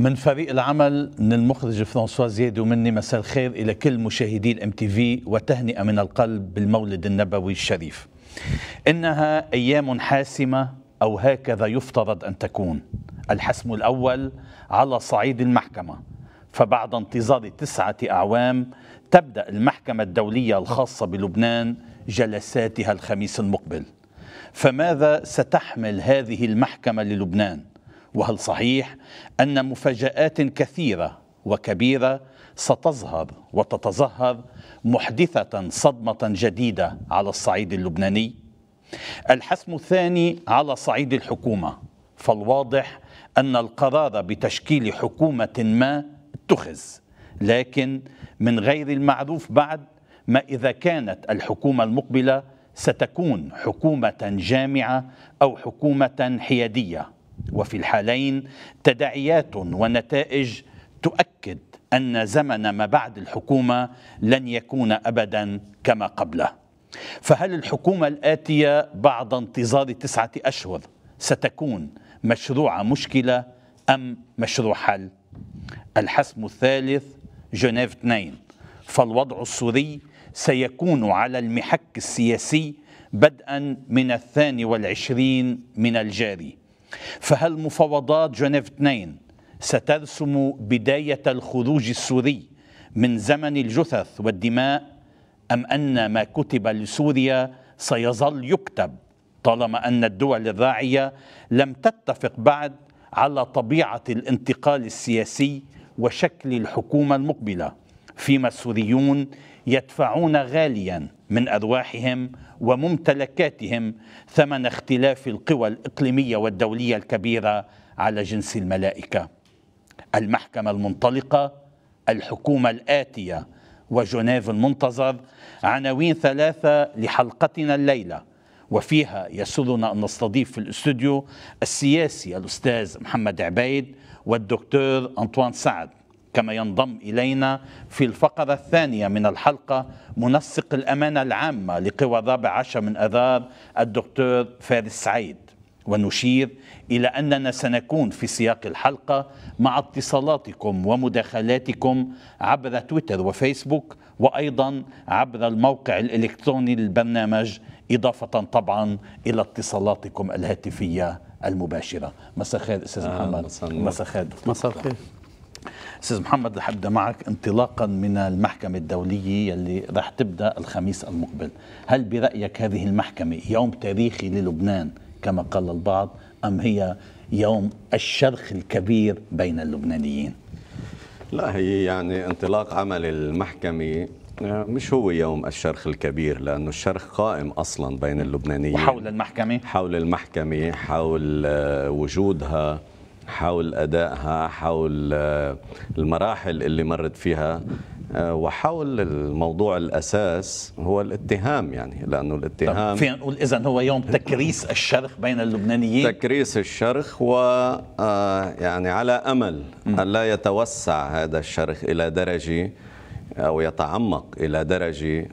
من فريق العمل من المخرج فرانسوا زياد ومني مساء الخير إلى كل مشاهدي الام تي في وتهنئة من القلب بالمولد النبوي الشريف. إنها أيام حاسمة أو هكذا يفترض أن تكون. الحسم الأول على صعيد المحكمة فبعد انتظار تسعة أعوام تبدأ المحكمة الدولية الخاصة بلبنان جلساتها الخميس المقبل. فماذا ستحمل هذه المحكمة للبنان؟ وهل صحيح أن مفاجآت كثيرة وكبيرة ستظهر وتتظهر محدثة صدمة جديدة على الصعيد اللبناني؟ الحسم الثاني على صعيد الحكومة فالواضح أن القرار بتشكيل حكومة ما اتخذ لكن من غير المعروف بعد ما إذا كانت الحكومة المقبلة ستكون حكومة جامعة أو حكومة حيادية. وفي الحالين تداعيات ونتائج تؤكد أن زمن ما بعد الحكومة لن يكون ابدا كما قبله. فهل الحكومة الآتية بعد انتظار تسعة أشهر ستكون مشروع مشكلة أم مشروع حل؟ الحسم الثالث جنيف 2 فالوضع السوري سيكون على المحك السياسي بدءا من الثاني والعشرين من الجاري. فهل مفاوضات جنيف 2 سترسم بداية الخروج السوري من زمن الجثث والدماء أم أن ما كتب لسوريا سيظل يكتب طالما أن الدول الراعية لم تتفق بعد على طبيعة الانتقال السياسي وشكل الحكومة المقبلة فيما السوريون يدفعون غاليا من أرواحهم وممتلكاتهم ثمن اختلاف القوى الإقليمية والدولية الكبيرة على جنس الملائكة. المحكمة المنطلقة الحكومة الآتية وجنيف المنتظر عناوين ثلاثة لحلقتنا الليلة. وفيها يسرنا أن نستضيف في الاستوديو السياسي الأستاذ محمد عبيد والدكتور أنطوان سعد. كما ينضم إلينا في الفقرة الثانية من الحلقة منسق الأمانة العامة لقوى الرابع عشر من آذار الدكتور فارس سعيد. ونشير إلى أننا سنكون في سياق الحلقة مع اتصالاتكم ومداخلاتكم عبر تويتر وفيسبوك وأيضا عبر الموقع الإلكتروني للبرنامج إضافة طبعا إلى اتصالاتكم الهاتفية المباشرة. مساء الخير أستاذ محمد. مساء الخير مساء الخير. أستاذ محمد رح ابدا معك انطلاقا من المحكمة الدولية اللي رح تبدأ الخميس المقبل، هل برأيك هذه المحكمة يوم تاريخي للبنان كما قال البعض أم هي يوم الشرخ الكبير بين اللبنانيين؟ لا هي يعني انطلاق عمل المحكمة مش هو يوم الشرخ الكبير لأنه الشرخ قائم أصلا بين اللبنانيين. وحول المحكمة؟ حول المحكمة حول وجودها. حول أدائها حول آه، المراحل اللي مرت فيها آه، وحول الموضوع الأساس هو الاتهام يعني لأنه الاتهام فينا نقول إذا هو يوم تكريس الشرخ بين اللبنانيين؟ تكريس الشرخ و آه، يعني على أمل أن لا يتوسع هذا الشرخ إلى درجة أو يتعمق إلى درجة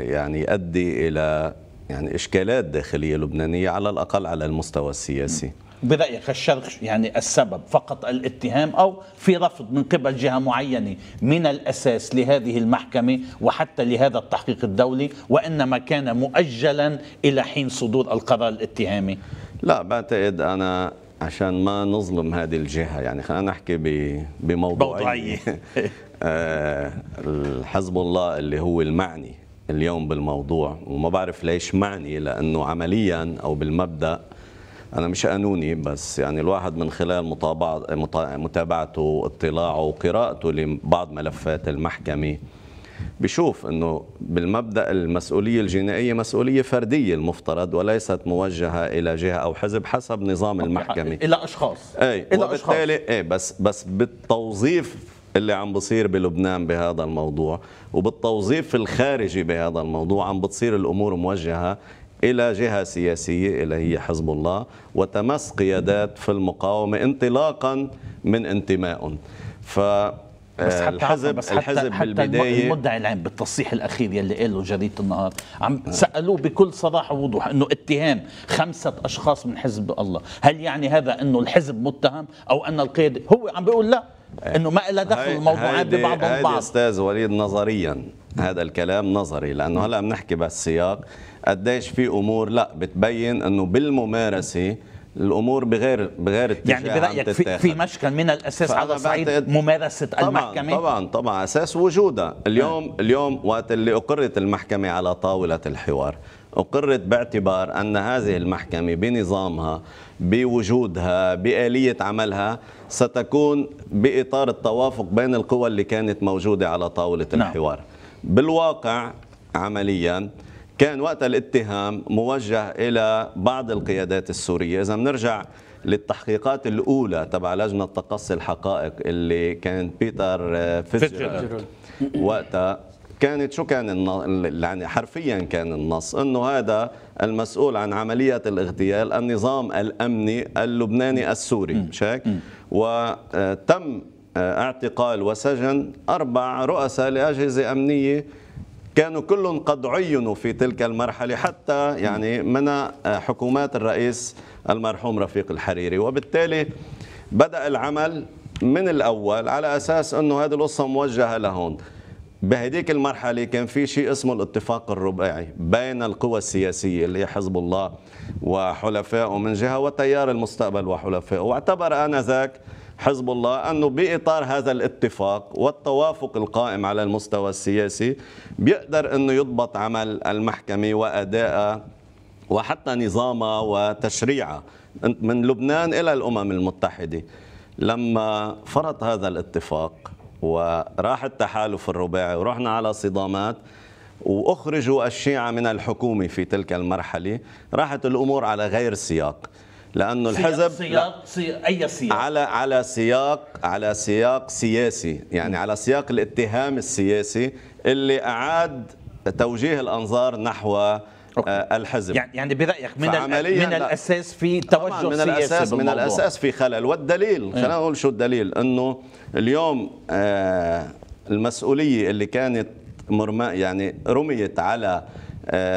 يعني يؤدي إلى يعني إشكالات داخلية لبنانية على الأقل على المستوى السياسي. برأيك الشرق يعني السبب فقط الاتهام أو في رفض من قبل جهة معينة من الأساس لهذه المحكمة وحتى لهذا التحقيق الدولي وإنما كان مؤجلا إلى حين صدور القرار الاتهامي؟ لا بعتقد أنا عشان ما نظلم هذه الجهة يعني خلينا نحكي بموضوعية آه، حزب الله اللي هو المعني اليوم بالموضوع وما بعرف ليش معني لأنه عمليا أو بالمبدأ أنا مش قانوني بس يعني الواحد من خلال متابعته واطلاعه وقراءته لبعض ملفات المحكمة بشوف إنه بالمبدأ المسؤولية الجنائية مسؤولية فردية المفترض وليست موجهة إلى جهة أو حزب حسب نظام المحكمة. إلى أشخاص. اي إلى وبالتالي اي بس بس بالتوظيف اللي عم بصير بلبنان بهذا الموضوع وبالتوظيف الخارجي بهذا الموضوع عم بتصير الأمور موجهة إلى جهة سياسية اللي هي حزب الله وتمس قيادات في المقاومة انطلاقا من انتمائهم ف بس حتى الحزب بس حتى الحزب حتى بالبدايه المدعي العام بالتصريح الأخير يلي قاله جريدة النهار عم سألوه بكل صراحة ووضوح إنه اتهام خمسة أشخاص من حزب الله. هل يعني هذا إنه الحزب متهم أو أن القياده هو عم بيقول لا إنه ما لها دخل الموضوعات ببعضهم البعض أستاذ وليد نظريا. هذا الكلام نظري لأنه هلا بنحكي بالسياق. قديش في أمور لا بتبين إنه بالممارسة الأمور بغير بغير اتجاه يعني برأيك في, في مشكل من الأساس على صعيد ممارسة طبعًا المحكمة طبعا طبعا أساس وجودها اليوم آه. اليوم وقت اللي أقرت المحكمة على طاولة الحوار أقرت باعتبار أن هذه المحكمة بنظامها بوجودها بآلية عملها ستكون بإطار التوافق بين القوى اللي كانت موجودة على طاولة نعم. الحوار بالواقع عمليا كان وقت الاتهام موجه إلى بعض القيادات السورية. إذا بنرجع للتحقيقات الأولى تبع لجنة تقصي الحقائق اللي كان بيتر فيتجرالد وقتها كانت شو كان يعني حرفيا كان النص إنه هذا المسؤول عن عمليه الاغتيال النظام الأمني اللبناني السوري مش هيك؟ وتم اعتقال وسجن أربع رؤساء لأجهزة أمنية كانوا كلهم قد عينوا في تلك المرحلة حتى يعني من حكومات الرئيس المرحوم رفيق الحريري. وبالتالي بدأ العمل من الأول على أساس أنه هذه القصة موجهة لهون. بهديك المرحلة كان في شيء اسمه الاتفاق الرباعي بين القوى السياسية اللي هي حزب الله وحلفائه من جهة وتيار المستقبل وحلفائه. واعتبر آنذاك حزب الله أنه بإطار هذا الاتفاق والتوافق القائم على المستوى السياسي بيقدر إنه يضبط عمل المحكمة وادائها وحتى نظامها وتشريعها من لبنان إلى الأمم المتحدة. لما فرض هذا الاتفاق وراح التحالف الرباعي ورحنا على صدامات وأخرجوا الشيعة من الحكومة في تلك المرحلة راحت الأمور على غير سياق. لأنه الحزب سياق, سياق أي سياق؟ على على سياق على سياق سياسي. يعني على سياق الاتهام السياسي اللي أعاد توجيه الأنظار نحو أوكي. الحزب. يعني يعني برايك من من الأساس في توجه من سياسي الاساس بالموضوع. من الأساس في خلل. والدليل خلينا نقول شو الدليل؟ إنه اليوم آه، المسؤولية اللي كانت مرمى يعني رميت على آه،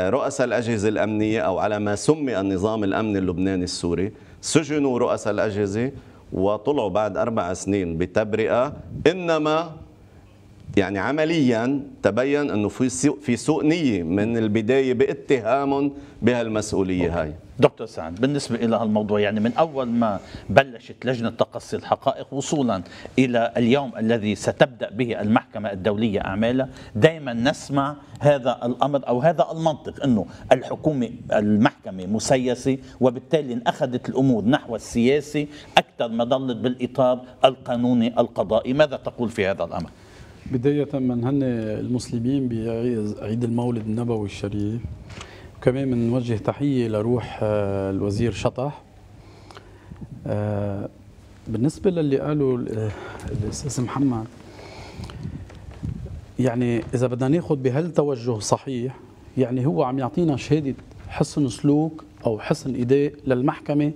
رؤساء الأجهزة الأمنية أو على ما سمي النظام الأمني اللبناني السوري سجنوا رؤساء الأجهزة وطلعوا بعد أربع سنين بتبرئة. إنما يعني عمليا تبين أنه في سوء نية من البداية باتهامهم بهالمسؤولية هاي. دكتور سعد بالنسبة إلى هالموضوع يعني من أول ما بلشت لجنة تقصي الحقائق وصولا إلى اليوم الذي ستبدأ به المحكمة الدولية أعمالها دائما نسمع هذا الأمر أو هذا المنطق إنه الحكومة المحكمة مسيسة وبالتالي اخذت الأمور نحو السياسي أكثر ما ظلت بالإطار القانوني القضائي. ماذا تقول في هذا الأمر؟ بداية بنهني المسلمين بعيد المولد النبوي الشريف. وكمان بنوجه تحية لروح آه، الوزير شطح. آه، بالنسبة للي قالوا الأستاذ محمد يعني إذا بدنا ناخذ بهالتوجه صحيح يعني هو عم يعطينا شهادة حسن سلوك أو حسن إداء للمحكمة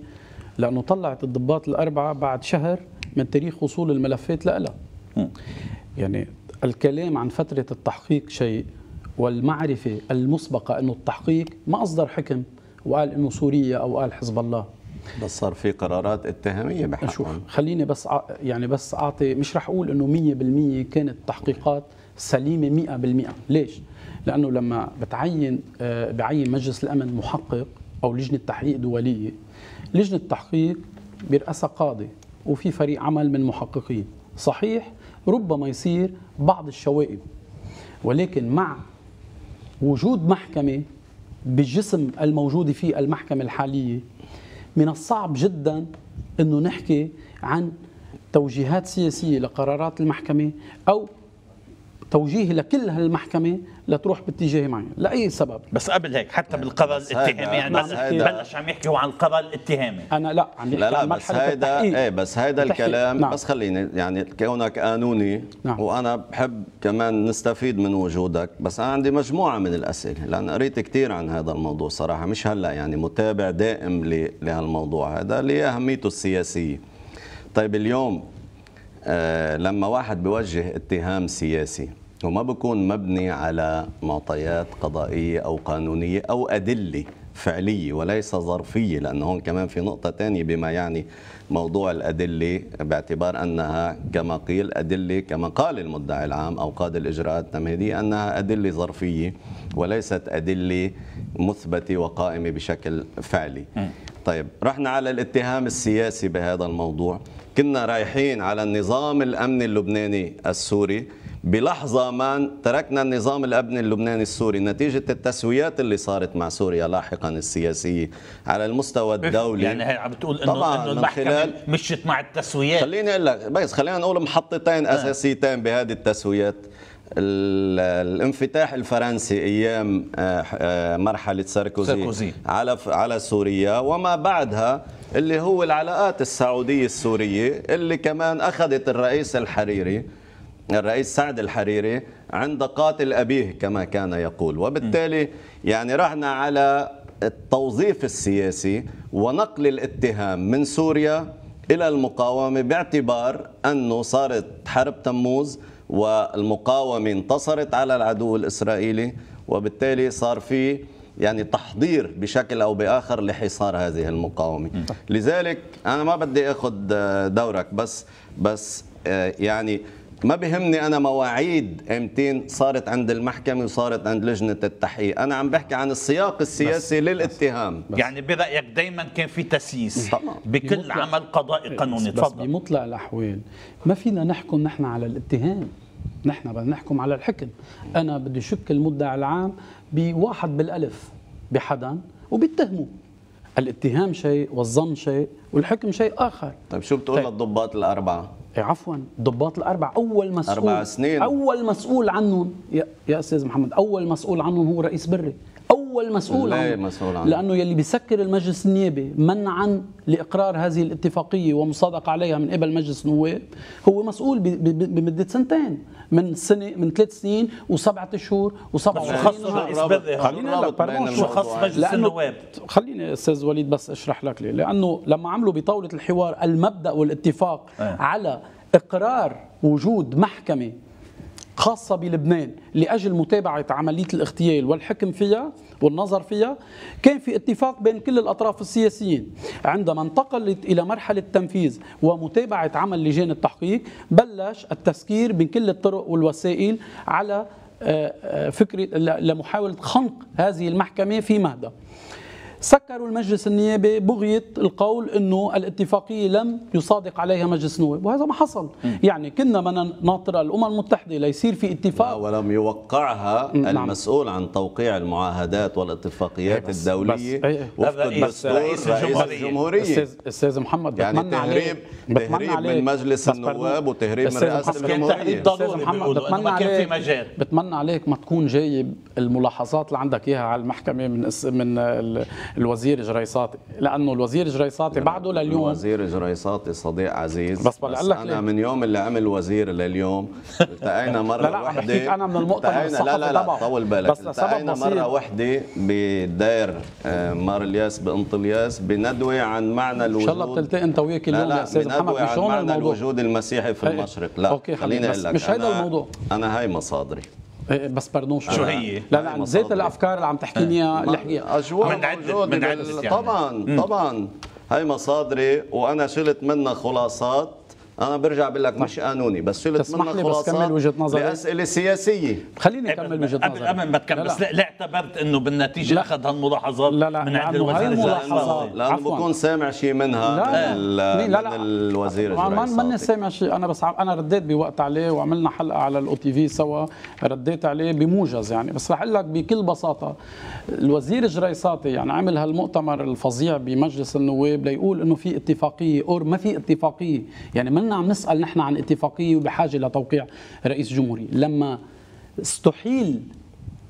لأنه طلعت الضباط الأربعة بعد شهر من تاريخ وصول الملفات لها يعني الكلام عن فترة التحقيق شيء. والمعرفة المسبقة أنه التحقيق ما أصدر حكم وقال أنه سوريا أو قال حزب الله. بس صار في قرارات اتهامية بحقهم. شوف خليني بس يعني بس أعطي مش رح أقول أنه 100% كانت التحقيقات سليمة 100% ليش؟ لأنه لما بتعين آه، بعين مجلس الأمن محقق أو لجنة تحقيق دولية لجنة التحقيق بيرأسها قاضي وفي فريق عمل من محققين. صحيح ربما يصير بعض الشوائب ولكن مع وجود محكمة بالجسم الموجود في المحكمة الحالية من الصعب جدا أنه نحكي عن توجيهات سياسية لقرارات المحكمة أو توجيه لكل هالمحكمة لتروح باتجاه معين لأي سبب. بس قبل هيك حتى بالقضاء الاتهامي يعني بس بلش عم يحكي هو عن القضاء الاتهامي أنا لا عم لا لا بس هيدا إيه بس هيدا الكلام. نعم. بس خليني يعني كونك قانوني نعم. وأنا بحب كمان نستفيد من وجودك بس أنا عندي مجموعة من الأسئلة لأن قريت كثير عن هذا الموضوع صراحة مش هلأ يعني متابع دائم لهالموضوع هذا لاهميته السياسية. طيب اليوم آه، لما واحد بيوجه اتهام سياسي وما بيكون مبني على معطيات قضائية أو قانونية أو أدلة فعلية وليس ظرفية لأنه هون كمان في نقطة ثانية بما يعني موضوع الأدلة باعتبار أنها كما قيل أدلة كما قال المدعي العام أو قاد الإجراءات التمهيدية أنها أدلة ظرفية وليست أدلة مثبتة وقائمة بشكل فعلي. طيب رحنا على الاتهام السياسي بهذا الموضوع. كنا رايحين على النظام الأمني اللبناني السوري. بلحظة ما تركنا النظام الأمني اللبناني السوري نتيجة التسويات اللي صارت مع سوريا لاحقا السياسية على المستوى الدولي. يعني هي عم بتقول انه طبعاً المحكمة خلال- مشت مع التسويات. خليني أقول لك بس خلينا نقول محطتين أساسيتين بهذه التسويات. ال- الانفتاح الفرنسي أيام آه، آه، مرحلة ساركوزي, ساركوزي. على على سوريا وما بعدها اللي هو العلاقات السعودية السورية اللي كمان أخذت الرئيس الحريري الرئيس سعد الحريري عند قاتل أبيه كما كان يقول. وبالتالي يعني رحنا على التوظيف السياسي ونقل الاتهام من سوريا إلى المقاومة باعتبار أنه صارت حرب تموز والمقاومة انتصرت على العدو الإسرائيلي وبالتالي صار في يعني تحضير بشكل أو بآخر لحصار هذه المقاومة. لذلك أنا ما بدي أخذ دورك بس بس آه، يعني ما بهمني أنا مواعيد امتين صارت عند المحكمة وصارت عند لجنة التحقيق. أنا عم بحكي عن السياق السياسي للاتهام. يعني برأيك دائما كان في تسييس طبعاً. بكل عمل قضائي قانوني. بس تفضل. بمطلق الأحوال ما فينا نحكم نحن على الاتهام. نحن بدنا نحكم على الحكم. أنا بدي شك المدعي العام بواحد بالألف بحدا وبيتهمه الاتهام شيء والظن شيء والحكم شيء آخر. طيب شو بتقول طيب. للضباط الأربعة؟ عفوا ضباط الأربع أول مسؤول أربع سنين. أول مسؤول عنهم يا, يا أستاذ محمد أول مسؤول عنهم هو رئيس بري أول مسؤول عنهم مسؤول عنه؟ لأنه يلي بيسكر المجلس النيابي منعا لإقرار هذه الاتفاقية ومصادقة عليها من قبل مجلس النواب هو مسؤول ب- ب- بمدة سنتين من سنة من ثلاث سنين وسبعة شهور وسبعة بس شو خص لك، شو. مجلس النواب خليني أستاذ وليد بس أشرح لك ليه لأنه لما عملوا بطاولة الحوار المبدأ والاتفاق آه. على إقرار وجود محكمة خاصة بلبنان لأجل متابعة عملية الاغتيال والحكم فيها والنظر فيها كان في اتفاق بين كل الأطراف السياسيين عندما انتقلت إلى مرحلة تنفيذ ومتابعة عمل لجان التحقيق بلش التسكير من كل الطرق والوسائل على آه، آه، فكرة لمحاولة خنق هذه المحكمة في مهدى. سكروا المجلس النيابي بغية القول إنه الاتفاقية لم يصادق عليها مجلس النواب وهذا ما حصل يعني كنا بدنا ناطر الأمم المتحدة ليصير في اتفاق ولم يوقعها نعم. المسؤول عن توقيع المعاهدات والاتفاقيات بس- الدولية بس- إيه. وفق الدستور رئيس رئيس الجمهورية. أستاذ محمد يعني بتمنى تهريب عليك بتمنى تهريب من مجلس النواب. وتهريب من أستاذ رئاسة الجمهورية ضروري محمد بتمنى عليك مجال بتمنى عليك ما تكون جايب الملاحظات اللي عندك إياها على المحكمة من من ال- الوزير جريصاتي لأنه الوزير جريصاتي بعده لليوم. الوزير جريصاتي صديق عزيز. بس أقول لك أنا ليه. من يوم اللي عمل وزير لليوم التقينا مرة لا لا، بحكيك أنا من المؤتمر لا لا لا. طول بالك. بس التقينا. مرة واحدة بدير آه، مار الياس بانطلياس بندوي عن معنى إن الوجود شاء الله بتلتقي أنت وياك اليوم يا لا أستاذ محمد. مش عن معنى الموضوع. الوجود المسيحي في إيه. المشرق. لا خليني، بس. أقول لك مش هيدا الموضوع. أنا هاي مصادري. بس باردون شو هي؟ لا لا. زيت الأفكار اللي عم تحكيني إياها اللي أجواء من عدة- من عدة يعني. طبعا طبعا هاي مصادري وأنا شلت منها خلاصات أنا برجع بقول لك مش قانوني بس شلت تسمح منها لي بس كمل خلاصات وجهة نظري؟ لأسئلة سياسية. خليني أكمل وجهة قبل نظري. قبل ما تكمل لا، بس لا. لا, لا اعتبرت إنه بالنتيجة لا. أخذ هالملاحظات لا، لا، من عند الوزير الملاحظات-. لأنه عفواً. بكون سامع شيء منها لا من, لا لا لا من الوزير ما ماني سامع شيء. أنا بس أنا رديت بوقت عليه وعملنا حلقة على الاو تي في سوا. رديت عليه بموجز يعني. بس رح أقول لك بكل بساطة الوزير الجريصاتي يعني عمل هالمؤتمر الفظيع بمجلس النواب ليقول إنه في اتفاقية اور ما في اتفاقية. يعني منا عم نسأل نحن عن اتفاقية وبحاجة لتوقيع رئيس جمهورية. لما استحيل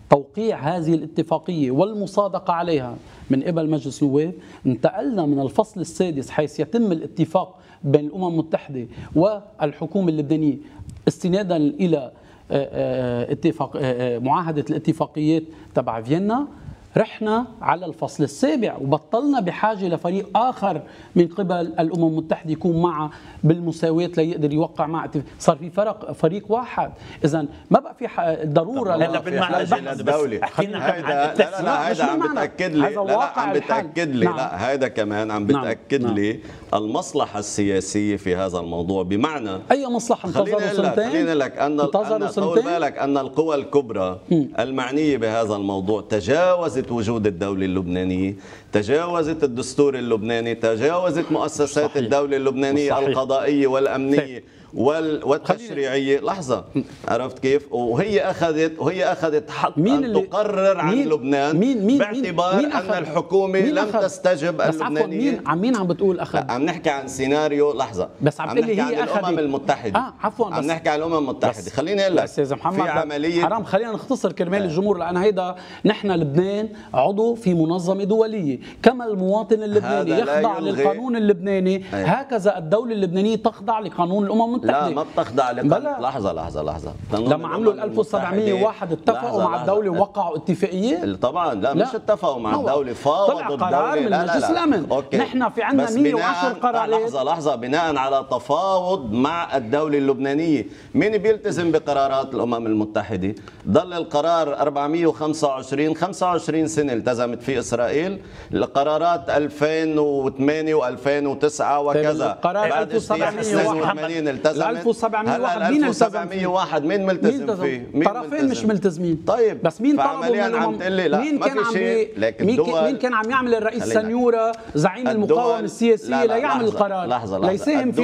توقيع هذه الاتفاقية والمصادقة عليها من قبل مجلس النواب انتقلنا من الفصل السادس حيث يتم الاتفاق بين الأمم المتحدة والحكومة اللبنانية استنادا إلى آه، آه، اتفاق آه، معاهدة الاتفاقيات تبع فيينا. رحنا على الفصل السابع وبطلنا بحاجة لفريق آخر من قبل الأمم المتحدة يكون معها بالمساواة ليقدر يوقع مع صار في فرق فريق واحد. إذا ما بقى في ضرورة لا لا بالمعنى الدولي حكينا عن لا لا لا هيدا عم بتأكد لي. لا لا عم بتأكد لي. لا هيدا كمان عم نعم. بتأكد نعم. لي المصلحة السياسية في هذا الموضوع. بمعنى أي مصلحة؟ انتظروا سنتين. خليني لك أن انتظروا طول بالك أن القوى الكبرى المعنية بهذا الموضوع تجاوزت وجود الدولة اللبنانية تجاوزت الدستور اللبناني تجاوزت مؤسسات صحيح. الدولة اللبنانية صحيح. القضائية والأمنية والتشريعية لحظة. عرفت كيف؟ وهي اخذت وهي أخذت حق مين أن تقرر عن مين لبنان مين مين باعتبار مين أن الحكومة مين لم تستجب بس اللبنانيه مين عن مين عم بتقول أخذ؟ عم نحكي عن سيناريو لحظة. بس عم تقول لي هي اخذت الأمم المتحدة. آه عفوا عم نحكي عن الأمم المتحدة. خليني أقول لك أستاذ محمد في عمليه حرام خلينا نختصر كرمال آه. الجمهور لأن هيدا نحن لبنان عضو في منظمة دولية. كما المواطن اللبناني يخضع للقانون اللبناني. هكذا الدولة اللبنانية تخضع لقانون الأمم المتحدة. لا ما بتخضع لقانون لحظة لحظة لحظة. لما عملوا ال 1701 اتفقوا مع الدولة ووقعوا اتفاقيه طبعا. لا, لا. مش اتفقوا مع الدولة فاوضوا الدولة قرار من مجلس الأمن. أوكي. نحن في عندنا 110 قرارات لحظة لحظة. بناء على تفاوض مع الدولة اللبنانية. مين بيلتزم بقرارات الأمم المتحدة؟ ضل القرار 425 25 سنة التزمت فيه إسرائيل. القرارات 2008 و2009 وكذا. القرار 1781 التزمت 1701 مين 1701 مين ملتزم فيه؟ مين طرفين مش ملتزمين. طيب بس مين طلبوا من عم تقول لي لا مين كان لكن مين, مين كان عم يعمل الرئيس سنيورة زعيم المقاومة السياسية ليعمل القرار؟ لحظة لحظة. ليساهم في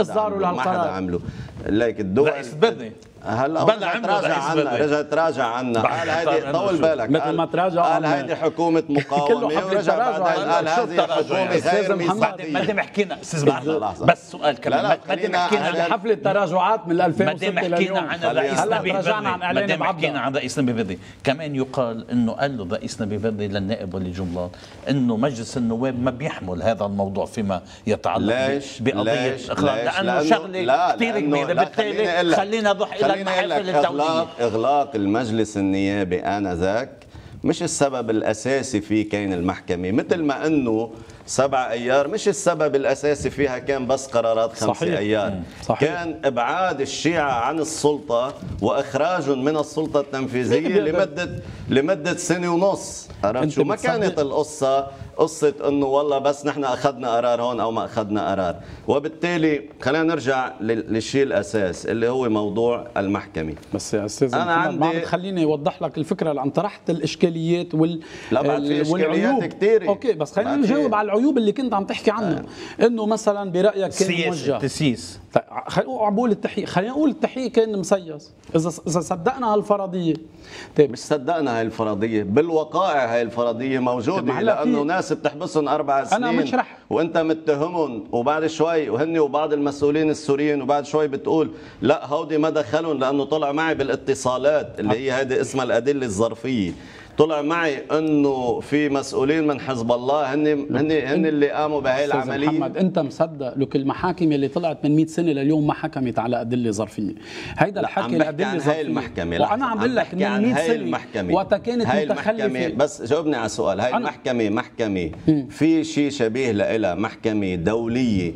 إصداره لهالقرار ما حدا عمله. لك الدول رئيس بدني. هلا رجع تراجع عنا رجع تراجع عنا قال هيدي طول بالك. مثل ما تراجع قال هيدي حكومة مقاومة ورجع بعدين. قال هذه حكومة غير ميثاقيه ما دام حكينا أستاذ بس سؤال كمان. ما دام حكينا عن حفلة تراجعات من 2006 ما دام حكينا عن الرئيس نبي اعلان ما دام حكينا عن رئيس نبي فردي كمان يقال إنه قال له رئيس نبي فردي للنائب ولي جملات إنه مجلس النواب ما بيحمل هذا الموضوع فيما يتعلق بقضية اخلاق لأنه شغلة كثير كبيرة. بالتالي خلينا نروح إغلاق, إغلاق المجلس النيابي آنذاك مش السبب الأساسي في كين المحكمة. مثل ما أنه سبع أيار مش السبب الأساسي فيها كان بس قرارات خمسة صحيح. أيار. صحيح. كان إبعاد الشيعة عن السلطة وإخراجهم من السلطة التنفيذية لمدة لمدة سنة ونص. عرفت شو؟ ما كانت القصة قصة إنه والله بس نحن أخذنا قرار هون أو ما أخذنا قرار. وبالتالي خلينا نرجع للشيء الأساس اللي هو موضوع المحكمة. بس يا أستاذ أنا عندي خليني أوضح لك الفكرة لأن طرحت الإشكاليات وال لا بعد في إشكاليات كثيرة أوكي بس خلينا نجاوب على العيوب اللي كنت عم تحكي عنها آه. إنه مثلا برأيك كان موجه. تسييس. طيب خلينا بقول التحقيق خلينا نقول التحقيق كان مسيس. إذا إذا صدقنا هالفرضية طيب مش صدقنا هاي الفرضية بالوقائع هاي الفرضية موجودة طيب لأنه ناس بتحبسهم أربع سنين أنا مش رح وأنت متهمهم وبعد شوي وهن وبعض المسؤولين السوريين وبعد شوي بتقول لا هودي ما دخلهم لأنه طلع معي بالإتصالات اللي هي هذه اسمها الأدلة الظرفية. طلع معي انه في مسؤولين من حزب الله هن هن هن اللي قاموا بهي العملية. محمد أنت مصدق؟ لك المحاكم اللي طلعت من 100 سنة لليوم ما حكمت على أدلة ظرفية. هيدا الحكي الادله ظرفيه هاي المحكمة وأنا عم بقول لك من 100 سنة المحكمة. وقتها كانت متخلفة. بس جاوبني على السؤال هاي المحكمة محكمة. في شيء شبيه لها محكمة دولية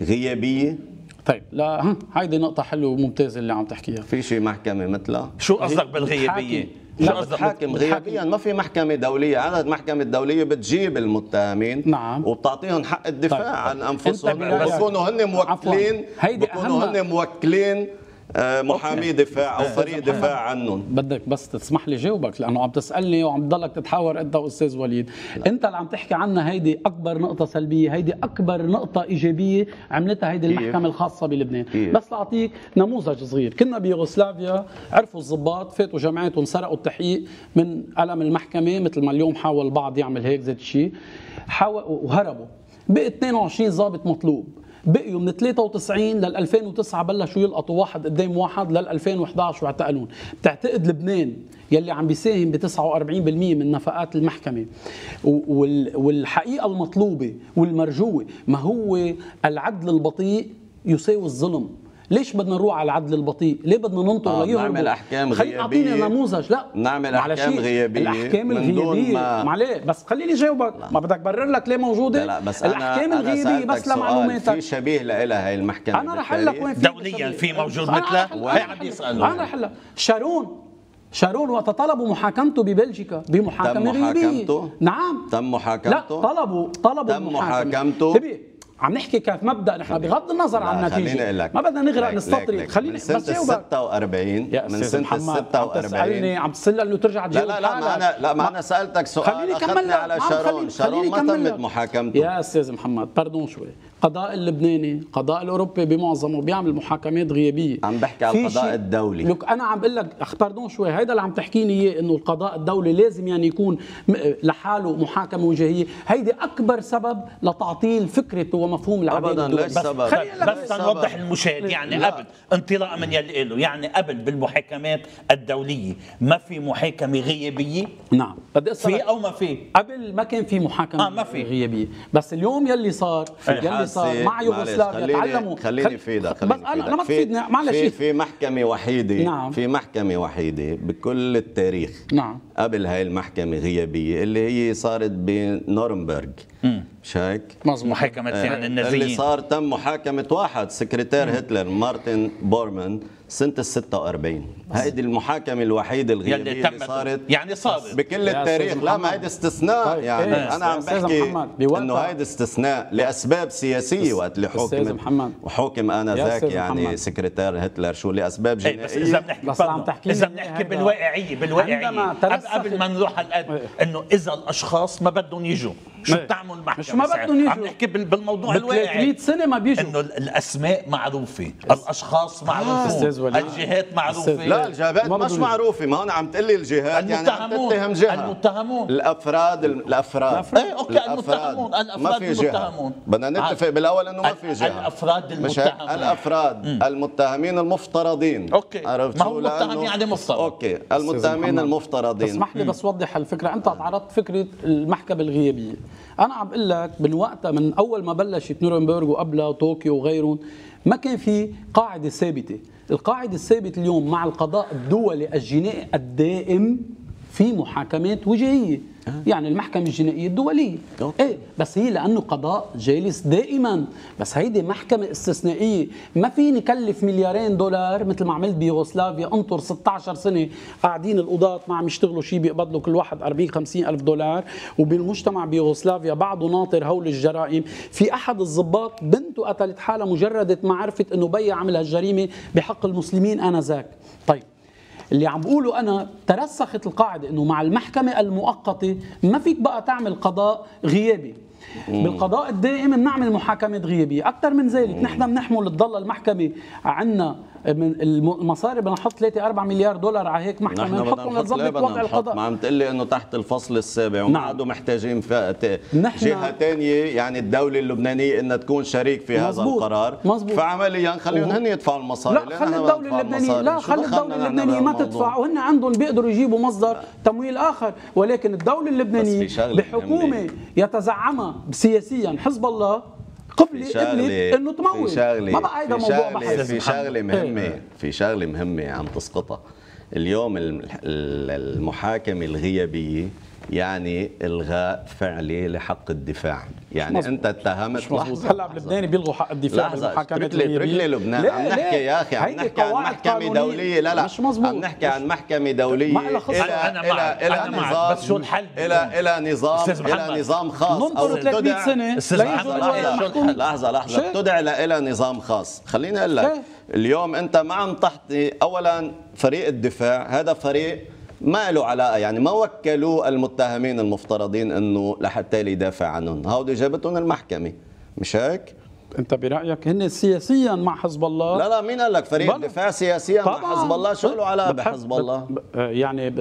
غيابية؟ طيب لا هيدي نقطة حلوة وممتازة اللي عم تحكيها. في شيء محكمة مثلها؟ شو قصدك بالغيابية؟ لا بتحاكم غيابيا ما في محكمة دولية. عدد المحكمة الدولية بتجيب المتهمين نعم. وبتعطيهم حق الدفاع طيب. عن أنفسهم. بيكونوا هن موكلين بيكونوا هن موكلين. محامي دفاع أو فريق دفاع عنهم. بدك بس تسمح لي جاوبك لأنه عم تسألني وعم تضلك تتحاور أنت وأستاذ وليد. لا. أنت اللي عم تحكي عنها هيدي أكبر نقطة سلبية هيدي أكبر نقطة إيجابية عملتها هيدي المحكمة الخاصة بلبنان. إيه؟ بس لأعطيك نموذج صغير. كنا بيوغوسلافيا عرفوا الضباط فاتوا جماعتهم سرقوا التحقيق من قلم المحكمة مثل ما اليوم حاول البعض يعمل هيك زي الشيء وهربوا. بقي 22 ضابط مطلوب. بقيوا من 93 لل 2009 بلشوا يلقطوا واحد قدام واحد لل 2011 واعتقلون. بتعتقد لبنان يلي عم بيساهم ب 49% من نفقات المحكمة. والحقيقة المطلوبة والمرجوة ما هو العدل البطيء يساوي الظلم. ليش بدنا نروح على العدل البطيء؟ ليه بدنا ننطر آه، ليهربوا؟ نعمل خليني أعطيني غيابية. نموذج لا نعمل هي. غيابية الأحكام الغيابية ما- معلش بس خليني جاوبك ما بدك برر لك ليه موجودة لا لا بس أنا الأحكام أنا الغيابية سألتك بس لمعلوماتك في شبيه لها هي المحكمة أنا رح أقول لك وين في دولياً في موجود أنا مثله؟ رح أقول- وهي أنا عم يسألوا. أنا رح لك. شارون شارون وقت طلبوا محاكمته ببلجيكا بمحاكمة تم غيابية محاكمته؟ نعم تم لا محاكمته طلبوا طلبوا تم. محاكمته؟ عم نحكي كيف مبدأ نحن بغض النظر عن لا، النتيجه لك. ما بدنا نغرق نستطرد لك- خليني من سنة بس جاوبك 46 يا من سنة محمد عم 46 تسألني عم تسال إنه ترجع لا تجاوب لا لا ما حالك. أنا لا ما أنا سألتك سؤال خليني كمل. على شارون. شارون ما تمت. محاكمته. يا أستاذ محمد باردون شوي. القضاء اللبناني القضاء الأوروبي بمعظمه بيعمل محاكمات غيابية عم بحكي على القضاء شيء- الدولي. لك أنا عم بقول لك أخ، باردون شوي هيدا اللي عم تحكيني إياه إنه القضاء الدولي لازم يعني يكون لحاله محاكمة وجاهية هيدي أكبر سبب لتعطيل فكرة ومفهوم العدالة أبداً، الدولية. ليش بس سبب؟ بس سبب. نوضح للمشاهد يعني لا. قبل انطلاقا من يلي قاله يعني قبل بالمحاكمات الدولية ما في محاكمة غيابية نعم بدي في أو ما في قبل ما كان في محاكمة آه، ما في. غيابية بس اليوم يلي صار يلي صار حاسة- مع يوغوسلافيا خليني- تعلموا. خليني خل- فيدك بس خليني أنا ما في- تفيدني معلش. في في محكمة وحيدة نعم. في محكمة وحيدة بكل التاريخ. نعم. قبل هاي المحكمة غيابية اللي هي صارت بنورنبرغ. مش هيك؟ مظبوط. محاكمة يعني اللي النازيين صار تم محاكمة واحد سكرتير هتلر مارتن بورمان سنة ال 46 هيدي المحاكمة الوحيدة الغيابية اللي صارت يعني صارت بكل التاريخ. لا. ما هيدي استثناء طيب، يعني. إيه، أنا عم بحكي إنه هيدي استثناء لأسباب سياسية وقت اللي حكم. وحكم انذاك أستاذ يعني محمد. سكرتير هتلر. شو لأسباب إيه بس إذا بنحكي بس عم تحكي لي بنحكي بالواقعية عندما قبل, ما نروح على القد إيه. إنه إذا الأشخاص ما بدهم يجوا. شو. بتعمل المحكمه مش ما؟ بدهم يجوا. عم نحكي بال- بالموضوع الواقعي 300 سنة ما بيجوا إنه ال- الأسماء معروفة الأشخاص أستاذ معروفون وليد. الجهات معروفة. لا الجهات ما مش معروفة ما هون عم تقول لي الجهات يعني عم المتهمون. تتهم جهة المتهمون. الأفراد الأفراد الأفراد. إيه، أوكي، المتهمون. الأفراد ما في جهة المتهمون. بدنا نتفق بالأول إنه ما في جهة هيك؟ المتهمون. الأفراد المتهمين المفترضين أوكي. عرفت ما هو شو؟ المتهم لأنه- يعني مفترض. أوكي المتهمين المفترضين اسمح لي بس وضح الفكرة أنت تعرضت فكرة المحكمة الغيابية أنا عم بقول لك من وقتها من أول ما بلشت نورنبرغ وقبلها طوكيو وغيرهم ما كان في قاعدة ثابتة. القاعدة الثابتة اليوم مع القضاء الدولي الجنائي الدائم في محاكمات وجاهيه يعني المحكمة الجنائية الدولية. أوكي. إيه بس هي لأنه قضاء جالس دائما. بس هيدي محكمة استثنائية. ما في نكلف مليارين دولار مثل ما عملت بيوغوسلافيا. انطر 16 سنة قاعدين القضاة ما عم يشتغلوا شيء بيقبضوا كل واحد 40 50 ألف دولار. وبالمجتمع بيوغوسلافيا بعده ناطر هول الجرائم. في أحد الضباط بنته قتلت حالها مجردة ما عرفت أنه بيها عمل هالجريمة بحق المسلمين آنذاك. طيب. اللي عم بقوله أنا ترسخت القاعدة إنه مع المحكمة المؤقتة ما فيك بقى تعمل قضاء غيابي. بالقضاء الدائم بنعمل محاكمات غيابية. أكثر من ذلك نحن بنحمل تضل المحكمة عندنا من المصاري بدنا نحط 3 4 مليار دولار على هيك محكمة نحطهم لتظبط وضع القضاء ما عم تقول لي إنه تحت الفصل السابع وما نعم. عادوا محتاجين نحن- جهة ثانية يعني الدولة اللبنانية إنها تكون شريك في هذا مظبوط. القرار مظبوط. فعمليا خليهم هن يدفعوا المصاري لا خلي اللبنانية المصاري؟ لا خلي نحن اللبنانية ما؟ تدفع وهن عندهم بيقدروا يجيبوا مصدر تمويل آخر ولكن شغلة بحكومة مهمة. يتزعمها سياسيا حزب الله قبل في قبلت شغله إنه شغله ما بقى هيدا موضوع بحث. في شغلة مهمة. إيه. في شغلة مهمة عم تسقطها. اليوم ال- ال- المحاكمة الغيابية يعني الغاء فعلي لحق الدفاع يعني. أنت اتهمت مش مظبوط لحظة، هلا. بلبنان بيلغوا حق الدفاع لحظة بالمحاكمات اترك لي اترك الغيابية. لي لبنان لا، عم لا. نحكي يا أخي عم نحكي عن قانونية. دولية لا لا مش مظبوط عم نحكي عن محكمة دولية ما إلها خص. إلى معك. إلى أنا معك. نظام بس شو الحل إلى إلى نظام. إلى نظام خاص ننطر 300 تدع- سنة أستاذ ليجوا محمد، الوضع شو المحكوم. الحل؟ لحظة لحظة شيء. تدعى لها نظام خاص خليني أقول لك. اليوم أنت ما عم تحطي أولا فريق الدفاع هذا فريق ما له علاقة يعني ما وكلوا المتهمين المفترضين أنه لحتى يدافع عنهم هودي جابتهم المحكمة مش هيك؟ انت برأيك هن سياسيا مع حزب الله لا لا مين قال لك فريق بلا. الدفاع سياسيا مع. حزب الله شو له بتحب- بحزب الله؟ ب- يعني ب-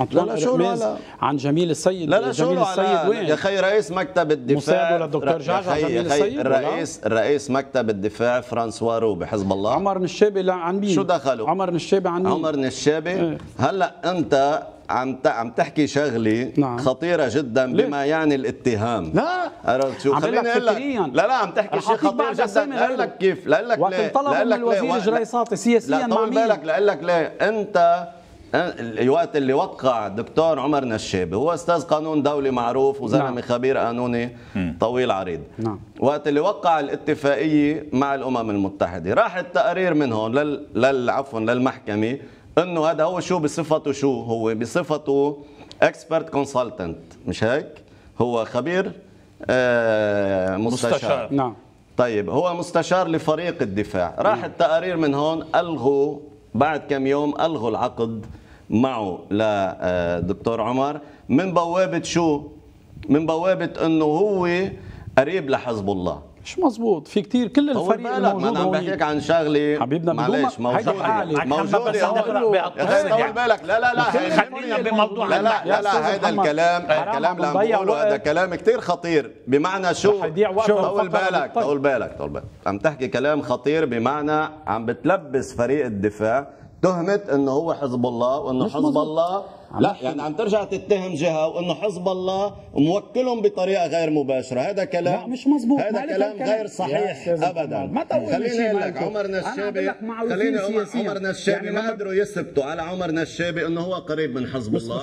أنطوان لا لا، شو له رميز علاقة؟ عن جميل السيد لا لا شو جميل السيد وين؟ يا خي رئيس مكتب الدفاع مساعده للدكتور جعجع جميل السيد؟ الرئيس الرئيس مكتب الدفاع فرانسوا رو بحزب الله عمر نشابي لا عن مين؟ شو دخلوا؟ عمر نشابي عن مين؟ عمر نشابي إيه. هلأ أنت عم عم تحكي شغلة نعم. خطيرة جدا؟ بما يعني الاتهام لا. عرفت شو خليني لك أقول لك فكرياً. لا لا عم تحكي شيء خطير جدا غيره. لك كيف لأقول لك وقت لأقول من. الوزير إجراء إساطة سياسياً لا مع طول مين؟ بالك لأقول لك ليه أنت الوقت اللي وقع دكتور عمر نشابي هو أستاذ قانون دولي معروف وزلمة نعم. خبير قانوني طويل عريض نعم. وقت اللي وقع الاتفاقية مع الأمم المتحدة راح التقارير من هون لل, لل... عفوا للمحكمة انه هذا هو شو بصفته شو هو؟ بصفته expert consultant مش هيك؟ هو خبير آه مستشار, مستشار. نعم. طيب هو مستشار لفريق الدفاع. راح التقارير من هون ألغوا بعد كم يوم ألغوا العقد معه لدكتور عمر. من بوابة شو؟ من بوابة أنه هو قريب لحزب الله. مش مزبوط في كتير كل طول الفريق بالك ما الموجود أنا عم بحكيك عن شغله حبيبنا معلش أخي بهالتفصيل طول يعني. بالك. لا لا لا خلينا بموضوع لا لا لا, لا محمد، الكلام الكلام اللي عم بقوله هذا. كلام كتير خطير. بمعنى شو؟ رح يضيع وقت شو الفقرة طول بالك. طول بالك طول بالك. عم تحكي كلام خطير بمعنى عم بتلبس فريق الدفاع تهمة إنه هو حزب الله وإنه حزب. الله لا. يعني عم ترجع تتهم جهة وإنه حزب الله موكلهم بطريقة غير مباشرة هذا كلام لا، مش مظبوط. هذا كلام هالكلام. غير صحيح ابدا ما خليني أقول لك. عمر نشابي خليني عمر. عمر نشابي يعني ما قدروا يثبتوا على عمر نشابي إنه هو قريب من حزب بس الله.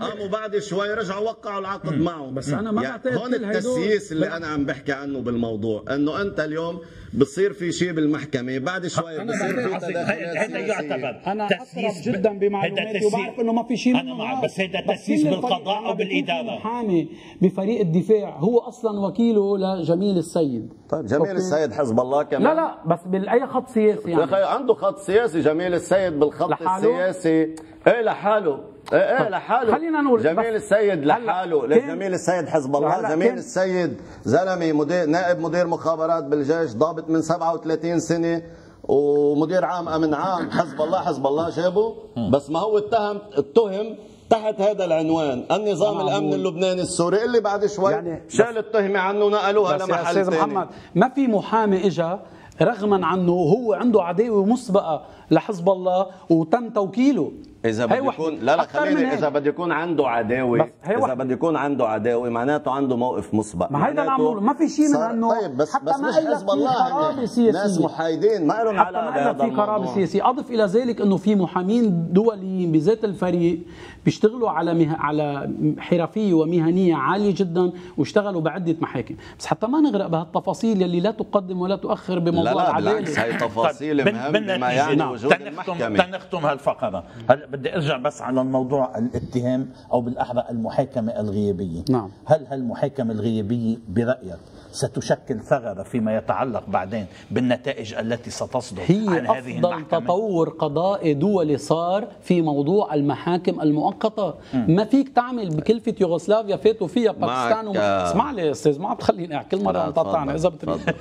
قاموا بعد شوي رجعوا وقعوا العقد معه بس أنا ما يعني بعتقد هون كل هيدول- التسييس اللي أنا عم بحكي عنه بالموضوع إنه أنت اليوم بتصير في شيء بالمحكمة بعد شوي أنا بصير في هذا. يعتبر أنا ب- جدا بمعلوماتي وبعرف إنه ما في شيء منه معك، هذا. بس هيدا بس تسييس بالقضاء بالإدارة. محامي بفريق الدفاع هو أصلا وكيله لجميل السيد طيب جميل أوكي. السيد حزب الله كمان لا لا بس باي خط سياسي يا يعني أخي عنده خط سياسي جميل السيد بالخط لحاله؟ السياسي إيه لحاله إيه إيه لحاله. خلينا نقول جميل السيد لحاله. جميل السيد حزب الله. جميل السيد زلمه مدير نائب مدير مخابرات بالجيش ضابط من 37 سنة ومدير عام أمن عام. حزب الله حزب الله جابه بس ما هو اتهم اتهم تحت هذا العنوان. النظام الأمن اللبناني السوري. اللي بعد شوي يعني شال التهمة عنه ونقلوها لمحل أستاذ ثاني محمد ما في محامي اجى رغما عنه هو عنده عداوة مسبقة لحزب الله وتم توكيله. إذا بده. يكون لا لا خليني. إذا بده يكون عنده عداوه إذا. بده يكون عنده عداوة معناته عنده موقف مسبق ما هيدا اللي عم ما في شيء من أنه طيب بس حتى بس ما مش حزب في الله. سياسية. ناس محايدين ما لهم حتى علاقه ما لك بهذا في الموضوع سياسيه أضف إلى ذلك إنه في محامين دوليين بذات الفريق بيشتغلوا على مه... على حرفية ومهنية عالية جدا واشتغلوا بعدة محاكم بس حتى ما نغرق بهالتفاصيل يلي لا تقدم ولا تؤخر بموضوع لا لا بالعكس هي تفاصيل طيب، مهم بن- بما بالنتيجة، يعني. وجود المحكمة تنختم هالفقرة بدي ارجع بس على الموضوع الاتهام أو بالاحرى المحاكمة الغيابية نعم. هل هالمحاكمة الغيابية برأيك ستشكل ثغرة فيما يتعلق بعدين بالنتائج التي ستصدر هي عن هذه المحكمة. تطور قضائي دولي صار في موضوع المحاكم المؤقتة. ما فيك تعمل بكلفة يوغوسلافيا فاتوا فيها باكستان وما... آه. اسمع لي يا أستاذ ما عم تخليني كل اذا تفضل، بتريد.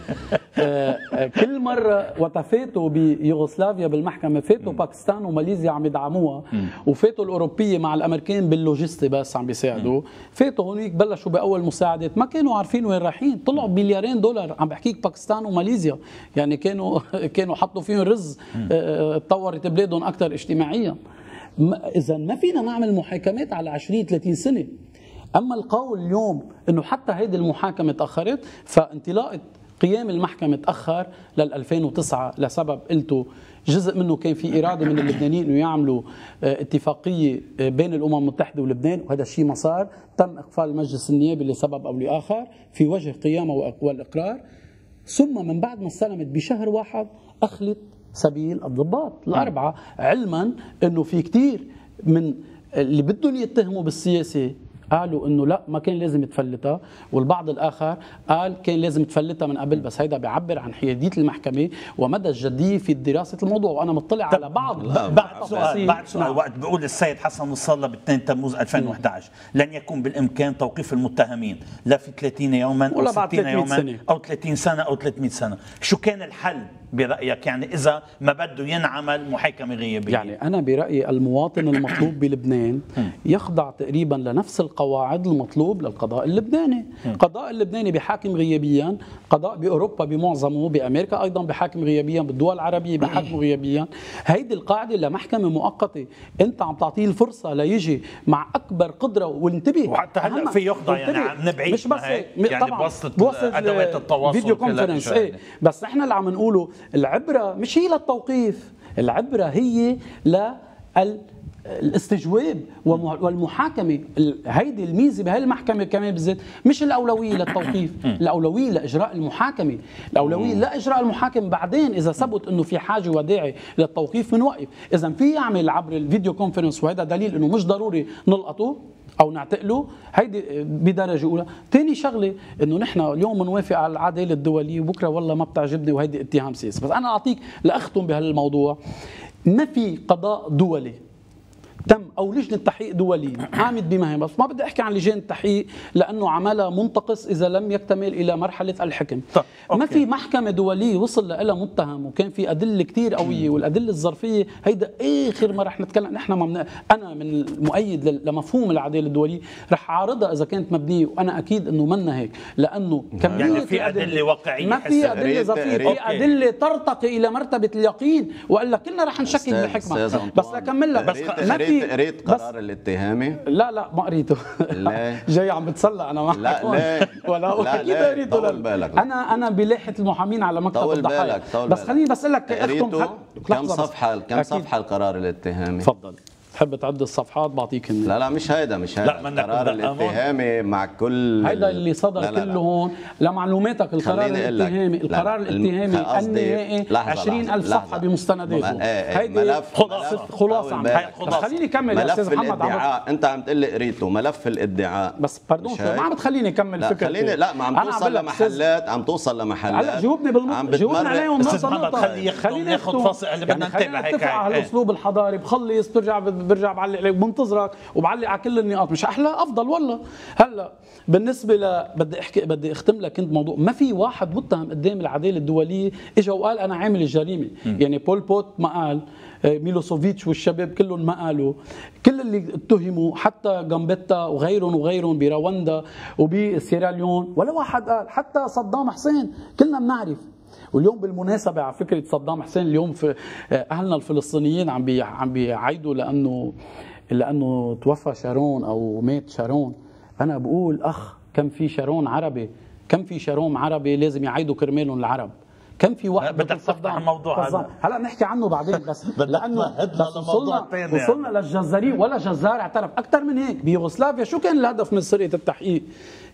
آه، آه، كل مرة وتفاتوا بيوغوسلافيا بالمحكمة فاتوا باكستان وماليزيا عم يدعموها وفاتوا الأوروبية مع الأمريكان باللوجستي بس عم بيساعدوا. فاتوا هونيك بلشوا بأول مساعدات ما كانوا عارفين وين رايحين طلعوا بمليارين دولار. عم بحكيك باكستان وماليزيا. يعني كانوا كانوا حطوا فيهم رز آه، تطورت بلادهم أكثر اجتماعيا. إذا ما فينا نعمل محاكمات على 20 30 سنة. أما القول اليوم إنه حتى هيدي المحاكمة تأخرت فانطلاقة قيام المحكمة تأخر لل 2009 لسبب قلته جزء منه كان في إرادة من اللبنانيين أنه يعملوا آه، اتفاقية آه، بين الأمم المتحدة ولبنان وهذا الشيء ما صار تم إقفال المجلس النيابي لسبب أو لآخر في وجه قيامه والإقرار. ثم من بعد ما استلمت بشهر واحد أخلت سبيل الضباط الأربعة علما أنه في كتير من اللي بدهم يتهموا بالسياسة قالوا إنه لا ما كان لازم تفلتها والبعض الآخر قال كان لازم تفلتها من قبل بس هيدا بيعبر عن حيادية المحكمة ومدى الجدية في دراسة الموضوع. وأنا مطلع على بعض بعد سؤال. بعد سؤال. نعم. وقت بيقول السيد حسن الصلة ب 2 تموز 2011 لن يكون بالإمكان توقيف المتهمين. لا في 30 يوما أو ولا بعد 60 300 يوما سنة. أو 30 سنة أو 300 سنة. شو كان الحل؟ برأيك يعني إذا ما بده ينعمل محاكمة غيابية؟ يعني أنا برأيي المواطن المطلوب بلبنان يخضع تقريبا لنفس القواعد المطلوب للقضاء اللبناني. القضاء اللبناني بحاكم غيابيا قضاء بأوروبا بمعظمه بأمريكا أيضا بحاكم غيابيا بالدول العربية بحاكم غيابيا. هيدي القاعدة لمحكمة مؤقتة. أنت عم تعطيه الفرصة ليجي مع أكبر قدرة وانتبه. وحتى هلأ في يخضع يعني عم نبعيد مش بس يعني بواسطة أدوات التواصل فيديو كونفرنس. إيه. بس نحن اللي عم نقوله العبرة مش هي للتوقيف العبرة هي لل الاستجواب والمحاكمة. ال- هيدي الميزة بهي المحكمة كمان بالذات مش الأولوية للتوقيف الأولوية لإجراء المحاكمة. الأولوية لإجراء المحاكمة بعدين إذا ثبت إنه في حاجة وداعي للتوقيف بنوقف إذا في يعمل عبر الفيديو كونفرنس وهذا دليل إنه مش ضروري نلقطه أو نعتقله هيدي بدرجة أولى. ثاني شغلة إنه نحن اليوم بنوافق على العدالة الدولية وبكرة والله ما بتعجبني وهيدي اتهام سياسي. بس أنا أعطيك لأختم بهالموضوع. ما في قضاء دولي. تم أو لجنة تحقيق دولية. قامت بمهام بس. ما بدي أحكي عن لجان التحقيق لأنه عملها منتقص إذا لم يكتمل إلى مرحلة الحكم. طب، ما. في محكمة دولية وصل لها متهم وكان في أدلة كثير قوية والأدلة الظرفية هيدا آخر ما رح نتكلم نحن ما من... أنا من المؤيد لل- لمفهوم العدالة الدولية رح اعارضها إذا كانت مبنية وأنا أكيد إنه منا هيك. لأنه كمية يعني في أدلة واقعية ما في. أدلة ظرفية في أدلة ترتقي إلى مرتبة اليقين وإلا كلنا رح نشكك بالحكمة. بس أنطوان، أكمل لك. بس ما في قريت بس قرار الاتهامي لا لا ما قريته ليه؟ جاي عم بتسلى أنا معك لا،. ليه؟ ولا لا، أكيد؟ قريته طول لا. بالك. أنا أنا بلاحه المحامين على مكتب طول الضحايا بالك طول بس. خليني بس أقول لك اختم كم. صفحه كم. صفحة القرار الاتهامي تفضل تحب تعد الصفحات بعطيك هن. لا لا مش هيدا مش لا، هيدا بدنا القرار. الاتهامي مع كل هيدا ال- اللي صدر لا لا لا. كله هون. لمعلوماتك القرار. الاتهامي. لا، القرار الاتهامي النهائي لحظة، 20000 لحظة، صفحة. بمستنداته إيه، إيه، هيدي ملف- خلاصة طول عم خليني كمل يا ملف أستاذ محمد عم الادعاء أنت عم تقول لي قريته. ملف الادعاء. بس باردون؟ ما عم بتخليني أكمل لا فكرتي. خليني لا ما عم توصل لمحلات عم توصل لمحلات. هلا جاوبني بالمط عم جاوبني عليهم يختم، خليني أختم. فاصل بدنا نتابع هيك. على هيك. الأسلوب الحضاري بخلص برجع برجع بعلق عليك بنتظرك وبعلق على كل النقاط مش أحلى؟ أفضل والله. هلأ بالنسبة ل بدي أحكي بدي أختم لك انت موضوع ما في واحد متهم قدام العدالة الدولية اجى وقال أنا عامل الجريمة. يعني بول بوت ما قال آه، ميلوسوفيتش والشباب كلهم ما قالوا. كل اللي اتهموا حتى غامبيتا وغيرهم وغيرهم برواندا وبسيراليون ولا واحد قال حتى صدام حسين كلنا بنعرف. واليوم بالمناسبة على فكرة صدام حسين اليوم في أهلنا الفلسطينيين عم بي عم بيعيدوا لأنه لأنه توفى شارون أو مات شارون أنا بقول أخ كم في شارون عربي كم في شارون عربي لازم يعيدوا كرمالهم العرب كم في واحد بدك تفتح؟ الموضوع. هذا. هلا بنحكي عنه بعدين بس لأنه وصلنا وصلنا للجزارين ولا جزار اعترف أكثر من هيك بيوغوسلافيا شو كان الهدف من سرقة التحقيق؟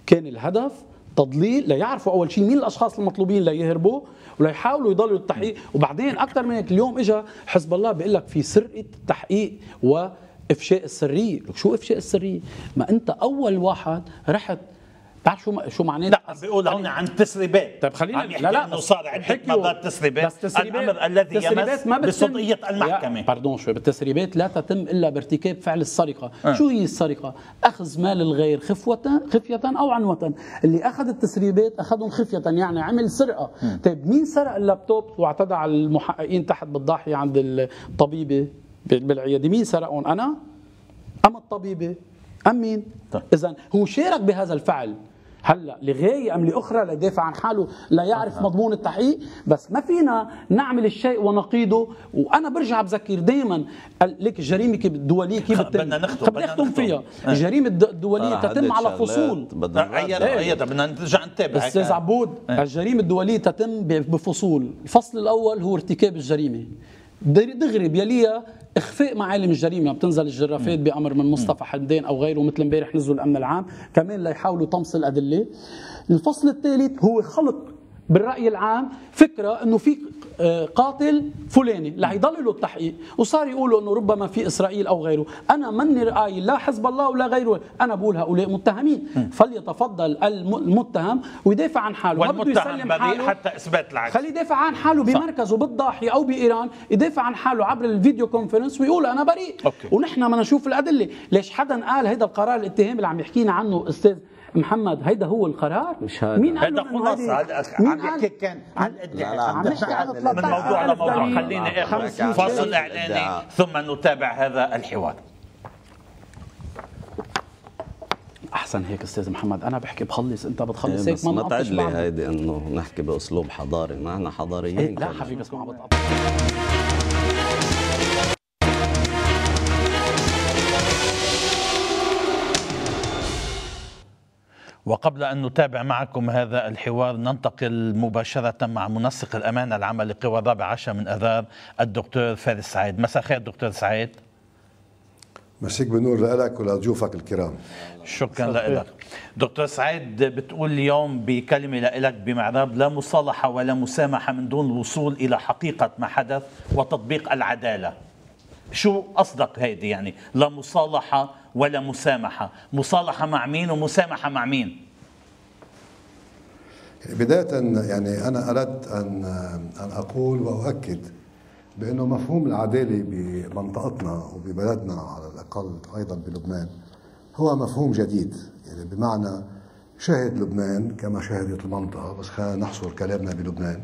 كان الهدف تضليل ليعرفوا أول شيء مين الأشخاص المطلوبين ليهربوا وليحاولوا يضلوا التحقيق. وبعدين أكثر من هيك اليوم اجى حزب الله بيقول لك في سرقة تحقيق وإفشاء السرية. لك شو إفشاء السرية؟ ما أنت أول واحد رحت بعرف شو شو معناه لا عم بيقول هون عن تسريبات. طيب خلينا لا لا إنه صار عده مرات تسريبات بس تسريبات الأمر الذي يمس ما بصدقيه المحكمة. باردون شوي بالتسريبات لا تتم إلا بارتكاب فعل السرقة. أه. شو هي السرقة؟ أخذ مال الغير خفوه خفية أو عنوه اللي أخذ التسريبات أخذهم خفية يعني عمل سرقة. طيب مين سرق اللابتوب واعتدى على المحققين تحت بالضاحيه عند الطبيبة؟ بالعيادة. مين سرقهم؟ أنا؟ أم الطبيبة؟ أم مين؟ طيب. اذا هو شارك بهذا الفعل. هلا لغاية أم لأخرى ليدافع عن حاله لا يعرف مضمون التحقيق. بس ما فينا نعمل الشيء ونقيضه وأنا برجع بذكر دائما لك الجريمه الدولية كيف بتتم؟ بدنا نختم، بدنا نختم. فيها. الجريمه الد- الدولية تتم على فصول. إيه. بدنا نرجع نتابع. أستاذ عبود الجريمة الدولية تتم بفصول. الفصل الأول هو ارتكاب الجريمة. دغري بيليها إخفاء معالم الجريمة. بتنزل الجرافات بأمر من مصطفى حمدان أو غيره مثل امبارح نزلوا الأمن العام. كمان ليحاولوا طمس الأدلة. الفصل الثالث هو خلق بالرأي العام فكرة إنه في آه، قاتل فلاني. اللي يضللوا التحقيق. وصار يقولوا إنه ربما في إسرائيل أو غيره. أنا مني رأيي لا حزب الله ولا غيره. أنا بقول هؤلاء متهمين. فليتفضل الم- المتهم ويدافع عن حاله. ما والمتهم يسلم بريء حاله. حتى إثبات العكس. خليه يدافع عن حاله بمركزه بالضاحيه أو بإيران. يدافع عن حاله عبر ال video conference ويقول أنا بريء. أوكي. ونحن بدنا نشوف الأدلة. ليش حدا قال هذا القرار الاتهامي اللي عم يحكينا عنه أستاذ محمد هيدا هو القرار. مش هذا. مين قال هذا إنه خلاص هيدي- هذا عم يحكي كان عن الادعاء لا، لا، عم نحكي عن من من 13 موضوع لموضوع اخذ 50 فاصل. إعلاني ثم نتابع هذا الحوار. أحسن هيك أستاذ محمد. أنا بحكي بخلص. أنت بتخلص إيه، هيك بس ما نقطش تعد لي. هيدي إنه نحكي بأسلوب حضاري. ما إحنا حضاريين لا كمان. حبيبي اسمع بتقطع. وقبل أن نتابع معكم هذا الحوار ننتقل مباشرة مع منسق الأمانة العامة لقوى الرابع عشر من أذار الدكتور فارس سعيد. مساء الخير دكتور سعيد. مسيك بنور لك ولضيوفك الكرام. شكرا لك. دكتور سعيد بتقول اليوم بكلمة لك بمعراب لا مصالحة ولا مسامحة من دون الوصول إلى حقيقة ما حدث وتطبيق العدالة. شو قصدك هيدي يعني؟ لا مصالحة ولا مسامحة. مصالحة مع مين ومسامحة مع مين؟ بداية يعني أنا أردت أن أن أقول وأؤكد بأنه مفهوم العدالة بمنطقتنا وببلدنا على الأقل أيضا بلبنان هو مفهوم جديد. يعني بمعنى شهد لبنان كما شهدت المنطقة بس خلينا نحصر كلامنا بلبنان.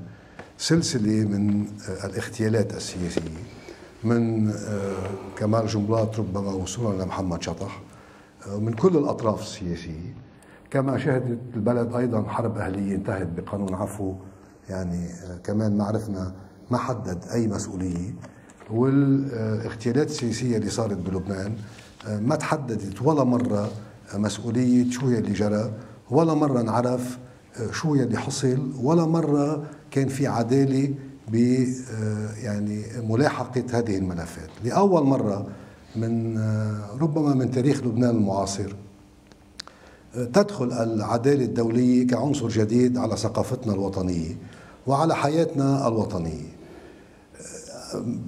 سلسلة من الاغتيالات السياسية من كمال جنبلاط ربما وصولا لمحمد شطح. من كل الأطراف السياسية. كما شهدت البلد أيضا حرب أهلية انتهت بقانون عفو. يعني كمان ما عرفنا ما حدد أي مسؤولية. والاغتيالات السياسية اللي صارت بلبنان ما تحددت ولا مرة مسؤولية شو اللي جرى ولا مرة انعرف شو اللي حصل ولا مرة كان في عدالة ب يعني ملاحقة هذه الملفات. لأول مرة من ربما من تاريخ لبنان المعاصر تدخل العدالة الدولية كعنصر جديد على ثقافتنا الوطنية وعلى حياتنا الوطنية.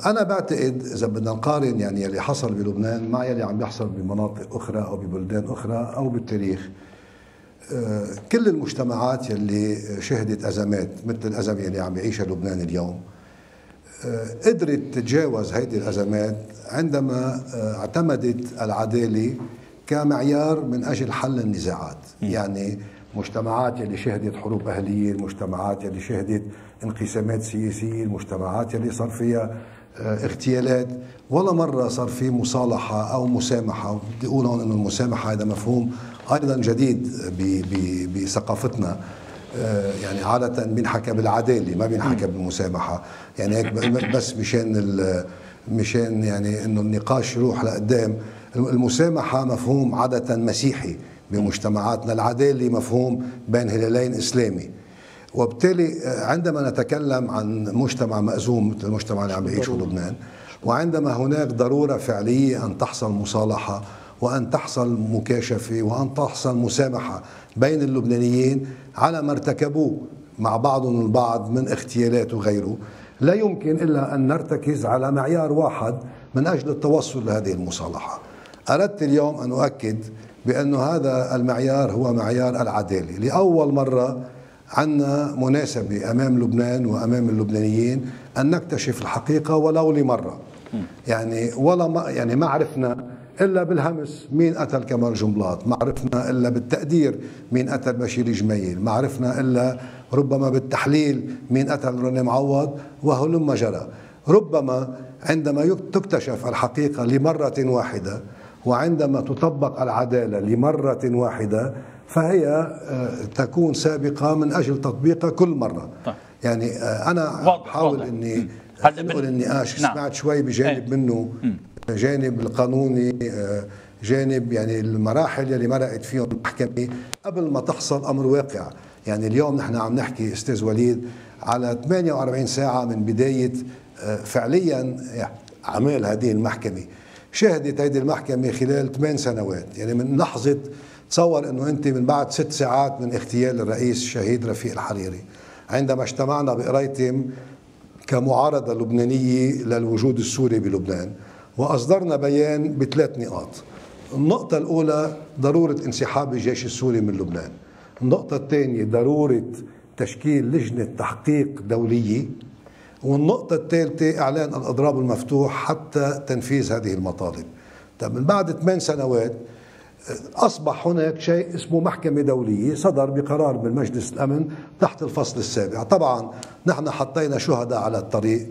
أنا بعتقد إذا بدنا نقارن يعني اللي حصل بلبنان مع اللي عم يحصل بمناطق أخرى أو ببلدان أخرى أو بالتاريخ كل المجتمعات يلي شهدت أزمات مثل الأزمة اللي عم يعيشها لبنان اليوم قدرت تتجاوز هذه الأزمات عندما اعتمدت العدالة كمعيار من أجل حل النزاعات. يعني مجتمعات يلي شهدت حروب أهلية المجتمعات يلي شهدت انقسامات سياسية المجتمعات يلي صار فيها اغتيالات. ولا مرة صار في مصالحة أو مسامحة. بدي أقول هون إنه المسامحة هذا مفهوم أيضا جديد بثقافتنا يعني عادة بينحكى بالعدالة ما بينحكى بالمسامحة يعني هيك بس مشان مشان يعني إنه النقاش يروح لقدام. المسامحة مفهوم عادة مسيحي بمجتمعاتنا. العدالة مفهوم بين هلالين إسلامي. وبالتالي عندما نتكلم عن مجتمع مأزوم مثل المجتمع اللي عم يعيشه لبنان وعندما هناك ضرورة فعلية أن تحصل مصالحة وأن تحصل مكاشفة وأن تحصل مسامحة بين اللبنانيين على ما ارتكبوه مع بعضهم البعض من اغتيالات وغيره. لا يمكن إلا أن نرتكز على معيار واحد من أجل التوصل لهذه المصالحة. أردت اليوم أن أؤكد بأن هذا المعيار هو معيار العدالة لأول مرة عندنا مناسبة أمام لبنان وأمام اللبنانيين أن نكتشف الحقيقة ولو لمرة. يعني ولا ما يعني ما عرفنا إلا بالهمس مين قتل كمال جنبلاط ما عرفنا إلا بالتقدير مين قتل بشير جميل ما عرفنا إلا ربما بالتحليل مين قتل رني معوض وهلم جرى ربما عندما تكتشف الحقيقة لمرة واحدة وعندما تطبق العدالة لمرة واحدة فهي تكون سابقة من أجل تطبيقها كل مرة طيب. يعني أنا بحاول أني أنقل النقاش نعم. سمعت شوي بجانب إيه. منه جانب القانوني جانب يعني المراحل اللي مرقت فيهم المحكمة قبل ما تحصل أمر واقع. يعني اليوم نحن عم نحكي أستاذ وليد على 48 ساعة من بداية فعليا أعمال هذه المحكمة. شهدت هذه المحكمة خلال ثمان سنوات. يعني من لحظة تصور أنه أنت من بعد ست ساعات من اغتيال الرئيس الشهيد رفيق الحريري. عندما اجتمعنا بقرايتم كمعارضة لبنانية للوجود السوري بلبنان. وأصدرنا بيان بثلاث نقاط. النقطة الأولى ضرورة انسحاب الجيش السوري من لبنان. النقطة الثانية ضرورة تشكيل لجنة تحقيق دولية. والنقطة الثالثة إعلان الإضراب المفتوح حتى تنفيذ هذه المطالب. طيب من بعد ثمان سنوات أصبح هناك شيء اسمه محكمة دولية صدر بقرار من مجلس الأمن تحت الفصل السابع. طبعا نحن حطينا شهداء على الطريق.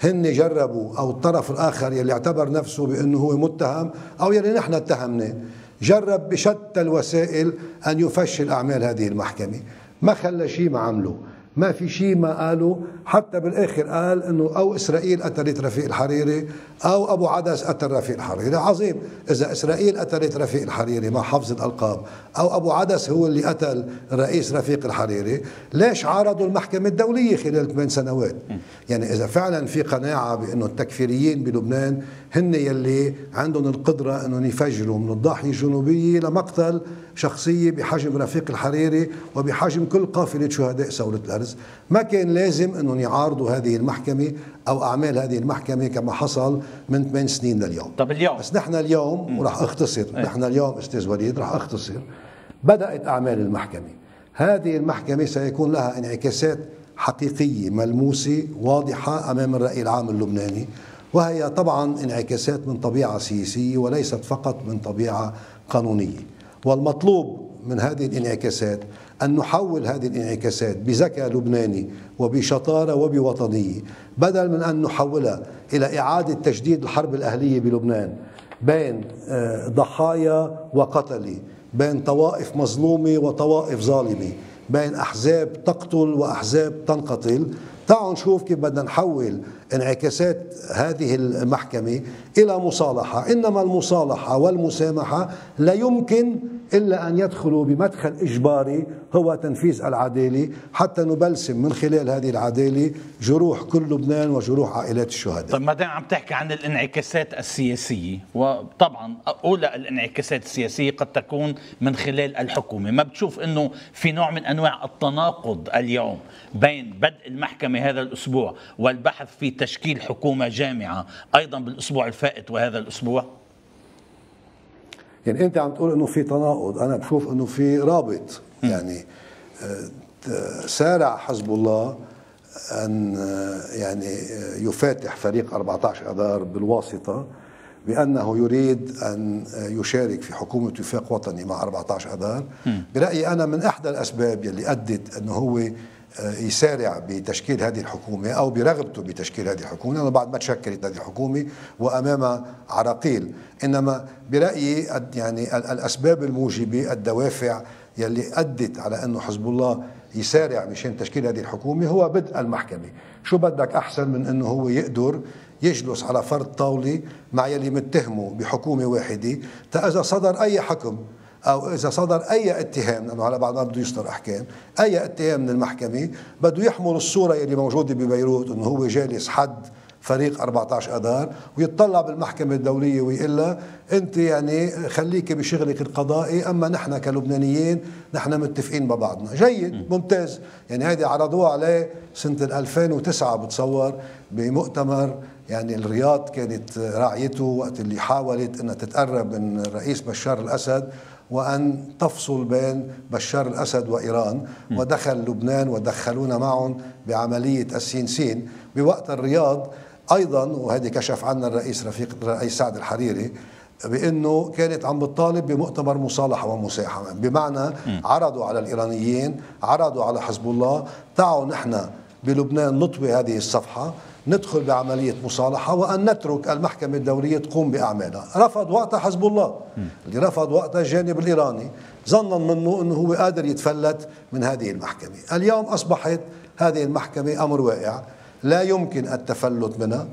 هن جربوا أو الطرف الآخر يلي اعتبر نفسه بأنه هو متهم أو يلي نحن اتهمناه جرب بشتى الوسائل أن يفشل أعمال هذه المحكمة. ما خلى شيء ما عمله ما في شيء ما قالوا حتى بالآخر قال إنه أو إسرائيل قتلت رفيق الحريري أو أبو عدس قتل رفيق الحريري. عظيم إذا إسرائيل قتلت رفيق الحريري مع حفظ الألقاب أو أبو عدس هو اللي قتل رئيس رفيق الحريري ليش عارضوا المحكمة الدولية خلال ثمان سنوات؟ يعني إذا فعلا في قناعة بأنه التكفيريين بلبنان هن يلي عندهم القدرة أنهم يفجروا من الضاحية الجنوبية لمقتل شخصية بحجم رفيق الحريري وبحجم كل قافلة شهداء ثورة الأرز. ما كان لازم أنهم يعارضوا هذه المحكمة أو أعمال هذه المحكمة كما حصل من ثمان سنين لليوم. طب اليوم؟ بس نحن اليوم وراح أختصر. إيه؟ نحن اليوم أستاذ وليد راح أختصر. بدأت أعمال المحكمة. هذه المحكمة سيكون لها انعكاسات حقيقية ملموسة واضحة أمام الرأي العام اللبناني وهي طبعا انعكاسات من طبيعة سياسية وليست فقط من طبيعة قانونية. والمطلوب من هذه الانعكاسات أن نحول هذه الانعكاسات بذكاء لبناني وبشطارة وبوطنية بدل من أن نحولها إلى إعادة تجديد الحرب الأهلية بلبنان بين آه، ضحايا وقتلة بين طوائف مظلومة وطوائف ظالمة بين أحزاب تقتل وأحزاب تنقتل. تعالوا نشوف كيف بدنا نحول انعكاسات هذه المحكمة إلى مصالحة. إنما المصالحة والمسامحة لا يمكن إلا أن يدخلوا بمدخل إجباري هو تنفيذ العدالة حتى نبلسم من خلال هذه العدالة جروح كل لبنان وجروح عائلات الشهداء. طيب ما دام عم تحكي عن الانعكاسات السياسية وطبعا أولى الانعكاسات السياسية قد تكون من خلال الحكومة. ما بتشوف أنه في نوع من أنواع التناقض اليوم بين بدء المحكمة هذا الأسبوع والبحث في تشكيل حكومة جامعة أيضا بالأسبوع الفائت وهذا الأسبوع؟ يعني أنت عم تقول أنه في تناقض أنا بشوف أنه في رابط. يعني آه، سارع حزب الله أن آه، يعني آه، يفاتح فريق 14 أذار بالواسطة بأنه يريد أن يشارك في حكومة وفاق وطني مع 14 أذار برأيي أنا من أحدى الأسباب يلي أدت أنه هو يسارع بتشكيل هذه الحكومة أو برغبته بتشكيل هذه الحكومة لأنه بعد ما تشكلت هذه الحكومة وأمام عراقيل. إنما برأيي يعني الأسباب الموجبة الدوافع يلي أدت على أنه حزب الله يسارع مشان تشكيل هذه الحكومة هو بدء المحكمة. شو بدك أحسن من أنه هو يقدر يجلس على فرد طاولة مع يلي متهمه بحكومة واحدة تا إذا صدر أي حكم أو إذا صدر أي اتهام لأنه على بعد ما بده يصدر أحكام أي اتهام من المحكمة بده يحمل الصورة اللي موجودة ببيروت إنه هو جالس حد فريق 14 اذار ويطلع بالمحكمة الدولية ويقول لها أنت يعني خليك بشغلك القضائي أما نحن كلبنانيين نحن متفقين مع بعضنا جيد ممتاز. يعني هيدي عرضوها عليه سنة 2009 بتصور بمؤتمر يعني الرياض كانت راعيته وقت اللي حاولت إنها تتقرب من الرئيس بشار الأسد وأن تفصل بين بشار الأسد وإيران ودخل لبنان ودخلونا معهم بعملية السين بوقت الرياض أيضا وهذه كشف عنا الرئيس رفيق الرئيس سعد الحريري بأنه كانت عم بتطالب بمؤتمر مصالحة ومساحمه بمعنى عرضوا على الإيرانيين عرضوا على حزب الله تعالوا نحن بلبنان نطوي هذه الصفحة. ندخل بعملية مصالحة وأن نترك المحكمة الدولية تقوم بأعمالها. رفض وقتها حزب الله. اللي رفض وقتها الجانب الإيراني ظنا منه أنه هو قادر يتفلت من هذه المحكمة. اليوم أصبحت هذه المحكمة أمر واقع لا يمكن التفلت منها.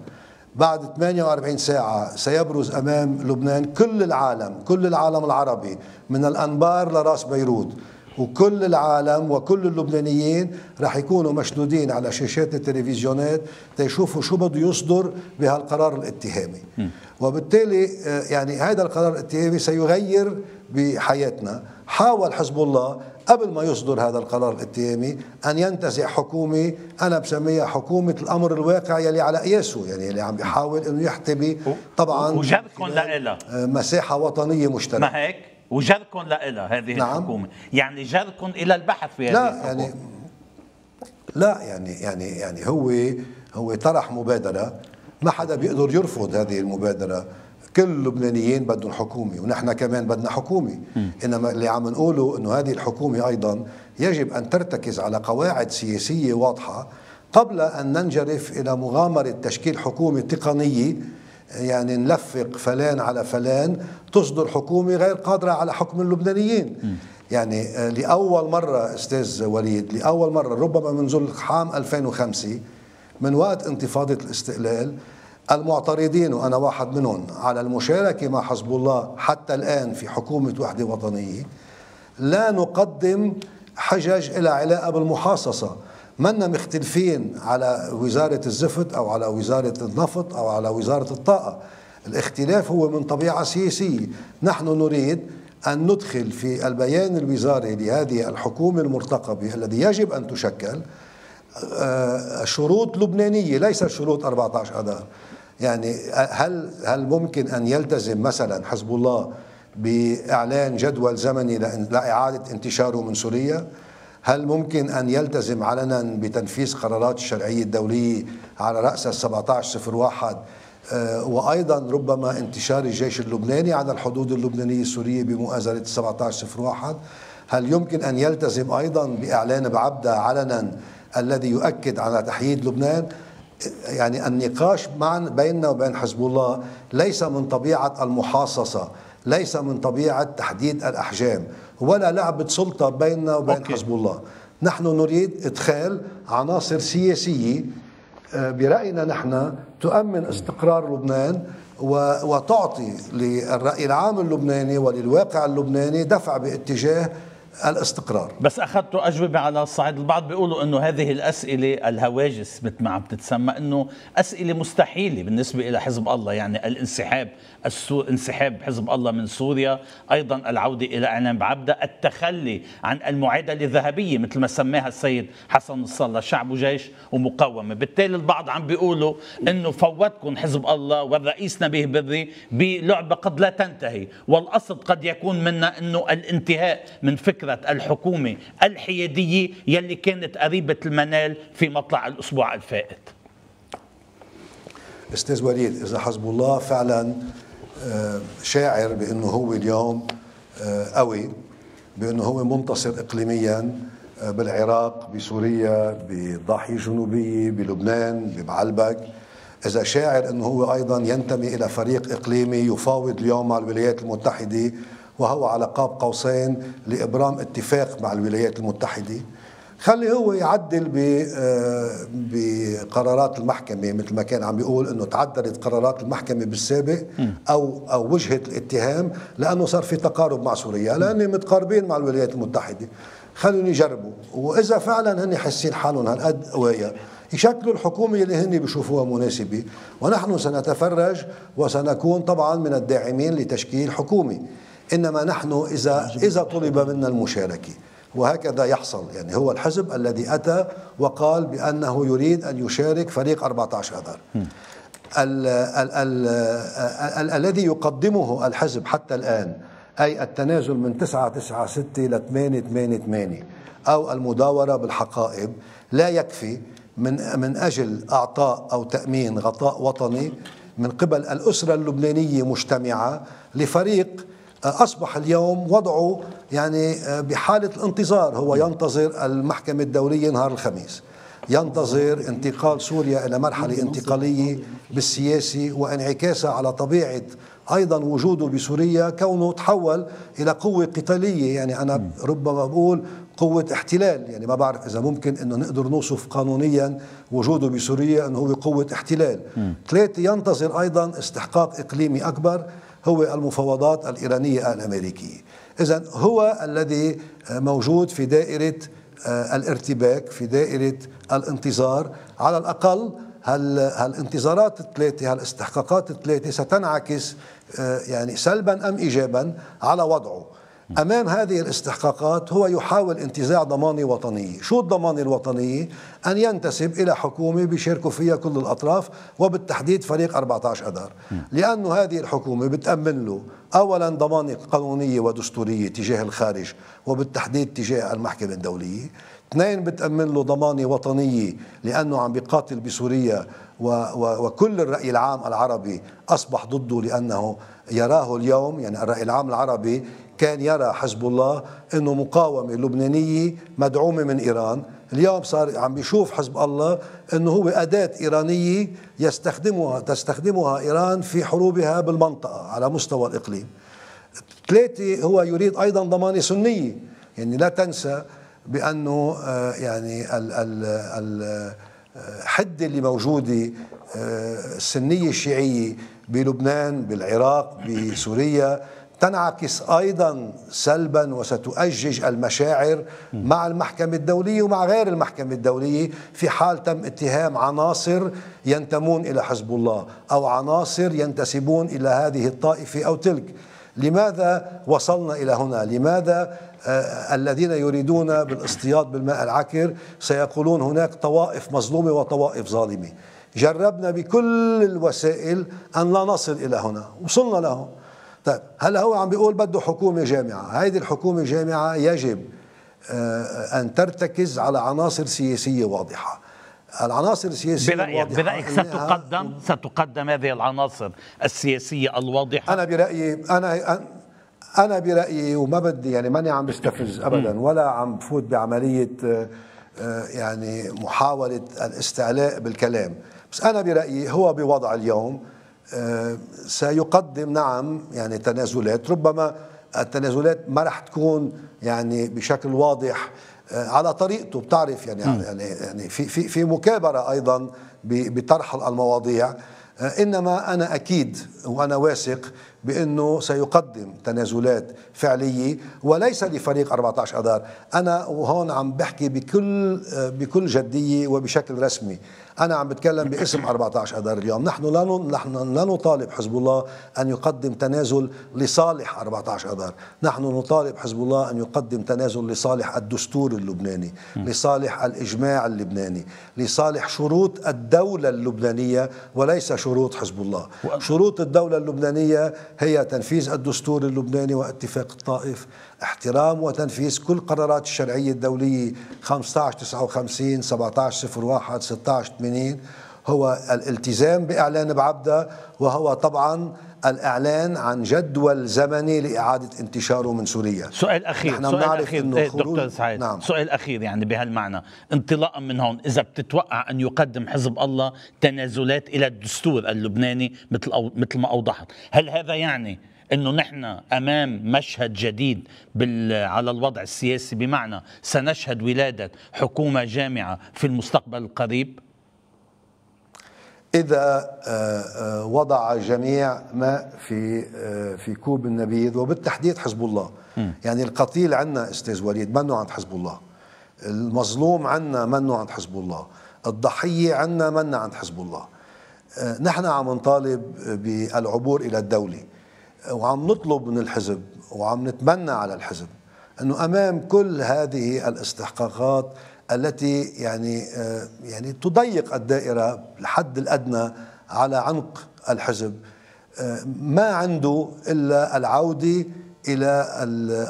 بعد 48 ساعة سيبرز أمام لبنان كل العالم كل العالم العربي من الأنبار لراس بيروت. وكل العالم وكل اللبنانيين رح يكونوا مشدودين على شاشات التلفزيونات تيشوفوا شو بده يصدر بهالقرار الاتهامي. وبالتالي آه، يعني هذا القرار الاتهامي سيغير بحياتنا. حاول حزب الله قبل ما يصدر هذا القرار الاتهامي أن ينتزع حكومه أنا بسميها حكومة الأمر الواقع يلي على قياسه يعني اللي عم بيحاول إنه يحتمي طبعا لها آه، مساحة وطنية مشتركة. ما هيك؟ وجركم لها هذه نعم. الحكومة يعني جركم إلى البحث في هذه لا الحكومة. يعني لا يعني يعني يعني هو هو طرح مبادرة ما حدا بيقدر يرفض هذه المبادرة كل اللبنانيين بدهم حكومة ونحن كمان بدنا حكومة إنما اللي عم نقوله إنه هذه الحكومة أيضا يجب أن ترتكز على قواعد سياسية واضحة قبل أن ننجرف إلى مغامرة تشكيل حكومة تقنية يعني نلفق فلان على فلان تصدر حكومة غير قادرة على حكم اللبنانيين. يعني آه، لأول مرة أستاذ وليد لأول مرة ربما منذ عام 2005 من وقت انتفاضة الاستقلال المعترضين وأنا واحد منهم على المشاركة مع حزب الله حتى الآن في حكومة وحدة وطنية لا نقدم حجج إلى علاقة بالمحاصصة. منا مختلفين على وزارة الزفت أو على وزارة النفط أو على وزارة الطاقة. الاختلاف هو من طبيعة سياسية. نحن نريد أن ندخل في البيان الوزاري لهذه الحكومة المرتقبة الذي يجب أن تشكل آه، شروط لبنانية ليس شروط 14 أذار. يعني هل هل ممكن أن يلتزم مثلا حزب الله بإعلان جدول زمني لإعادة انتشاره من سوريا؟ هل ممكن أن يلتزم علنا بتنفيذ قرارات الشرعية الدولية على رأس 1701 آه، وأيضا ربما انتشار الجيش اللبناني على الحدود اللبنانية السورية بمؤازرة 1701 هل يمكن أن يلتزم أيضا بإعلان بعبده علنا الذي يؤكد على تحييد لبنان؟ يعني النقاش معا بيننا وبين حزب الله ليس من طبيعة المحاصصة ليس من طبيعة تحديد الأحجام. ولا لعبة سلطة بيننا وبين أوكي. حزب الله. نحن نريد إدخال عناصر سياسية آه، برأينا نحن تؤمن استقرار لبنان وتعطي للرأي العام اللبناني وللواقع اللبناني دفع باتجاه الاستقرار. بس اخذتوا أجوبة على الصعيد. البعض بيقولوا إنه هذه الأسئلة الهواجس مثل ما عم تتسمى إنه أسئلة مستحيلة بالنسبة إلى حزب الله يعني الانسحاب السو... انسحاب حزب الله من سوريا. أيضا العودة إلى اعلان بعبدة. التخلي عن المعادلة الذهبية مثل ما سماها السيد حسن الصلاة شعب وجيش ومقاومة. بالتالي البعض عم بيقولوا إنه فوتكم حزب الله والرئيس نبيه بري بلعبة قد لا تنتهي. والقصد قد يكون منا إنه الانتهاء من فكرة الحكومة الحيادية يلي كانت قريبة المنال في مطلع الأسبوع الفائت. أستاذ وليد إذا حزب الله فعلا شاعر بأنه هو اليوم آه، قوي بأنه هو منتصر اقليميا آه، بالعراق بسوريا بالضاحيه الجنوبيه بلبنان بمعلبك. إذا شاعر أنه هو أيضا ينتمي إلى فريق إقليمي يفاوض اليوم مع الولايات المتحدة وهو على قاب قوسين لإبرام اتفاق مع الولايات المتحدة. خلي هو يعدل آه، بقرارات المحكمة مثل ما كان عم بيقول إنه تعدلت قرارات المحكمة بالسابق أو أو وجهة الاتهام لأنه صار في تقارب مع سوريا لأن متقاربين مع الولايات المتحدة. خليهم يجربوا. وإذا فعلا هن حاسين حالهم هالقد قوية يشكلوا الحكومة اللي هن بيشوفوها مناسبة. ونحن سنتفرج وسنكون طبعا من الداعمين لتشكيل حكومة. إنما نحن إذا إذا طلب منا المشاركة. وهكذا يحصل. يعني هو الحزب الذي أتى وقال بأنه يريد أن يشارك فريق 14 أذار. الذي يقدمه الحزب حتى الآن أي التنازل من 9 9 6 ل 8 8 8 أو المداورة بالحقائب لا يكفي من من أجل أعطاء أو تأمين غطاء وطني من قبل الأسرة اللبنانية مجتمعة لفريق أصبح اليوم وضعه يعني آه، بحالة الانتظار. هو ينتظر المحكمة الدولية نهار الخميس. ينتظر انتقال سوريا إلى مرحلة انتقالية بالسياسي وانعكاسها على طبيعة أيضا وجوده بسوريا كونه تحول إلى قوة قتالية. يعني أنا ربما بقول قوة احتلال. يعني ما بعرف إذا ممكن إنه نقدر نوصف قانونيا وجوده بسوريا إنه هو قوة احتلال. ثلاثة ينتظر أيضا استحقاق إقليمي أكبر. هو المفاوضات الإيرانية الأمريكية. إذا هو الذي موجود في دائرة آه، الارتباك في دائرة الانتظار. على الأقل هالانتظارات الثلاثة هالاستحقاقات الثلاثة ستنعكس آه، يعني سلبا أم إيجابا على وضعه. أمام هذه الاستحقاقات هو يحاول انتزاع ضمانه وطنيه، شو الضمانه الوطنيه؟ أن ينتسب إلى حكومة بيشاركوا فيها كل الأطراف وبالتحديد فريق 14 اذار، لأنه هذه الحكومة بتأمن له اولا ضمانه قانونية ودستورية تجاه الخارج وبالتحديد تجاه المحكمة الدولية، اثنين بتأمن له ضمانة وطنية لأنه عم بيقاتل بسوريا و و وكل الرأي العام العربي أصبح ضده لأنه يراه اليوم يعني الرأي العام العربي كان يرى حزب الله أنه مقاومة لبنانية مدعومة من إيران. اليوم صار عم بيشوف حزب الله أنه هو أداة إيرانية يستخدمها تستخدمها إيران في حروبها بالمنطقة على مستوى الإقليم. ثلاثة هو يريد أيضا ضمانة سنية يعني لا تنسى بأنه آه، يعني ال ال الحدة اللي موجودة آه، السنية الشيعية بلبنان بالعراق بسوريا تنعكس أيضا سلبا وستؤجج المشاعر مع المحكمه الدوليه ومع غير المحكمه الدوليه في حال تم اتهام عناصر ينتمون إلى حزب الله أو عناصر ينتسبون إلى هذه الطائفة أو تلك. لماذا وصلنا إلى هنا؟ لماذا آه الذين يريدون بالاصطياد بالماء العكر سيقولون هناك طوائف مظلومة وطوائف ظالمة؟ جربنا بكل الوسائل أن لا نصل إلى هنا وصلنا له طيب هلا هو عم بيقول بده حكومة جامعة. هذه الحكومة جامعة يجب آه أن ترتكز على عناصر سياسية واضحة. العناصر السياسية برأيك برأيك ستقدم ستقدم هذه العناصر السياسية الواضحة؟ أنا برايي أنا أنا برأيي وما بدي يعني ماني عم بستفز ابدا ولا عم بفوت بعملية يعني محاولة الاستعلاء بالكلام. بس أنا برأيي هو بوضع اليوم سيقدم نعم يعني تنازلات. ربما التنازلات ما رح تكون يعني بشكل واضح على طريقته. بتعرف يعني م. يعني يعني في في في مكابرة أيضا بطرح المواضيع. إنما أنا أكيد وأنا واثق بأنه سيقدم تنازلات فعلية وليس لفريق 14 آذار. أنا وهون عم بحكي بكل بكل جدية وبشكل رسمي. أنا عم بتكلم باسم 14 اذار اليوم نحن لا نحن لا نطالب حزب الله أن يقدم تنازل لصالح 14 اذار نحن نطالب حزب الله أن يقدم تنازل لصالح الدستور اللبناني. لصالح الإجماع اللبناني. لصالح شروط الدولة اللبنانية وليس شروط حزب الله. شروط الدولة اللبنانية هي تنفيذ الدستور اللبناني واتفاق الطائف احترام وتنفيذ كل قرارات الشرعية الدولية 15 59 17 01 16 80 هو الالتزام بإعلان بعبدة وهو طبعا الإعلان عن جدول زمني لإعادة انتشاره من سوريا. سؤال أخير نحن سؤال أخير إنه دكتور سعيد نعم. سؤال أخير يعني بهالمعنى انطلاقا من هون إذا بتتوقع أن يقدم حزب الله تنازلات إلى الدستور اللبناني مثل أو مثل ما أوضحت هل هذا يعني إنه نحن أمام مشهد جديد بال على الوضع السياسي؟ بمعنى سنشهد ولادة حكومة جامعة في المستقبل القريب؟ إذا وضع جميع ماء في في كوب النبيذ وبالتحديد حزب الله. يعني القتيل عنا أستاذ وليد منه عند حزب الله؟ المظلوم عنا منه عند حزب الله؟ الضحية عنا منه عند حزب الله؟ نحن عم نطالب بالعبور إلى الدولة وعم نطلب من الحزب وعم نتمنى على الحزب إنه أمام كل هذه الاستحقاقات التي يعني يعني تضيق الدائرة الحد الأدنى على عنق الحزب. ما عنده إلا العودة إلى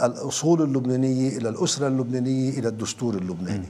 الأصول اللبنانية إلى الأسرة اللبنانية إلى الدستور اللبناني.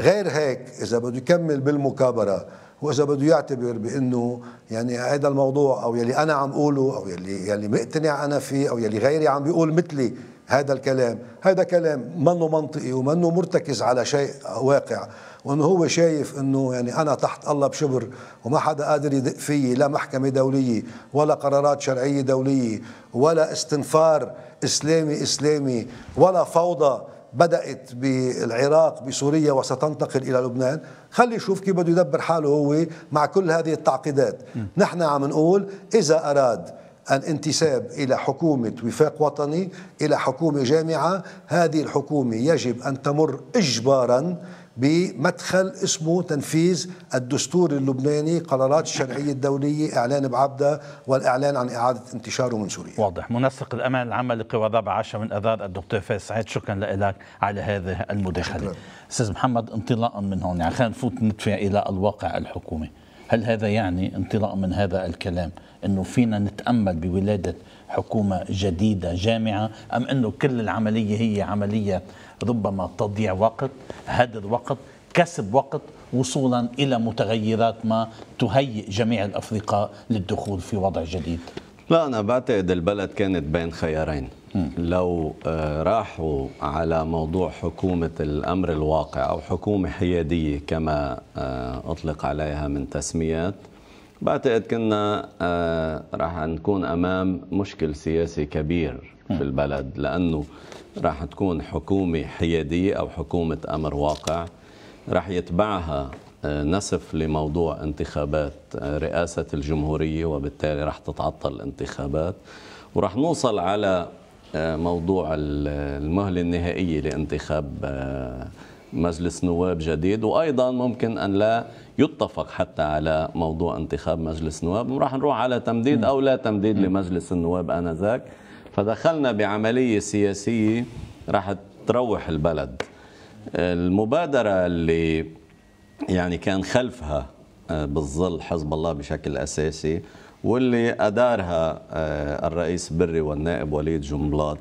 غير هيك إذا بده يكمل بالمكابرة وإذا بده يعتبر بأنه يعني هذا الموضوع أو يلي أنا عم أقوله أو يلي يلي مقتنع أنا فيه أو يلي غيري عم بيقول مثلي هذا الكلام هذا كلام منه منطقي ومنه مرتكز على شيء واقع وإنه هو شايف إنه يعني أنا تحت الله بشبر وما حدا قادر يدق فيي لا محكمة دولية ولا قرارات شرعية دولية ولا استنفار إسلامي إسلامي ولا فوضى بدأت بالعراق بسوريا وستنتقل إلى لبنان. خلي يشوف كيف بده يدبر حاله هو مع كل هذه التعقيدات. نحن عم نقول إذا أراد الانتساب إلى حكومة وفاق وطني إلى حكومة جامعة. هذه الحكومة يجب أن تمر إجباراً بمدخل اسمه تنفيذ الدستور اللبناني قرارات الشرعية الدولية إعلان بعبدة والإعلان عن إعادة انتشاره من سوريا. واضح. منسق الأمان العام لقوى الرابع عشر من أذار الدكتور فايز سعيد. شكرا لك على هذه المداخلة. أستاذ محمد انطلاقا من هون. يعني خلينا نفوت ندفع إلى الواقع الحكومي. هل هذا يعني انطلاق من هذا الكلام إنه فينا نتأمل بولادة حكومة جديدة جامعة أم إنه كل العملية هي عملية ربما تضيع وقت هدر وقت كسب وقت وصولا إلى متغيرات ما تهيئ جميع الأفرقاء للدخول في وضع جديد. لا أنا بعتقد البلد كانت بين خيارين. لو آه، راحوا على موضوع حكومة الأمر الواقع أو حكومة حيادية كما آه، أطلق عليها من تسميات بعتقد كنا آه، راح نكون أمام مشكل سياسي كبير في البلد لأنه راح تكون حكومة حيادية أو حكومة أمر واقع راح يتبعها نسف لموضوع انتخابات رئاسة الجمهورية وبالتالي راح تتعطل الانتخابات. وراح نوصل على موضوع المهلة النهائية لانتخاب آه، مجلس نواب جديد وأيضا ممكن أن لا يتفق حتى على موضوع انتخاب مجلس نواب وراح نروح على تمديد أو لا تمديد لمجلس النواب آنذاك. فدخلنا بعملية سياسية راح تروح البلد. المبادرة اللي يعني كان خلفها آه، بالظل حزب الله بشكل أساسي واللي أدارها آه، الرئيس بري والنائب وليد جنبلاط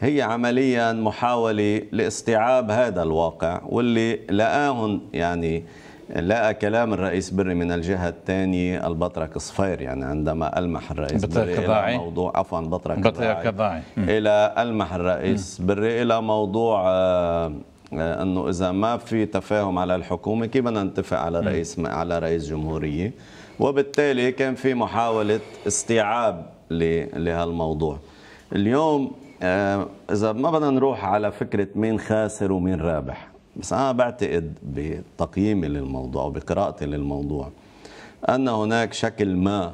هي عمليا محاولة لاستيعاب هذا الواقع واللي لقاهم يعني لقى كلام الرئيس بري من الجهة الثانية البطرك صفير يعني عندما ألمح الرئيس بري إلى موضوع عفوا بطرك كضاعي إلى ألمح الرئيس بري إلى موضوع آه، آه، إنه إذا ما في تفاهم على الحكومة كيف بدنا نتفق على رئيس على رئيس جمهورية؟ وبالتالي كان في محاولة استيعاب لهالموضوع. اليوم آه، إذا ما بدنا نروح على فكرة مين خاسر ومين رابح بس أنا بعتقد بتقييمي للموضوع وبقراءتي للموضوع أن هناك شكل ما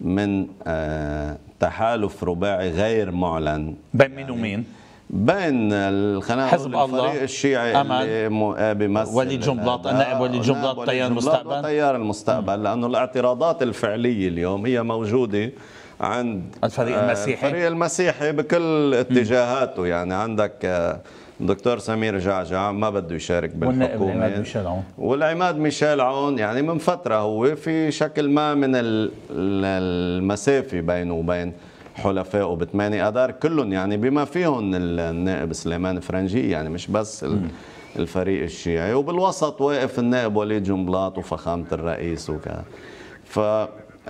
من آه، تحالف رباعي غير معلن. بين مين ومين؟ بين خلينا حزب الله الفريق الشيعي أمل اللي بيمثل وليد جنبلاط النائب وليد جنبلاط تيار المستقبل. تيار المستقبل لأنه الاعتراضات الفعلية اليوم هي موجودة عند الفريق آه، المسيحي؟ الفريق المسيحي بكل اتجاهاته. يعني عندك آه، سمير جعجع ما بده يشارك بالحكومة والعماد ميشيل عون. والعماد ميشيل عون يعني من فترة هو في شكل ما من المسافة بينه وبين حلفائه بثمانية أدار كلهم يعني بما فيهم النائب سليمان فرنجي يعني مش بس الفريق الشيعي. وبالوسط واقف النائب وليد جنبلاط وفخامة الرئيس وكذا. ف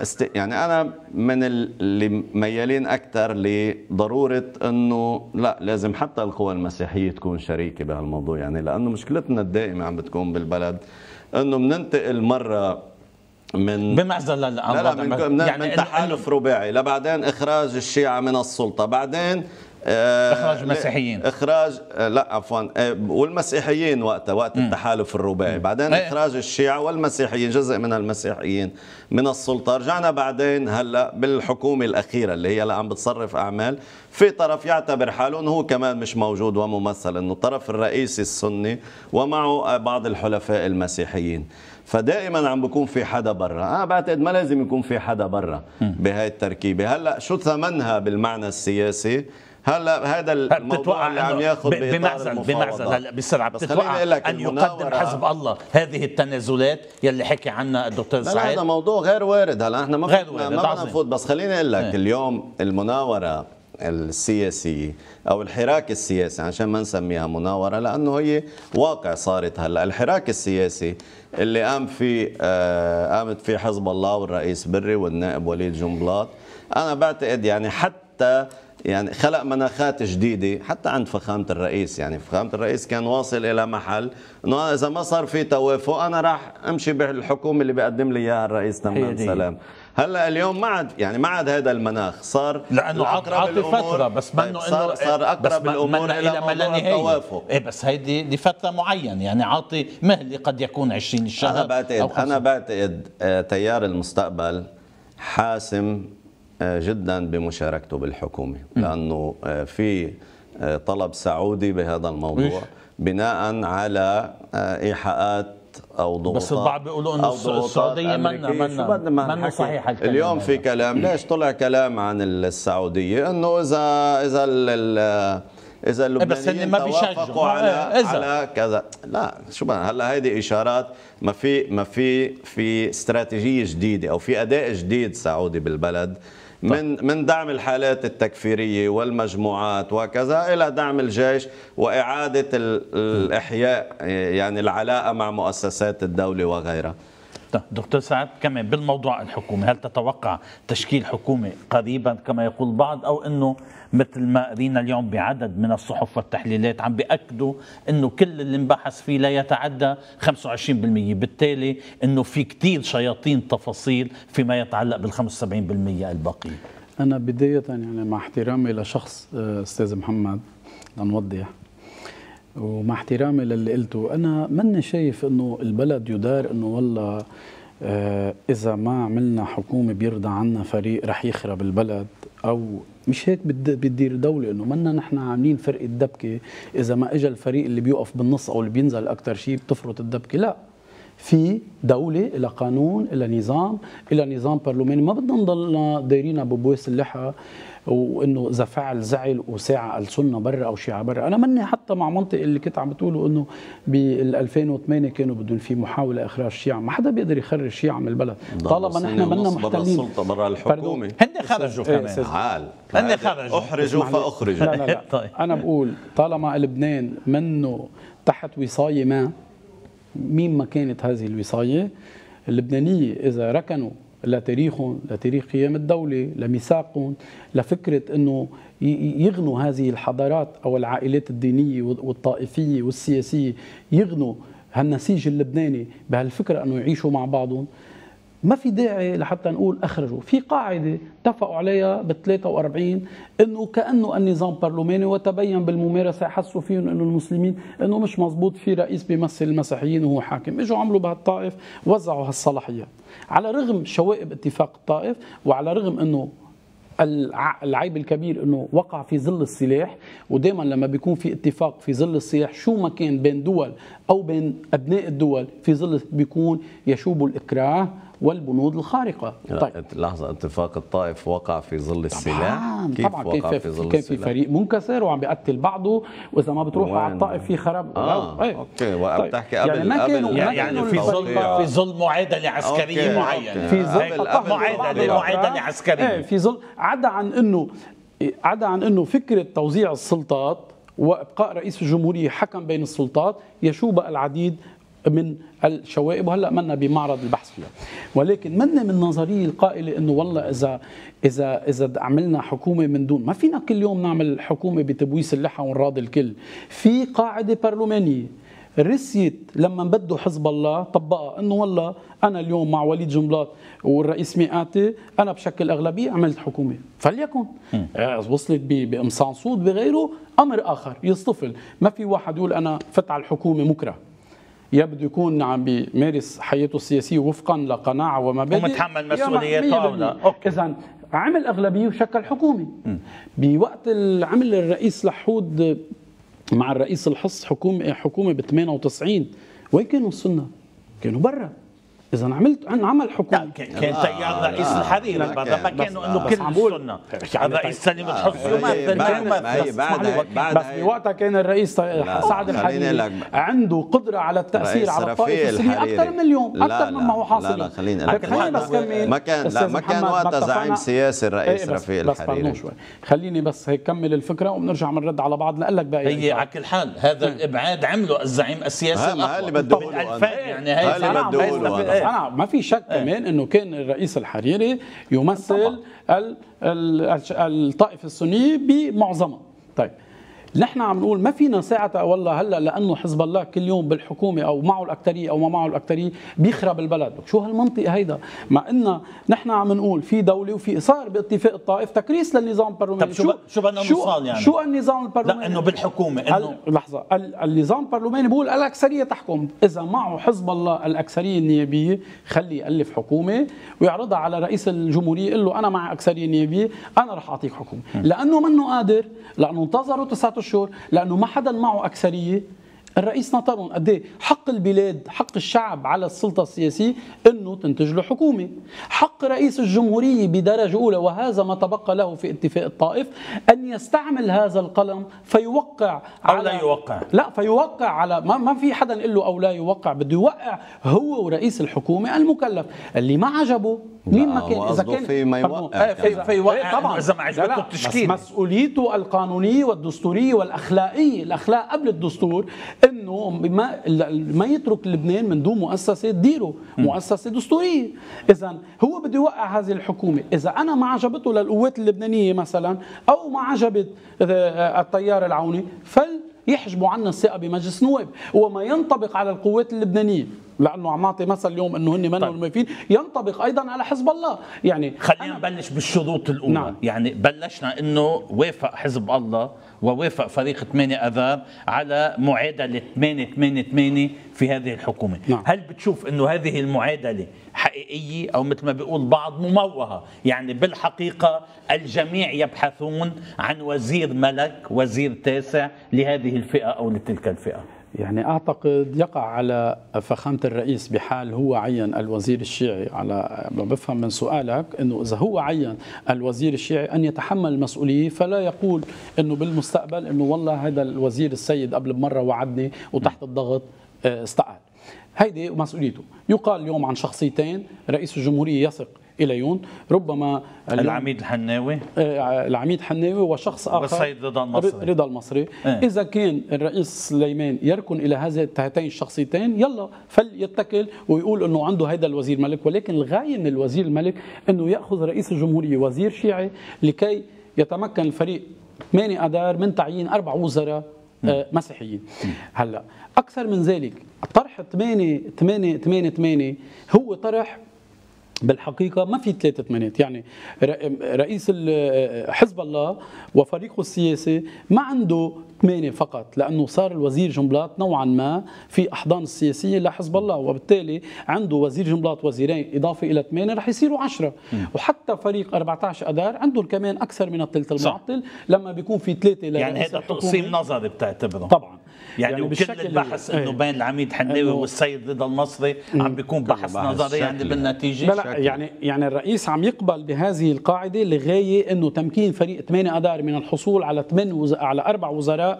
است... يعني أنا من اللي ميالين أكثر لضرورة إنه لا لازم حتى القوى المسيحية تكون شريكة بهالموضوع. يعني لأنه مشكلتنا الدائمة عم بتكون بالبلد إنه بننتقل مرة من بمعزل الامر لا لا من, من, يعني من تحالف رباعي لبعدين إخراج الشيعة من السلطة بعدين إخراج المسيحيين. إخراج آه لا عفوا آه والمسيحيين وقتها وقت. التحالف الرباعي. بعدين إيه. إخراج الشيعة والمسيحيين جزء من المسيحيين من السلطة. رجعنا بعدين هلأ بالحكومة الأخيرة اللي هي اللي عم بتصرف أعمال في طرف يعتبر حاله إنه هو كمان مش موجود وممثل إنه الطرف الرئيسي السني ومعه بعض الحلفاء المسيحيين. فدائما عم بكون في حدا برا. أنا بعتقد ما لازم يكون في حدا برا بهاي التركيبة. هلأ شو ثمنها بالمعنى السياسي؟ هلا هذا الموضوع اللي عم ياخذ بمعزل بمعزل. هلا بسرعة بتتوقع أن يقدم حزب الله هذه التنازلات يلي حكي عنها الدكتور سعيد؟ هذا موضوع غير وارد. هلا إحنا ما غير وارد ما بدنا نفوت. بس خليني أقول لك اليوم المناورة السياسية أو الحراك السياسي عشان ما نسميها مناورة لأنه هي واقع صارت هلا. الحراك السياسي اللي قام فيه آه قامت فيه حزب الله والرئيس بري والنائب وليد جنبلاط أنا بعتقد يعني حتى يعني خلق مناخات جديدة حتى عند فخامة الرئيس. يعني فخامة الرئيس كان واصل إلى محل إنه إذا ما صار في توافق أنا راح أمشي بالحكومة اللي بيقدم لي إياها الرئيس تمام سلام. هلأ اليوم ما عاد يعني ما عاد هذا المناخ صار لأنه عاطي فترة بس منه انه صار, صار أقرب الأمور إلى موضوع التوافق. إيه بس هيدي لفتره معينة. يعني عاطي مهله قد يكون 20 شهر أنا بعتقد أنا بعتقد آه، تيار المستقبل حاسم جدا بمشاركته بالحكومة لأنه آه، في طلب سعودي بهذا الموضوع بناء على إيحاءات أو ضغوطات بس البعض بيقولوا إنه السعودية منا منا منا صحيح الكلام اليوم في كلام ليش طلع كلام عن السعودية؟ إنه إذا إذا إذا اللبنانيين ما توافقوا على إيه، على كذا. لا شو بقى هلأ هيدي إشارات ما في ما في في استراتيجية جديدة أو في أداء جديد سعودي بالبلد. من من دعم الحالات التكفيرية والمجموعات وكذا إلى دعم الجيش وإعادة الإحياء يعني العلاقة مع مؤسسات الدولة وغيرها. طيب، دكتور سعد كمان بالموضوع الحكومي هل تتوقع تشكيل حكومة قريبا كما يقول البعض أو أنه مثل ما قرينا اليوم بعدد من الصحف والتحليلات عم بيأكدوا أنه كل اللي انبحث فيه لا يتعدى 25% بالتالي أنه في كتير شياطين تفاصيل فيما يتعلق بال 75% الباقيين أنا بداية يعني مع احترامي لشخص آه، أستاذ محمد لنوضح ومع احترامي للي قلته أنا ماني شايف إنه البلد يدار إنه والله آه إذا ما عملنا حكومة بيرضى عنا فريق رح يخرب البلد أو مش هيك بتدير دولة إنه منا نحن عاملين فرق الدبكة. إذا ما اجى الفريق اللي بيوقف بالنص أو اللي بينزل أكثر شيء بتفرط الدبكة لا. في دولة إلى قانون إلى نظام إلى نظام برلماني. ما بدنا نضلنا دايرين ببويس اللحى. وإنه إذا فعل زعل وساعة السنة برا أو شيعة برا. أنا مني حتى مع منطق اللي كنت عم بتقولوا إنه بال 2008 كانوا بدهم في محاولة إخراج الشيعه ما حدا بيقدر يخرج الشيعه من البلد. طالما نحن منا محتلين. برا السلطة برا الحكومة. هن خرجوا كمان. عال هن خرجوا. احرجوا فأخرجوا. لا لا لا. طيب. أنا بقول طالما لبنان منه تحت وصاية ما مين ما كانت هذه الوصاية؟ اللبنانية إذا ركنوا لتاريخهم لتاريخ قيام الدولة لميثاقهم لفكرة أنه يغنوا هذه الحضارات أو العائلات الدينية والطائفية والسياسية يغنوا هالنسيج اللبناني بهالفكرة أنه يعيشوا مع بعضهم. ما في داعي لحتى نقول أخرجوا، في قاعدة اتفقوا عليها بال 43 إنه كأنه النظام برلماني وتبين بالممارسة حسوا فيهم إنه المسلمين إنه مش مزبوط في رئيس بيمثل المسيحيين وهو حاكم، إجوا عملوا بهالطائف وزعوا هالصلاحيات. على رغم شوائب اتفاق الطائف وعلى رغم إنه العيب الكبير إنه وقع في ظل السلاح ودائما لما بيكون في اتفاق في ظل السلاح شو ما كان بين دول أو بين أبناء الدول في ظل بيكون يشوب الإكراه والبنود الخارقة. طيب. لحظة اتفاق الطائف وقع في ظل السلاح. طبعا كيف طبعا وقع كان في ظل كان في فريق منكسر وعم بيقتل بعضه وإذا ما بتروحوا على الطائف في خراب. آه إيه. أوكي وبتحكي طيب. قبل يعني ما كانوا يعني, يعني في ظل في ظل معادله عسكريه معينه في ظل معادله معادله عسكريه في ظل عدا عن انه عدا عن إنه فكرة توزيع السلطات وإبقاء رئيس الجمهورية حكم بين السلطات يشوب العديد من الشوائب وهلأ منا بمعرض البحث فيها. ولكن منا من النظريه القائله إنه والله إذا إذا إذا عملنا حكومة من دون ما فينا كل يوم نعمل حكومة بتبويس اللحى ونراضي الكل. في قاعدة برلمانية رسيت لما بدوا حزب الله طبقها إنه والله أنا اليوم مع وليد جنبلاط والرئيس مئاتي أنا بشكل أغلبية عملت حكومة. فليكن. آه، وصلت بقمصان صوت بغيره أمر آخر يصطفل ما في واحد يقول أنا فت على الحكومة مكره. يا بده يكون عم بيمارس حياته السياسية وفقا لقناعة ومبادئ ومتحمل مسؤولياته أو لا اذا عمل أغلبية وشكل حكومه بوقت عمل الرئيس لحود مع الرئيس الحص حكومه حكومة ب 98 وين كانوا السنة؟ كانوا برا. إذا عملت عن عمل حكومة. كان تيار رئيس الحرير بعد ما كانوا إنه كل السنة الرئيس سليم الحصري بعد بس بوقتها كان الرئيس سعد الحريري عنده قدرة على التأثير على الطائفه السنيه أكثر من اليوم أكثر مما هو حاصل. لا لا خليني بس كمل. ما كان لا ما كان وقتها زعيم سياسي الرئيس رفيق الحريري. خليني بس هيك كمل الفكرة وبنرجع بنرد على بعض لقول لك باقي هي على كل حال هذا الإبعاد عمله الزعيم السياسي الأقوى. اللي بده يعني هي اللي بده أنا ما في شك إيه. كمان إنه كان الرئيس الحريري يمثل الطائفة السنية بمعظمها. طيب. نحن عم نقول ما فينا ساعتها والله هلا لأنه حزب الله كل يوم بالحكومة أو معه الاكثريه أو ما معه الاكثريه بيخرب البلد، شو هالمنطق هيدا؟ مع إن نحن عم نقول في دولة وفي صار باتفاق الطائف تكريس للنظام البرلماني طب شو شو بدنا نوصل يعني؟ شو النظام البرلماني؟ لا إنه بالحكومة انه لحظة النظام البرلماني بيقول الأكثرية تحكم، إذا معه حزب الله الأكثرية النيابية خلي يألف حكومة ويعرضها على رئيس الجمهورية يقول له أنا مع أكثرية نيابية أنا رح أعطيك حكومه، لأنه منه قادر لأنه انتظروا تسعة اشهر لأنه ما حدا معه أكثرية. الرئيس ناطرهم قد إيه؟ حق البلاد حق الشعب على السلطة السياسية إنه تنتج له حكومة. حق رئيس الجمهورية بدرجة أولى وهذا ما تبقى له في اتفاق الطائف أن يستعمل هذا القلم فيوقع أو على لا يوقع. لا فيوقع على ما, ما في حدا يقول له أو لا يوقع بده يوقع هو ورئيس الحكومة المكلف. اللي ما عجبه مين ما كان؟ إذا كان في ما. يوقع. إيه، في- يوقع. إيه، طبعا. إذا ما عجبته التشكيل. بس مسؤوليته القانونية والدستورية والأخلاقية. الأخلاق قبل الدستور إنه ما ما يترك لبنان من دون مؤسسة تديره مؤسسة دستورية. اذا هو بده يوقع هذه الحكومة. إذا أنا ما عجبته للقوات اللبنانية مثلا أو ما عجبت آه، التيار العوني فل يحجبوا عنا الثقة بمجلس النواب وما ينطبق على القوات اللبنانية. لأنه عم اعطي مثل اليوم إنه هن منهم طيب. الموافقين ينطبق أيضا على حزب الله يعني خلينا نبلش بالشروط الأولى نعم. يعني بلشنا إنه وافق حزب الله ووافق فريق 8 آذار على معادلة 8 8 8 في هذه الحكومة نعم. هل بتشوف إنه هذه المعادلة حقيقية أو مثل ما بيقول بعض مموهة يعني بالحقيقة الجميع يبحثون عن وزير ملك وزير تاسع لهذه الفئة أو لتلك الفئة يعني أعتقد يقع على فخامة الرئيس بحال هو عين الوزير الشيعي على بفهم من سؤالك إنه إذا هو عين الوزير الشيعي أن يتحمل المسؤولية فلا يقول إنه بالمستقبل إنه والله هذا الوزير السيد قبل بمره وعدني وتحت الضغط آه، استقال هيدي مسؤوليته. يقال اليوم عن شخصيتين رئيس الجمهورية يثق اليهم ربما العميد الحناوي. آه، العميد حناوي وشخص آخر. والسيد رضا المصري. رضا المصري. إيه. إذا كان الرئيس سليمان يركن إلى هذه هاتين الشخصيتين يلا فليتكل ويقول إنه عنده هذا الوزير ملك. ولكن الغايه من الوزير الملك إنه يأخذ رئيس الجمهورية وزير شيعي لكي يتمكن الفريق 8 اذار من تعيين أربع وزراء آه، مسيحيين. هلا أكثر من ذلك طرح 8 8 8 8 هو طرح بالحقيقة ما في ثلاثة ثمانيات. يعني رئيس حزب الله وفريقه السياسي ما عنده ثمانية فقط لأنه صار الوزير جنبلاط نوعا ما في أحضان السياسية لحزب الله وبالتالي عنده وزير جنبلاط وزيرين إضافة إلى ثمانية رح يصيروا عشرة وحتى فريق 14 أذار عندهم كمان أكثر من الثلث. المعطل لما بيكون في ثلاثة يعني هذا. تقسيم نظري بتعتبره طبعا يعني, يعني وكل البحث إنه إيه. بين العميد حناوي والسيد رضا المصري عم بيكون بحث نظري يعني. بالنتيجة لا. يعني يعني الرئيس عم يقبل بهذه القاعدة لغاية إنه تمكين فريق 8 اذار من الحصول على 8 وز... على أربع وزراء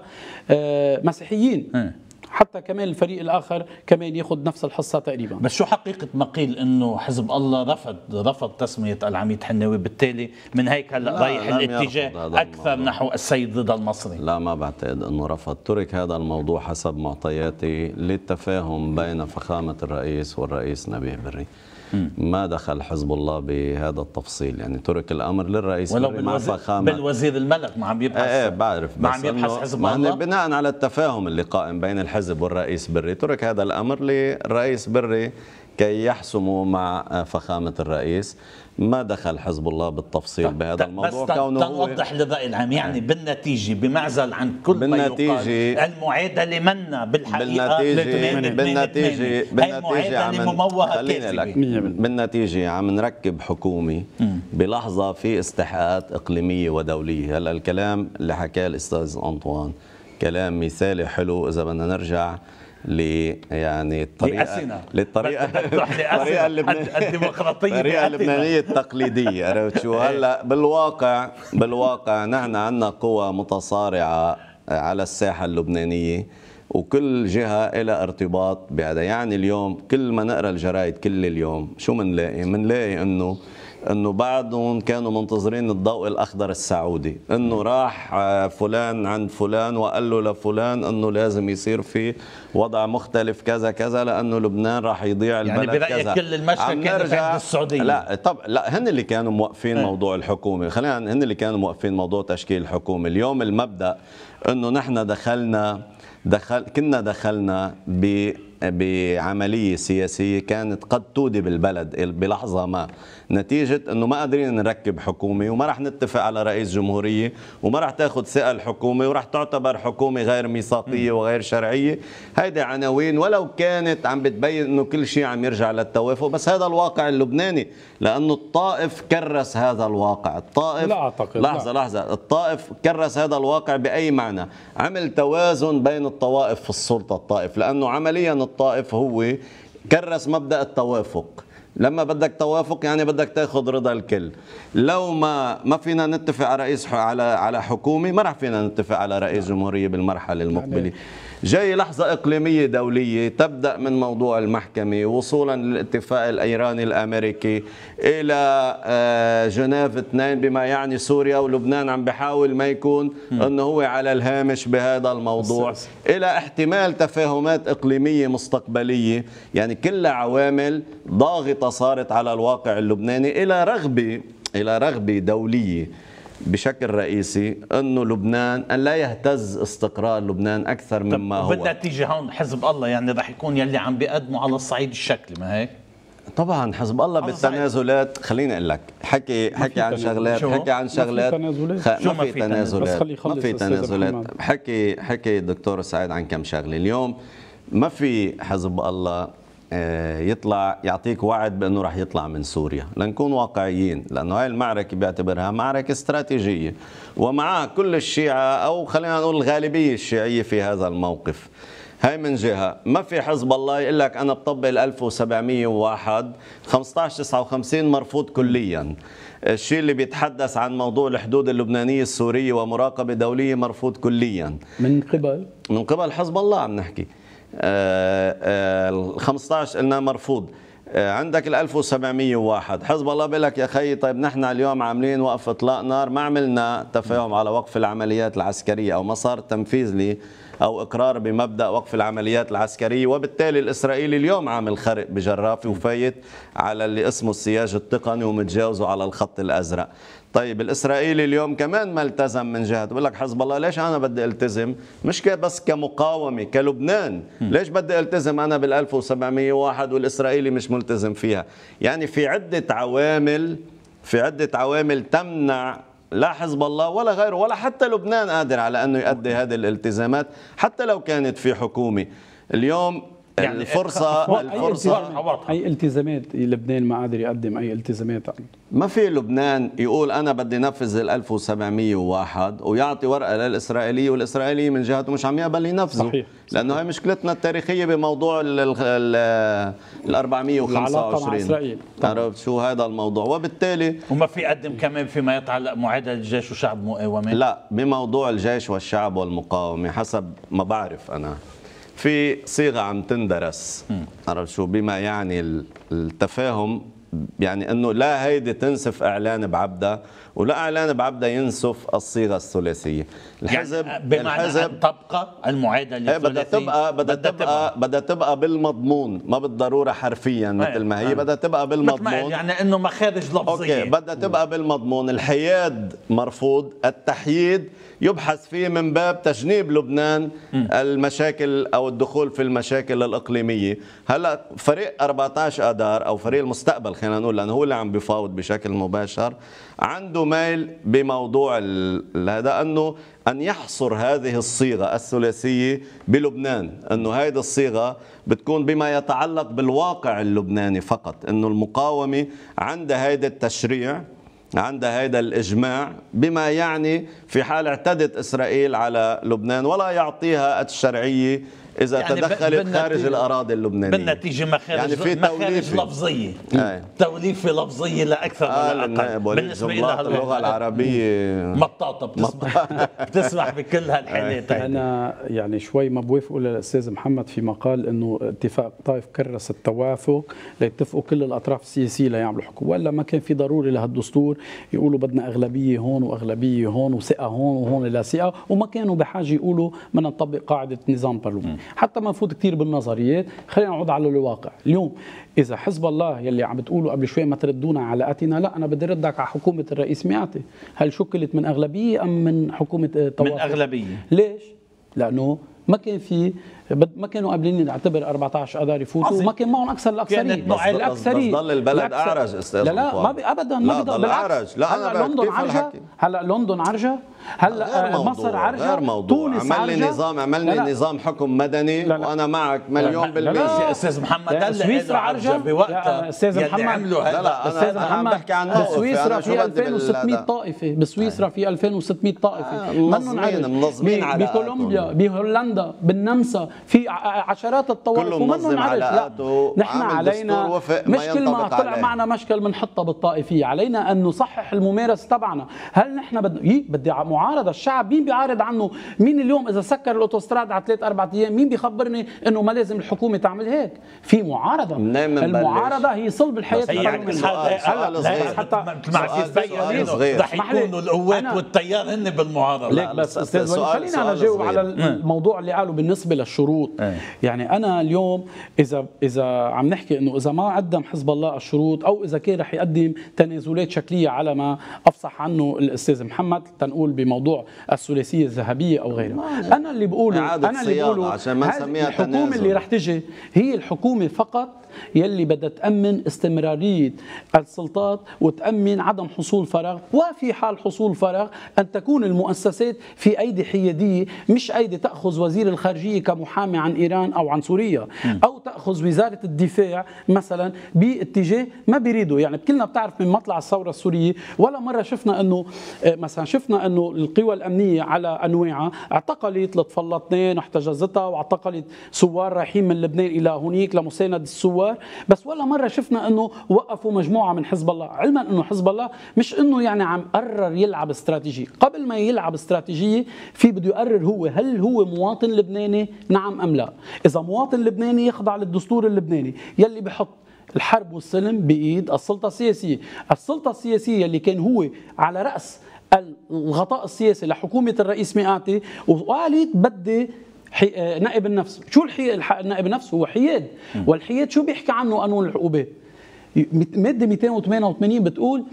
مسيحيين. إيه. حتى كمان الفريق الآخر كمان ياخذ نفس الحصة تقريبا. بس شو حقيقة ما قيل إنه حزب الله رفض رفض تسمية العميد حناوي بالتالي؟ من هيك هلأ لا، رايح الاتجاه أكثر الموضوع. نحو السيد رضا المصري. لا ما بعتقد إنه رفض. ترك هذا الموضوع حسب معطياتي للتفاهم بين فخامة الرئيس والرئيس نبيه بري. ما دخل حزب الله بهذا التفصيل. يعني ترك الأمر للرئيس ولو بالوزير, فخامه بالوزير الملك ما عم يبحث. إيه إيه بعرف ما بس عم يبحث حزب ما الله. بناء على التفاهم اللي قائم بين الحزب والرئيس بري. ترك هذا الأمر للرئيس بري كي يحسموا مع فخامة الرئيس. ما دخل حزب الله بالتفصيل بهذا الموضوع بس كونه هو تنوضح للرأي العام. يعني بالنتيجة بمعزل عن كل ما بالنتيجة- يقال المعادلة منا بالحقيقة بالنتيجة بالنتيجة بالنتيجة عم مموهة خليني لك بالنتيجة عم نركب حكومة بلحظة في استحقاقات إقليمية ودولية. هلا الكلام اللي حكاه الأستاذ أنطوان كلام مثالي حلو إذا بدنا نرجع ل يعني الطريقة لأسنا. للطريقة بدك تروح لأسنا. الطريقة اللبنانية الد- الديمقراطية الطريقة بأتنا. اللبنانية التقليدية عرفت شو هلأ بالواقع بالواقع نحن عندنا قوى متصارعة على الساحة اللبنانية وكل جهة لها ارتباط بهذا يعني اليوم كل ما نقرأ الجرايد كل اليوم شو منلاقي منلاقي إنه إنه بعضهم كانوا منتظرين الضوء الأخضر السعودي إنه راح آه، فلان عند فلان وقال له لفلان إنه لازم يصير في وضع مختلف كذا كذا لأنه لبنان راح يضيع يعني البلد برأيك كذا كل المشهد كان نرجع- عند السعودية. لا طب لا هن اللي كانوا موقفين إيه. موضوع الحكومة خلينا هن اللي كانوا موقفين موضوع تشكيل الحكومة اليوم المبدأ إنه نحن دخلنا دخل كنا دخلنا ب بعملية سياسية كانت قد تودي بالبلد بلحظة ما نتيجة أنه ما قادرين نركب حكومة وما رح نتفق على رئيس جمهورية وما رح تاخذ ثقة الحكومة ورح تعتبر حكومة غير ميثاقية وغير شرعية. هيدي عناوين ولو كانت عم بتبين أنه كل شيء عم يرجع للتوافق بس هذا الواقع اللبناني لأنه الطائف كرس هذا الواقع. الطائف لا أعتقد لحظة لا. لحظة. الطائف كرس هذا الواقع بأي معنى؟ عمل توازن بين الطوائف في السلطة الطائف. لأنه عمليا الطائف هو كرس مبدأ التوافق. لما بدك توافق يعني بدك تاخذ رضا الكل. لو ما ما فينا نتفق على رئيس على على حكومة ما راح فينا نتفق على رئيس جمهورية بالمرحلة المقبلة. يعني جاي لحظة إقليمية دولية تبدأ من موضوع المحكمة وصولا للاتفاق الإيراني الأمريكي إلى آه، جنيف 2 بما يعني سوريا ولبنان عم بحاول ما يكون أنه هو على الهامش بهذا الموضوع. إلى احتمال تفاهمات إقليمية مستقبلية يعني كلها عوامل ضاغطة صارت على الواقع اللبناني إلى رغبة إلى رغبة دولية. بشكل رئيسي أنه لبنان أن لا يهتز استقرار لبنان أكثر مما هو. بدها تيجي هون حزب الله يعني رح يكون يلي عم بيقدموا على الصعيد الشكلي ما هيك؟ طبعا حزب الله بالتنازلات خليني أقول لك حكي حكي عن شغلات حكي عن شغلات ما في تنازلات. ما في تنازلات. ما في تنازلات. حكي حكي الدكتور سعيد عن كم شغلة. اليوم ما في حزب الله يطلع يعطيك وعد بأنه راح يطلع من سوريا. لنكون واقعيين لأنه هاي المعركة بيعتبرها معركة استراتيجية. ومعها كل الشيعة أو خلينا نقول الغالبية الشيعية في هذا الموقف. هاي من جهة. ما في حزب الله يقول لك أنا بطبق ال 1701 15 59 مرفوض كليا. الشيء اللي بيتحدث عن موضوع الحدود اللبنانية السورية ومراقبة دولية مرفوض كليا. من قبل؟ من قبل حزب الله عم نحكي. ال 15 قلنا مرفوض. آه، عندك ال 1701 حزب الله بيقول لك يا خي طيب نحن اليوم عاملين وقف اطلاق نار. ما عملنا تفاهم على وقف العمليات العسكرية أو ما صار تنفيذ لي أو إقرار بمبدأ وقف العمليات العسكرية. وبالتالي الإسرائيلي اليوم عامل خرق بجرافي وفايت على اللي اسمه السياج التقني ومتجاوزه على الخط الأزرق. طيب الإسرائيلي اليوم كمان ما التزم من جهة. بقول لك حزب الله ليش أنا بدي ألتزم؟ مش بس كمقاومة كلبنان. ليش بدي ألتزم أنا بال 1701 والإسرائيلي مش ملتزم فيها؟ يعني في عدة عوامل في عدة عوامل تمنع لا حزب الله ولا غيره ولا حتى لبنان قادر على أنه يؤدي هذه الالتزامات حتى لو كانت في حكومة. اليوم يعني الفرصة الفرصة أي التزامات لبنان ما قادر يقدم أي التزامات. ما في لبنان يقول أنا بدي نفذ ال 1701 ويعطي ورقة للإسرائيلي والإسرائيلي من جهته مش عم يقبل ينفذه. صحيح. لأنه هي مشكلتنا التاريخية بموضوع ال 425 عرفت شو هذا الموضوع؟ وبالتالي وما في قدم كمان فيما يتعلق معادلة الجيش وشعب مقاومة لا بموضوع الجيش والشعب والمقاومة حسب ما بعرف أنا. في صيغة عم تندرس. عرفت شو؟ بما يعني التفاهم يعني إنه لا هيدي تنسف إعلان بعبدة ولا إعلان بعبده ينسف الصيغة الثلاثية. الحزب يعني بمعنى الحزب تبقى المعادله إيه، بدها تبقى بدها تبقى بدها تبقى بالمضمون ما بالضرورة حرفيا إيه، مثل ما هي إيه. بدها تبقى بالمضمون. يعني إنه مخارج لفظية. أوكي بدها تبقى بالمضمون. الحياد مرفوض التحييد يبحث فيه من باب تجنيب لبنان المشاكل أو الدخول في المشاكل الإقليمية. هلأ فريق 14 آذار أو فريق المستقبل خلينا نقول لأنه هو اللي عم بيفاوض بشكل مباشر عنده ميل بموضوع هذا أنه أن يحصر هذه الصيغة الثلاثية بلبنان أنه هذه الصيغة بتكون بما يتعلق بالواقع اللبناني فقط أنه المقاومة عندها هذا التشريع عندها هذا الإجماع بما يعني في حال اعتدت إسرائيل على لبنان ولا يعطيها الشرعية إذا يعني تدخلت خارج الأراضي اللبنانية. بالنتيجة مخارج يعني في مخارج لفظية. توليفة لفظية لاكثر آه من الاقل بالنسبة إلى اللغة العربية. مطاطة بتسمح بتسمح بكل هالحالات أنا يعني شوي ما بوافق للأستاذ محمد في مقال إنه اتفاق طائف كرس التوافق ليتفقوا كل الأطراف السياسية ليعملوا حكم. ولا ما كان في ضروري لهالدستور يقولوا بدنا أغلبية هون وأغلبية هون وثقة هون وهون لا ثقة. وما كانوا بحاجة يقولوا بدنا نطبق قاعدة نظام برلمان. حتى ما نفوت كثير بالنظريات خلينا نعود على الواقع اليوم إذا حزب الله يلي عم بتقولوا قبل شوي ما تردونا على اتنا لا أنا بدي ردك على حكومة الرئيس ميعتي هل شكلت من أغلبية أم من حكومة توافق من أغلبية ليش لأنه ما كان في ما كانوا قابلين نعتبر 14 اذار يفوتوا. وما كان معهم أكثر الأكثرية كانت. بس- بس ضل البلد أعرج أستاذ لا لا. ما بي ابدا ما لا، بيضل ضل. أعرج. لا، أنا هلا لندن عرجة. هلا لندن عرجة هلا غير آه، موضوع مصر موضوع. تونس عمل لي عرجة. نظام لا لا. نظام حكم مدني لا لا. وأنا معك مليون بالمية. أستاذ محمد لا، هلا سويسرا عرجة. عرجة؟ بوقتها يلي محمد. عملوا لا هذا لا أستاذ أنا أنا عم محمد بحكي عن بسويسرا في بدي 2600 بال- طائفة بسويسرا في 2600 طائفة. آه، منهم منظمين- علاقاتهم. بكولومبيا بهولندا بالنمسا في عشرات الطوائف ومنهم عرج لا. نحن علينا مش كل ما طلع. معنا مشكل بنحطها بالطائفية. علينا أن نصحح الممارسة تبعنا. هل نحن بدنا يي بدي معارضة الشعب مين بيعارض عنه مين اليوم إذا سكر الأوتوستراد على ثلاث أربع أيام مين بيخبرني إنه ما لازم الحكومة تعمل هيك في معارضة؟ المعارضة هي صلب الحياة بس هي يعني. سؤال- هلا. حتى صغير. رح. يكونوا القوات والتيار هن بالمعارضة ليك لا، بس أستاذ وليد خليني أنا أجاوب صغير. على الموضوع اللي قاله بالنسبة للشروط إيه. يعني أنا اليوم اذا إذا عم نحكي إنه إذا ما قدم حزب الله الشروط أو إذا كان رح يقدم تنازلات شكلية على ما أفصح عنه الأستاذ محمد تنقول بموضوع الثلاثية الذهبية أو غيرها أنا اللي بقوله إعادة أنا اللي صياغة بقوله عشان ما نسميها الحكومة. اللي رح تجي هي الحكومة فقط يلي بدها تأمن استمرارية السلطات وتأمن عدم حصول فراغ. وفي حال حصول فراغ أن تكون المؤسسات في أيدي حيادية مش أيدي تأخذ وزير الخارجية كمحامي عن إيران أو عن سوريا أو تأخذ وزارة الدفاع مثلا باتجاه ما بيريدوا. يعني كلنا بتعرف من مطلع الثورة السورية ولا مرة شفنا أنه آه، مثلا شفنا أنه القوى الأمنية على أنواعها اعتقلت لطف الله اثنين واحتجزتها واعتقلت سوار رايحين من لبنان إلى هونيك لمساندة السوار بس ولا مرة شفنا أنه وقفوا مجموعة من حزب الله. علما أنه حزب الله مش أنه يعني عم قرر يلعب استراتيجية قبل ما يلعب استراتيجية في بده يقرر هو هل هو مواطن لبناني؟ نعم أم لا. إذا مواطن لبناني يخضع للدستور اللبناني. يلي بحط الحرب والسلم بإيد السلطة السياسية، السلطة السياسية اللي كان هو على رأس الغطاء السياسي لحكومة الرئيس مئاتي وقالت بدي حي... نائب النفس، شو الحي... الح... نائب النفس هو حياد، والحياد شو بيحكي عنه؟ قانون العقوبات؟ مادة 288 بتقول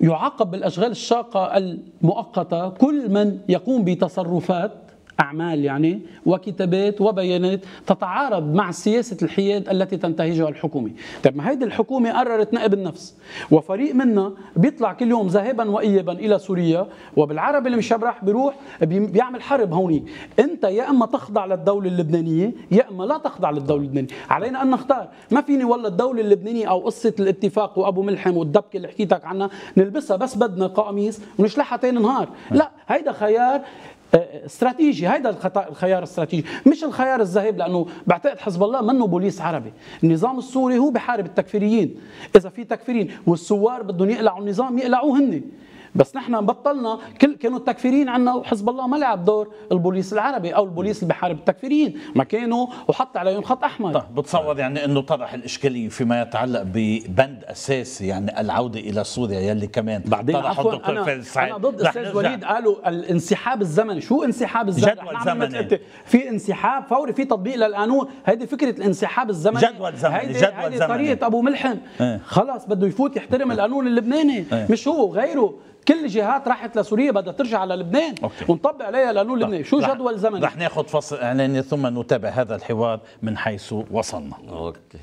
يعاقب بالأشغال الشاقة المؤقتة كل من يقوم بتصرفات أعمال يعني وكتابات وبيانات تتعارض مع سياسة الحياد التي تنتهجها الحكومة طيب ما هيدي الحكومة قررت نائب النفس وفريق منا بيطلع كل يوم ذاهبا وإيابا إلى سوريا وبالعربي المشبرح بيروح بي- بيعمل حرب هوني أنت يا أما تخضع للدولة اللبنانية يا أما لا تخضع للدولة اللبنانية. علينا أن نختار. ما فيني والله الدولة اللبنانية أو قصة الاتفاق وأبو ملحم والدبكة اللي حكيتك عنها نلبسها بس بدنا قميص ونشلحها تاني نهار. لا هيدا خيار استراتيجي هيدا الخيار الاستراتيجي. مش الخيار الذهاب لأنه بعتقد حزب الله منه بوليس عربي. النظام السوري هو بحارب التكفيريين. إذا في تكفيرين والثوار بدهم يقلعوا النظام يقلعوه هن بس نحن بطلنا كل كانوا التكفيريين عنا وحزب الله ما لعب دور البوليس العربي أو البوليس اللي بحارب التكفيريين ما كانوا وحط عليهم خط أحمر طيب بتصور يعني إنه طرح الإشكالية فيما يتعلق ببند أساسي يعني العودة إلى سوريا يلي كمان بعدين طرحه عفوا الدكتور فارس سعيد أنا ضد أستاذ. وليد قالوا الانسحاب الزمني شو انسحاب الزمني جدول زمني. في انسحاب فوري في تطبيق للقانون هيدي فكرة الانسحاب الزمني جدول زمني، هيدي جدول هيدي زمني. طريقة أبو ملحم إيه. خلاص بده يفوت يحترم القانون اللبناني إيه. مش هو غيره كل الجهات راحت لسوريا بدها ترجع على لبنان okay. ونطبق عليها القانون اللبناني شو رح- جدول زمني؟ رح ناخذ فصل إعلاني ثم نتابع هذا الحوار من حيث وصلنا. okay.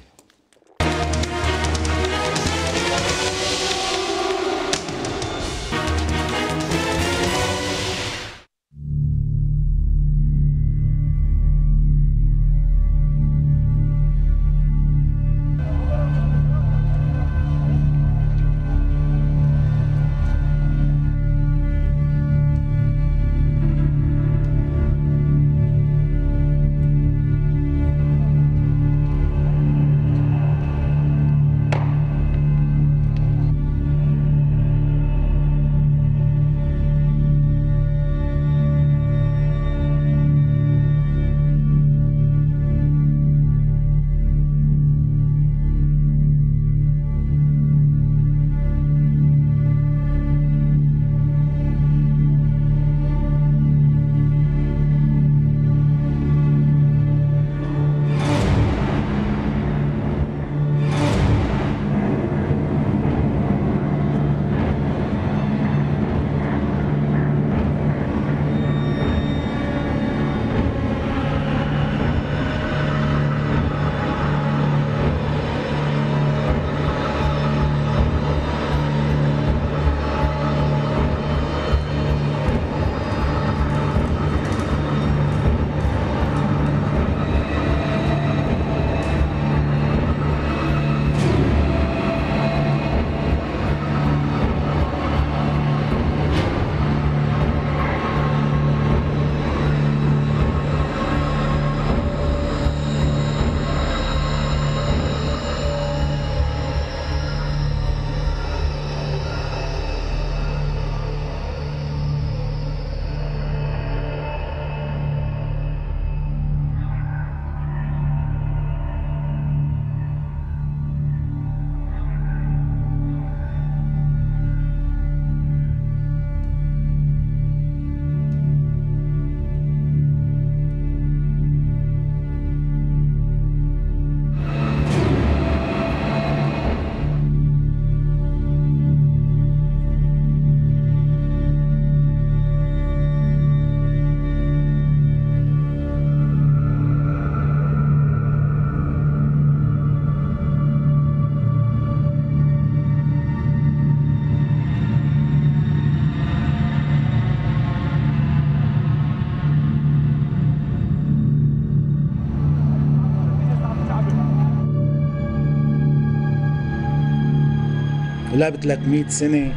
ولا ب 300 سنة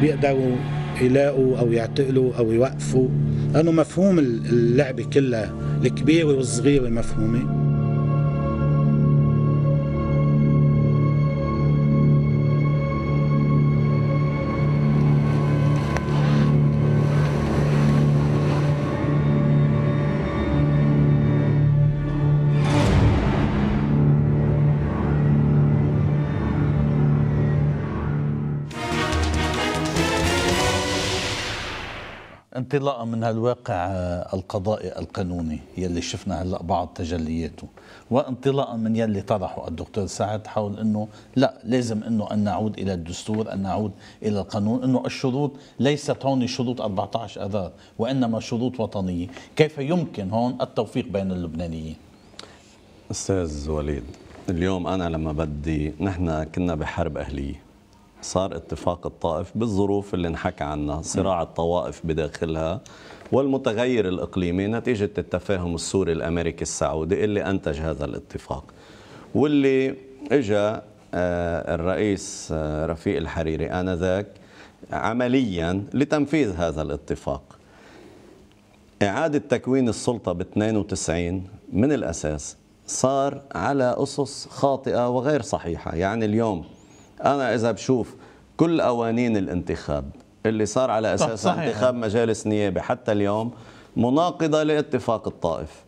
بيقدروا يلاقوا أو يعتقلوا أو يوقفوا. لأنه مفهوم اللعبة كلها الكبيرة والصغيرة مفهومة. انطلاقا من هالواقع القضائي القانوني يلي شفنا هلأ بعض تجلياته وانطلاقا من يلي طرحه الدكتور سعد حول إنه لأ لازم إنه أن نعود إلى الدستور أن نعود إلى القانون إنه الشروط ليست هون شروط 14 آذار وإنما شروط وطنية. كيف يمكن هون التوفيق بين اللبنانيين؟ أستاذ وليد اليوم أنا لما بدي نحن كنا بحرب أهلية. صار اتفاق الطائف بالظروف اللي انحكى عنها صراع الطوائف بداخلها والمتغير الإقليمي نتيجة التفاهم السوري الأمريكي السعودي اللي أنتج هذا الاتفاق. واللي اجى آه، الرئيس آه، رفيق الحريري آنذاك عمليا لتنفيذ هذا الاتفاق. إعادة تكوين السلطة ب 92 من الأساس صار على أسس خاطئة وغير صحيحة. يعني اليوم أنا إذا بشوف كل قوانين الانتخاب اللي صار على أساس انتخاب مجالس نيابة حتى اليوم مناقضة لاتفاق الطائف.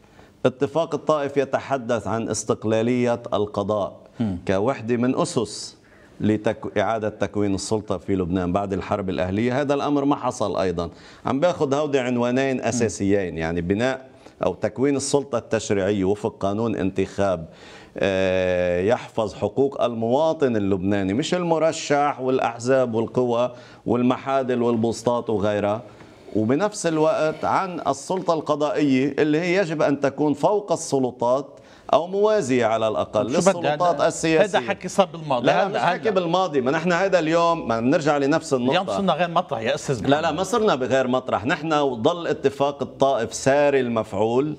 اتفاق الطائف يتحدث عن استقلالية القضاء م. كوحدة من أسس لإعادة تكوين السلطة في لبنان بعد الحرب الأهلية. هذا الأمر ما حصل أيضا. عم بأخذ هودي عنوانين أساسيين يعني بناء أو تكوين السلطة التشريعية وفق قانون انتخاب يحفظ حقوق المواطن اللبناني مش المرشح والأحزاب والقوى والمحادل والبسطات وغيرها. وبنفس الوقت عن السلطة القضائية اللي هي يجب أن تكون فوق السلطات أو موازية على الأقل للسلطات السياسية. هذا حكي صار بالماضي. لا, لا مش حكي بالماضي. ما نحن هذا اليوم ما بنرجع لنفس النقطة. اليوم صرنا غير مطرح يا أستاذ لا لا ما صرنا بغير مطرح. نحن ضل اتفاق الطائف ساري المفعول.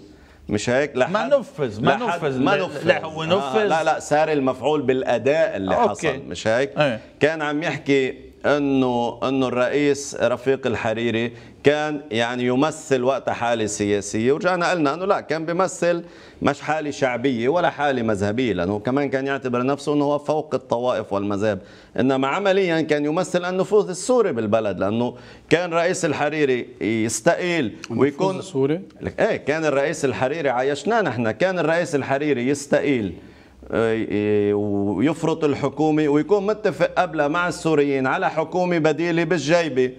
مش هيك لحد ما نفذ ما نفذ ما نفذ لا هو نفذ آه لا لا صار المفعول بالأداء اللي أوكي. حصل مش هيك أيه. كان عم يحكي أنه أنه الرئيس رفيق الحريري كان يعني يمثل وقت حالة سياسية. ورجعنا قلنا إنه لا كان بيمثل مش حالة شعبية ولا حالة مذهبية لأنه كمان كان يعتبر نفسه إنه هو فوق الطوائف والمذاهب. إنما عمليا كان يمثل النفوذ السوري بالبلد لأنه كان رئيس الحريري يستقيل ويكون السوري؟ إيه كان الرئيس الحريري عايشناه نحن كان الرئيس الحريري يستقيل. ويفرط الحكومة ويكون متفق قبلها مع السوريين على حكومة بديلة بالجيبة.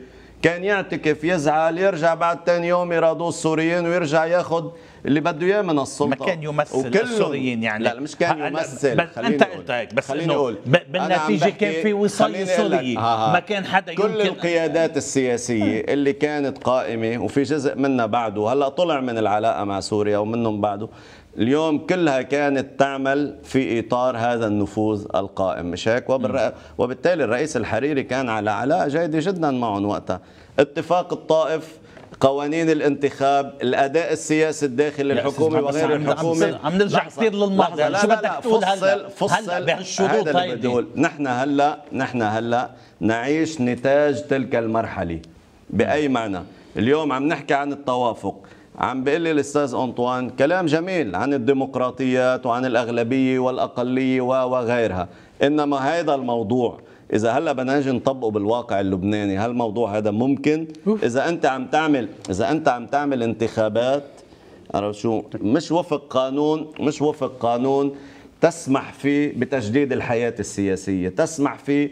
كان يعتكف يزعل يرجع بعد ثاني يوم يرادوه السوريين ويرجع ياخذ اللي بده إياه من السلطة. ما كان يمثل السوريين يعني. لا مش كان يمثل. بس انت قلت هيك بس خليني أقول. بالنتيجة كان في وصايه سوري ما كان حدا كل يمكن كل القيادات السياسية اللي كانت قائمة وفي جزء منها بعده هلأ طلع من العلاقة مع سوريا ومنهم بعده. اليوم كلها كانت تعمل في إطار هذا النفوذ القائم مش هيك؟ وبالتالي الرئيس الحريري كان على علاقه جيده جدا معهم وقتها. اتفاق الطائف قوانين الانتخاب الأداء السياسي الداخلي للحكومه وغير الحكومة عم نرجع كثير للماضي. لا شو بدك تقول هلا؟ فصل بهالشروط هيدي. نحن هلا نحن هلا نعيش نتاج تلك المرحلة. بأي معنى؟ اليوم عم نحكي عن التوافق. عم بيقول لي الأستاذ أنطوان كلام جميل عن الديمقراطيات وعن الأغلبية والأقلية وغيرها. إنما هذا الموضوع إذا هلأ بدنا نجي نطبقه بالواقع اللبناني هل الموضوع هذا ممكن؟ إذا أنت عم تعمل إذا أنت عم تعمل انتخابات عرفت شو؟ مش وفق قانون مش وفق قانون تسمح فيه بتجديد الحياة السياسية تسمح فيه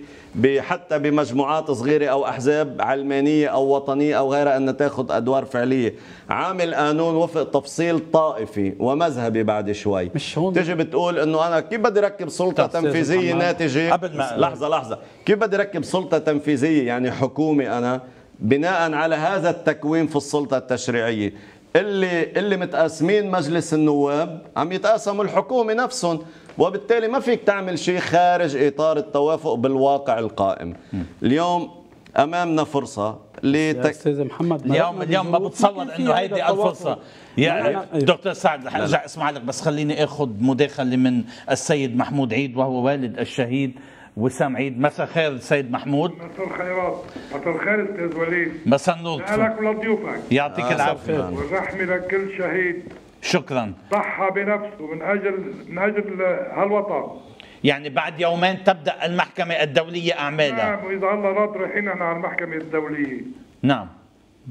حتى بمجموعات صغيرة أو أحزاب علمانية أو وطنية أو غيرها أن تأخذ أدوار فعلية. عامل قانون وفق تفصيل طائفي ومذهبي بعد شوي. مش هون. تجي بتقول أنه أنا كيف بدي ركب سلطة تنفيذية ناتجة؟ قبل ما لحظة لحظة. كيف بدي ركب سلطة تنفيذية؟ يعني حكومة أنا بناء على هذا التكوين في السلطة التشريعية. اللي اللي متقاسمين مجلس النواب عم يتقاسموا الحكومة نفسهم. وبالتالي ما فيك تعمل شيء خارج إطار التوافق بالواقع القائم. اليوم أمامنا فرصة لتك... أستاذ محمد اليوم اليوم ما بتصور إنه هيدي الفرصة. يا دكتور سعد رح أرجع اسمع لك بس خليني أخذ مداخلة من السيد محمود عيد وهو والد الشهيد وسام عيد. مساء خير سيد محمود. مساء الخيرات. مساء الخير أستاذ وليد. مساء النور. لك ولضيوفك يعطيك آه، العافية. والرحمة لكل شهيد. شكرا. ضحى بنفسه من أجل من أجل هالوطن. يعني بعد يومين تبدأ المحكمة الدولية أعمالها. نعم وإذا الله راد رايحين إحنا على المحكمة الدولية. نعم.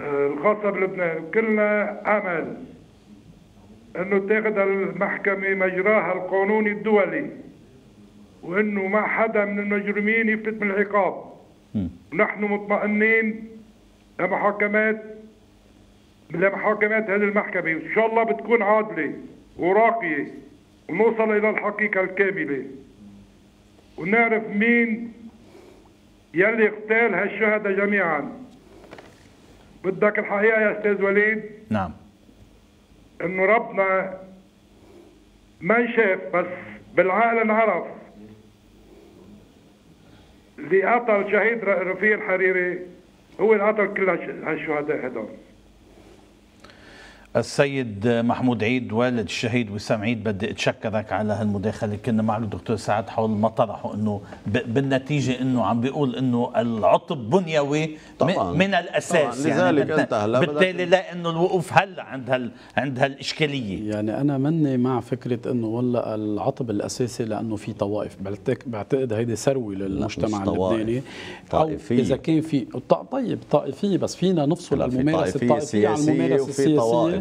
آه، الخاصة بلبنان وكلنا أمل إنه تاخذ المحكمة مجراها القانوني الدولي وإنه ما حدا من المجرمين يفلت من العقاب ونحن مطمئنين لمحاكمات لمحاكمات هذه المحكمة. وإن شاء الله بتكون عادلة وراقية ونوصل إلى الحقيقة الكاملة. ونعرف مين يلي اغتال هالشهداء جميعا. بدك الحقيقة يا أستاذ وليد؟ نعم. إنه ربنا ما انشاف بس بالعقل انعرف. اللي قتل شهيد رفيق الحريري هو اللي قتل كل هالش- هالشهداء هدول. السيد محمود عيد والد الشهيد وسام عيد بدي اتشكرك على هالمداخلة. اللي كنا معك دكتور سعد حول ما طرحه إنه بالنتيجة إنه عم بيقول إنه العطب بنيوي طبعاً. من الأساس. طبعاً. لذلك بت- أنت هلا بالتالي لا إنه الوقوف هلأ عند هال عند هالإشكالية. يعني أنا مني مع فكرة إنه والله العطب الأساسي لأنه في طوائف. بعتق- بعتقد هيدي ثروة للمجتمع. اللبناني. طائفية. أو إذا كان في طيب طائفية بس فينا نفصل الممارسة الطائفية عن الممارسة السياسية.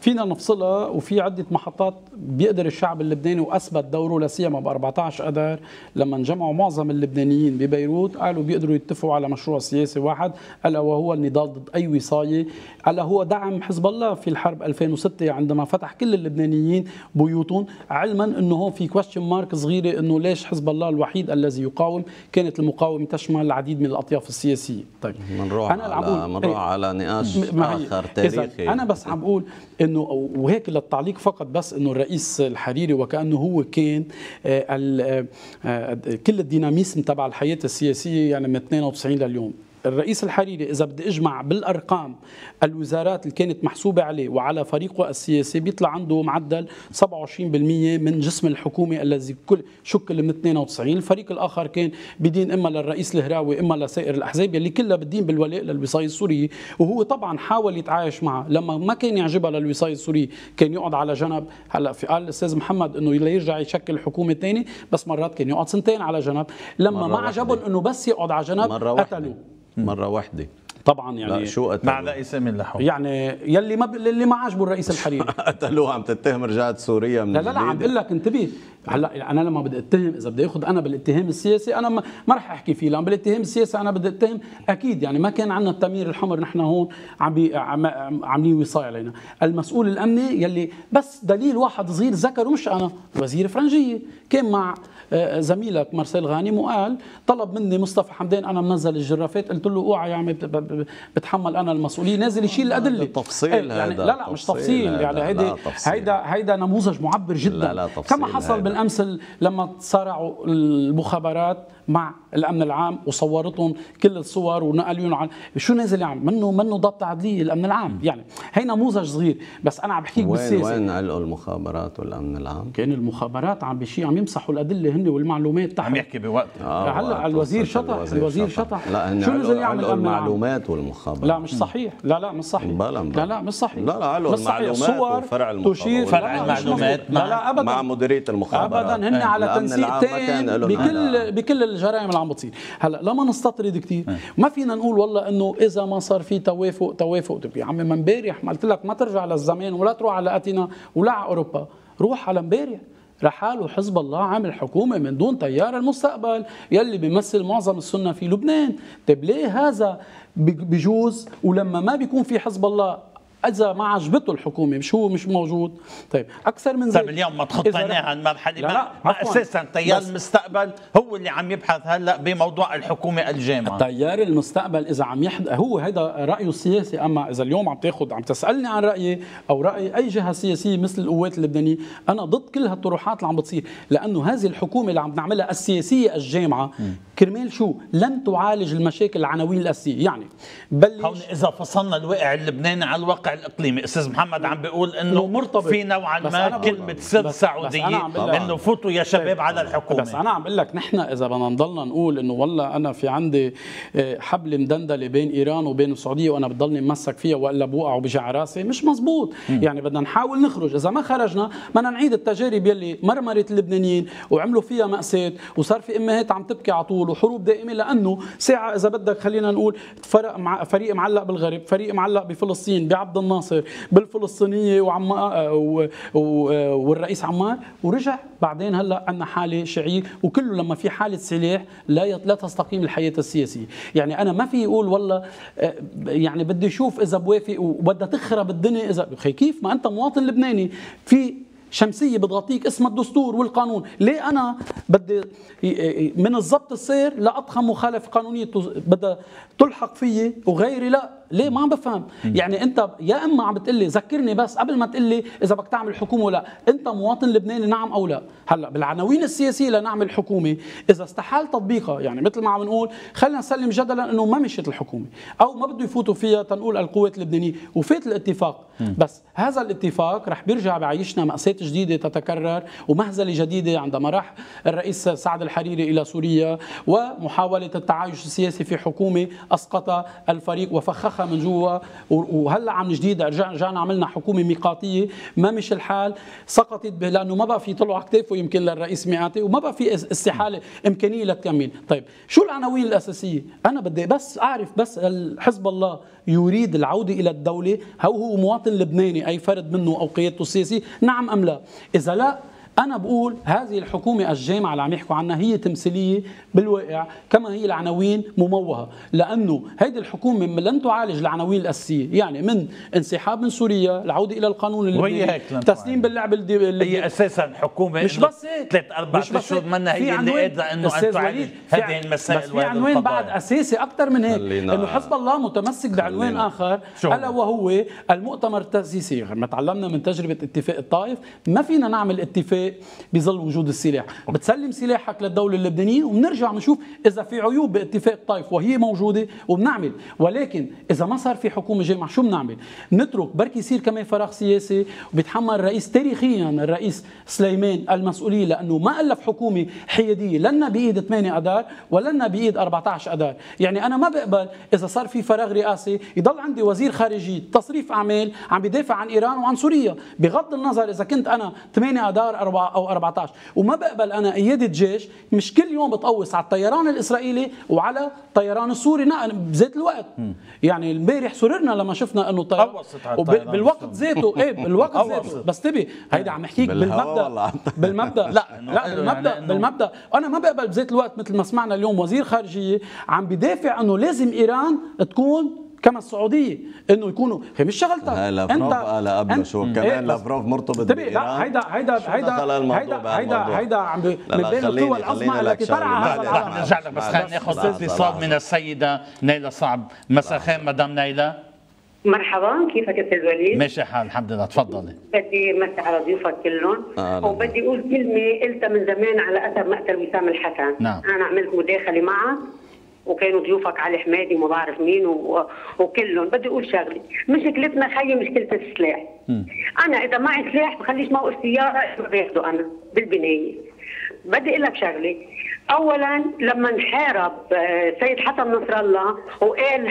فينا نفصلها وفي عدة محطات بيقدر الشعب اللبناني وأثبت دوره لا سيما ب 14 أذار لما انجمعوا معظم اللبنانيين ببيروت قالوا بيقدروا يتفقوا على مشروع سياسي واحد ألا وهو النضال ضد أي وصاية ألا هو دعم حزب الله في الحرب 2006 عندما فتح كل اللبنانيين بيوتهم علما إنه هون في كويستشن مارك صغيرة إنه ليش حزب الله الوحيد الذي يقاوم؟ كانت المقاومة تشمل العديد من الأطياف السياسية. طيب. اللي عم على إيه. على نقاش آخر إذا تاريخي. أنا بس عم بقول انه وهيك للتعليق فقط بس إنه الرئيس الحريري وكأنه هو كان آه، ال- آه، كل الديناميسم تبع الحياة السياسية يعني من 92 لليوم. الرئيس الحريري إذا بدي أجمع بالأرقام الوزارات اللي كانت محسوبة عليه وعلى فريقه السياسي بيطلع عنده معدل 27% من جسم الحكومة الذي كل شكل من 92 الفريق الآخر كان بدين إما للرئيس الهراوي إما لسائر الأحزاب يلي كلها بتدين بالولاء للوصاية السورية. وهو طبعا حاول يتعايش معها لما ما كان يعجبها للوصاية السورية كان يقعد على جنب. هلأ في قال الأستاذ محمد إنه يرجع يشكل حكومة ثانية بس مرات كان يقعد سنتين على جنب. لما ما عجبهم. إنه بس يقعد على جنب قتلوه. مرة واحدة. طبعا لا يعني شو مع رئيس من لحو يعني يلي ما ب... اللي ما عجبه الرئيس الحريري. قتلوه عم تتهم رجعت سوريا من لا لا لا عم. بقول لك انتبه. هلأ أنا لما بدي أتهم إذا بدي أخذ أنا بالاتهام السياسي أنا ما, ما رح أحكي فيه. لأن بالاتهام السياسي أنا بدي أتهم. أكيد يعني ما كان عندنا التميير الحمر نحن هون عم بي عم عاملين وصاية علينا المسؤول الأمني يلي بس دليل واحد صغير ذكره مش أنا وزير فرنجية. كان مع زميلك مارسيل غانم وقال طلب مني مصطفى حمدان أنا منزل الجرافات قلت له أوعى يا عمي بتحمل أنا المسؤولية. نازل يشيل الأدلة. تفصيل إيه، يعني هذا، لا لا مش تفصيل يعني هيدي. هيدا هيدا نموذج معبر جدا. لا، لا، تفصيل كما حصل هيدا. بالأمس ال- لما تصارعوا المخابرات مع الأمن العام وصورتهم كل الصور ونقلوا عن شو نازل يعني منه منه ضبط عدليه الأمن العام؟ يعني هي نموذج صغير. بس أنا عم بحكيك وين بالسياسة. وين علقوا المخابرات والأمن العام؟ كان المخابرات عم بشي عم يمسحوا الأدلة هن والمعلومات تحت. عم يحكي بوقت. آه، هلا الوزير شطح، الوزير شطح. لا هن شو نزل يعمل؟ المعلومات والمخابرات. لا مش صحيح. لا لا مش صحيح. بلا بلا. لا لا مش صحيح. لا، لا، صحيح. المعلومات صور وفرع المخابرات. تشير فرع المعلومات مظبوط. لا لا ابدا. مع مديرية المخابرات. ابدا هن على تنسيق تام بكل. بكل الجرائم اللي عم بتصير. هلأ لما نستطرد كثير ما فينا نقول والله إنه إذا ما صار في توافق توافق. طب يا عمي ما امبارح ما قلت لك ما ترجع للزمان ولا تروح على أتينا ولا على أوروبا. روح على امبارح. رحاله حزب الله عامل حكومة من دون تيار المستقبل يلي بيمثل معظم السنة في لبنان. طيب ليه هذا بجوز؟ ولما ما بيكون في حزب الله إذا ما عجبته الحكومة مش هو مش موجود. طيب أكثر من ذلك طيب اليوم ما تخطيناها رح- هالمرحله لا لا ما. أساسا تيار المستقبل هو اللي عم يبحث هلأ بموضوع الحكومة الجامعة. تيار المستقبل إذا عم يحد هو هذا رأيه السياسي أما إذا اليوم عم تاخذ عم تسألني عن رأيي أو رأي أي جهة سياسية مثل القوات اللبنانية أنا ضد كل هالطروحات اللي عم بتصير لأنه هذه الحكومة اللي عم نعملها السياسية الجامعة كرمال شو؟ لن تعالج المشاكل العناوين الأساسية يعني بلش هون إذا فصلنا الواقع اللبناني على الواقع الإقليمي أستاذ محمد عم بيقول إنه مرتبط. في نوعا ما كلمة بس سعودية إنه فوتوا يا شباب على الحكومة. بس أنا عم بقول لك نحن إذا بدنا نضلنا نقول إنه والله أنا في عندي آه، حبل مدندلة بين إيران وبين السعودية وأنا بضلني ممسك فيها والا بوقع وبيجي على راسي مش مزبوط. يعني بدنا نحاول نخرج. إذا ما خرجنا بدنا نعيد التجارب يلي مرمرت اللبنانيين وعملوا فيها مأساة وصار في إمهات عم تبكي على طول. وحروب دائمة لأنه ساعة إذا بدك خلينا نقول فرق مع فريق معلق بالغرب فريق معلق بفلسطين بعبد الناصر بالفلسطينية وعم آه، و- و- آه، والرئيس عمار ورجع بعدين هلأ عندنا حالة شيعيه وكله لما في حالة سلاح لا يت- لا تستقيم الحياة السياسية، يعني أنا ما في يقول والله آه، يعني بدي أشوف إذا بوافق وبدها تخرب الدنيا اذا كيف ما أنت مواطن لبناني في شمسية بتغطيك اسمها الدستور والقانون. ليه أنا بدي من الضبط السير لاضخم مخالفه قانونية تز- بدها تلحق فيي وغيري؟ لا. ليه ما عم بفهم؟ يعني انت يا إما عم بتقلي ذكرني بس قبل ما تقلي إذا بدك تعمل حكومة ولا انت مواطن لبناني نعم أو لا؟ هلأ بالعناوين السياسية لنعمل حكومة إذا استحال تطبيقها يعني مثل ما عم نقول خلينا نسلم جدلا إنه ما مشيت الحكومة أو ما بده يفوتوا فيها تنقول القوات اللبنانية وفات الاتفاق. بس هذا الاتفاق رح بيرجع بعيشنا مأساة جديدة تتكرر ومهزلة جديدة عندما راح الرئيس سعد الحريري إلى سوريا ومحاولة التعايش السياسي في حكومة أسقط الفريق وفخخها من جوا وهلأ عم جديد رجعنا عملنا حكومة ميقاتية ما مش الحال. سقطت به لأنه ما بقى في طلع كتافه يمكن للرئيس مئاتي وما بقى في استحالة إمكانية لتكمل طيب شو العناوين الأساسية؟ أنا بدي بس أعرف بس حزب الله يريد العودة إلى الدولة هو هو مواطن لبناني أي فرد منه أو قيادته السياسية؟ نعم أم لا؟ إذا لا أنا بقول هذه الحكومة الجامعة اللي عم يحكوا عنها هي تمثيلية بالواقع كما هي العناوين مموهة لأنه هذه الحكومة لن تعالج العناوين الأساسية يعني من انسحاب من سوريا العودة إلى القانون اللبناني تسليم باللعب الدي... هي أساسا حكومة مش بس ثلاث أربع أشهر في هي اللي قادرة إنه أن تعالج هذه المسائل بس في عنوان بعد. أساسي أكثر من هيك إنه حزب الله متمسك بعنوان. آخر؟ ألا وهو المؤتمر التأسيسي ما تعلمنا من تجربة اتفاق الطائف ما فينا نعمل اتفاق بظل وجود السلاح. بتسلم سلاحك للدولة اللبنانية وبنرجع بنشوف إذا في عيوب باتفاق الطائف وهي موجودة وبنعمل. ولكن إذا ما صار في حكومة جامعة شو بنعمل؟ نترك بركي يصير كمان فراغ سياسي وبيتحمل الرئيس تاريخيا الرئيس سليمان المسؤولية لأنه ما ألف حكومة حيادية لنا بإيد 8 اذار ولنا بإيد 14 اذار يعني أنا ما بقبل إذا صار في فراغ رئاسي يضل عندي وزير خارجيه تصريف أعمال عم بيدافع عن إيران وعن سوريا. بغض النظر إذا كنت أنا 8 اذار أربعة أو 14 وما بقبل أنا قياده جيش مش كل يوم بتقوص على الطيران الإسرائيلي وعلى الطيران السوري بذات الوقت. يعني امبارح سررنا لما شفنا إنه الطيران بالوقت ذاته إيه بالوقت. ذاته بس تبي هيدا عم أحكيك بالمبدأ. بالمبدأ. لا لا بالمبدأ يعني بالمبدأ. أنا ما بقبل بذات الوقت مثل ما سمعنا اليوم وزير خارجية عم بدافع إنه لازم إيران تكون كما السعودية إنه يكونوا هي مش شغلتك هاي لافروف قال قبله شو إيه، كمان بس- لافروف مرتبط انتبه لا هيدا هيدا هيدا هيدا؟ هيدا هيدا عم بي- لا من لا بين القوى العظمى التي. ترعى لا، هذا لا، رح العالم نرجع لك بس خلينا ناخذ اتصال. من السيدة نيلة صعب مساء الخير مدام نيلة مرحبا كيفك أستاذ وليد؟ ماشي حال الحمد لله تفضلي بدي مسي على ضيوفك كلهم أهلاً. وبدي أقول كلمة قلتها من زمان على أثر مقتل وسام الحسن نعم. أنا عملت مداخلة معك وكانوا ضيوفك علي حمادي وما بعرف مين و... وكلهم. بدي أقول شغلة. مشكلتنا خيي مشكله السلاح. أنا إذا معي سلاح بخليش موقف سياره ما باخده أنا بالبناية. بدي أقول لك شغلة. اولا لما انحارب آه، سيد حسن نصر الله وقال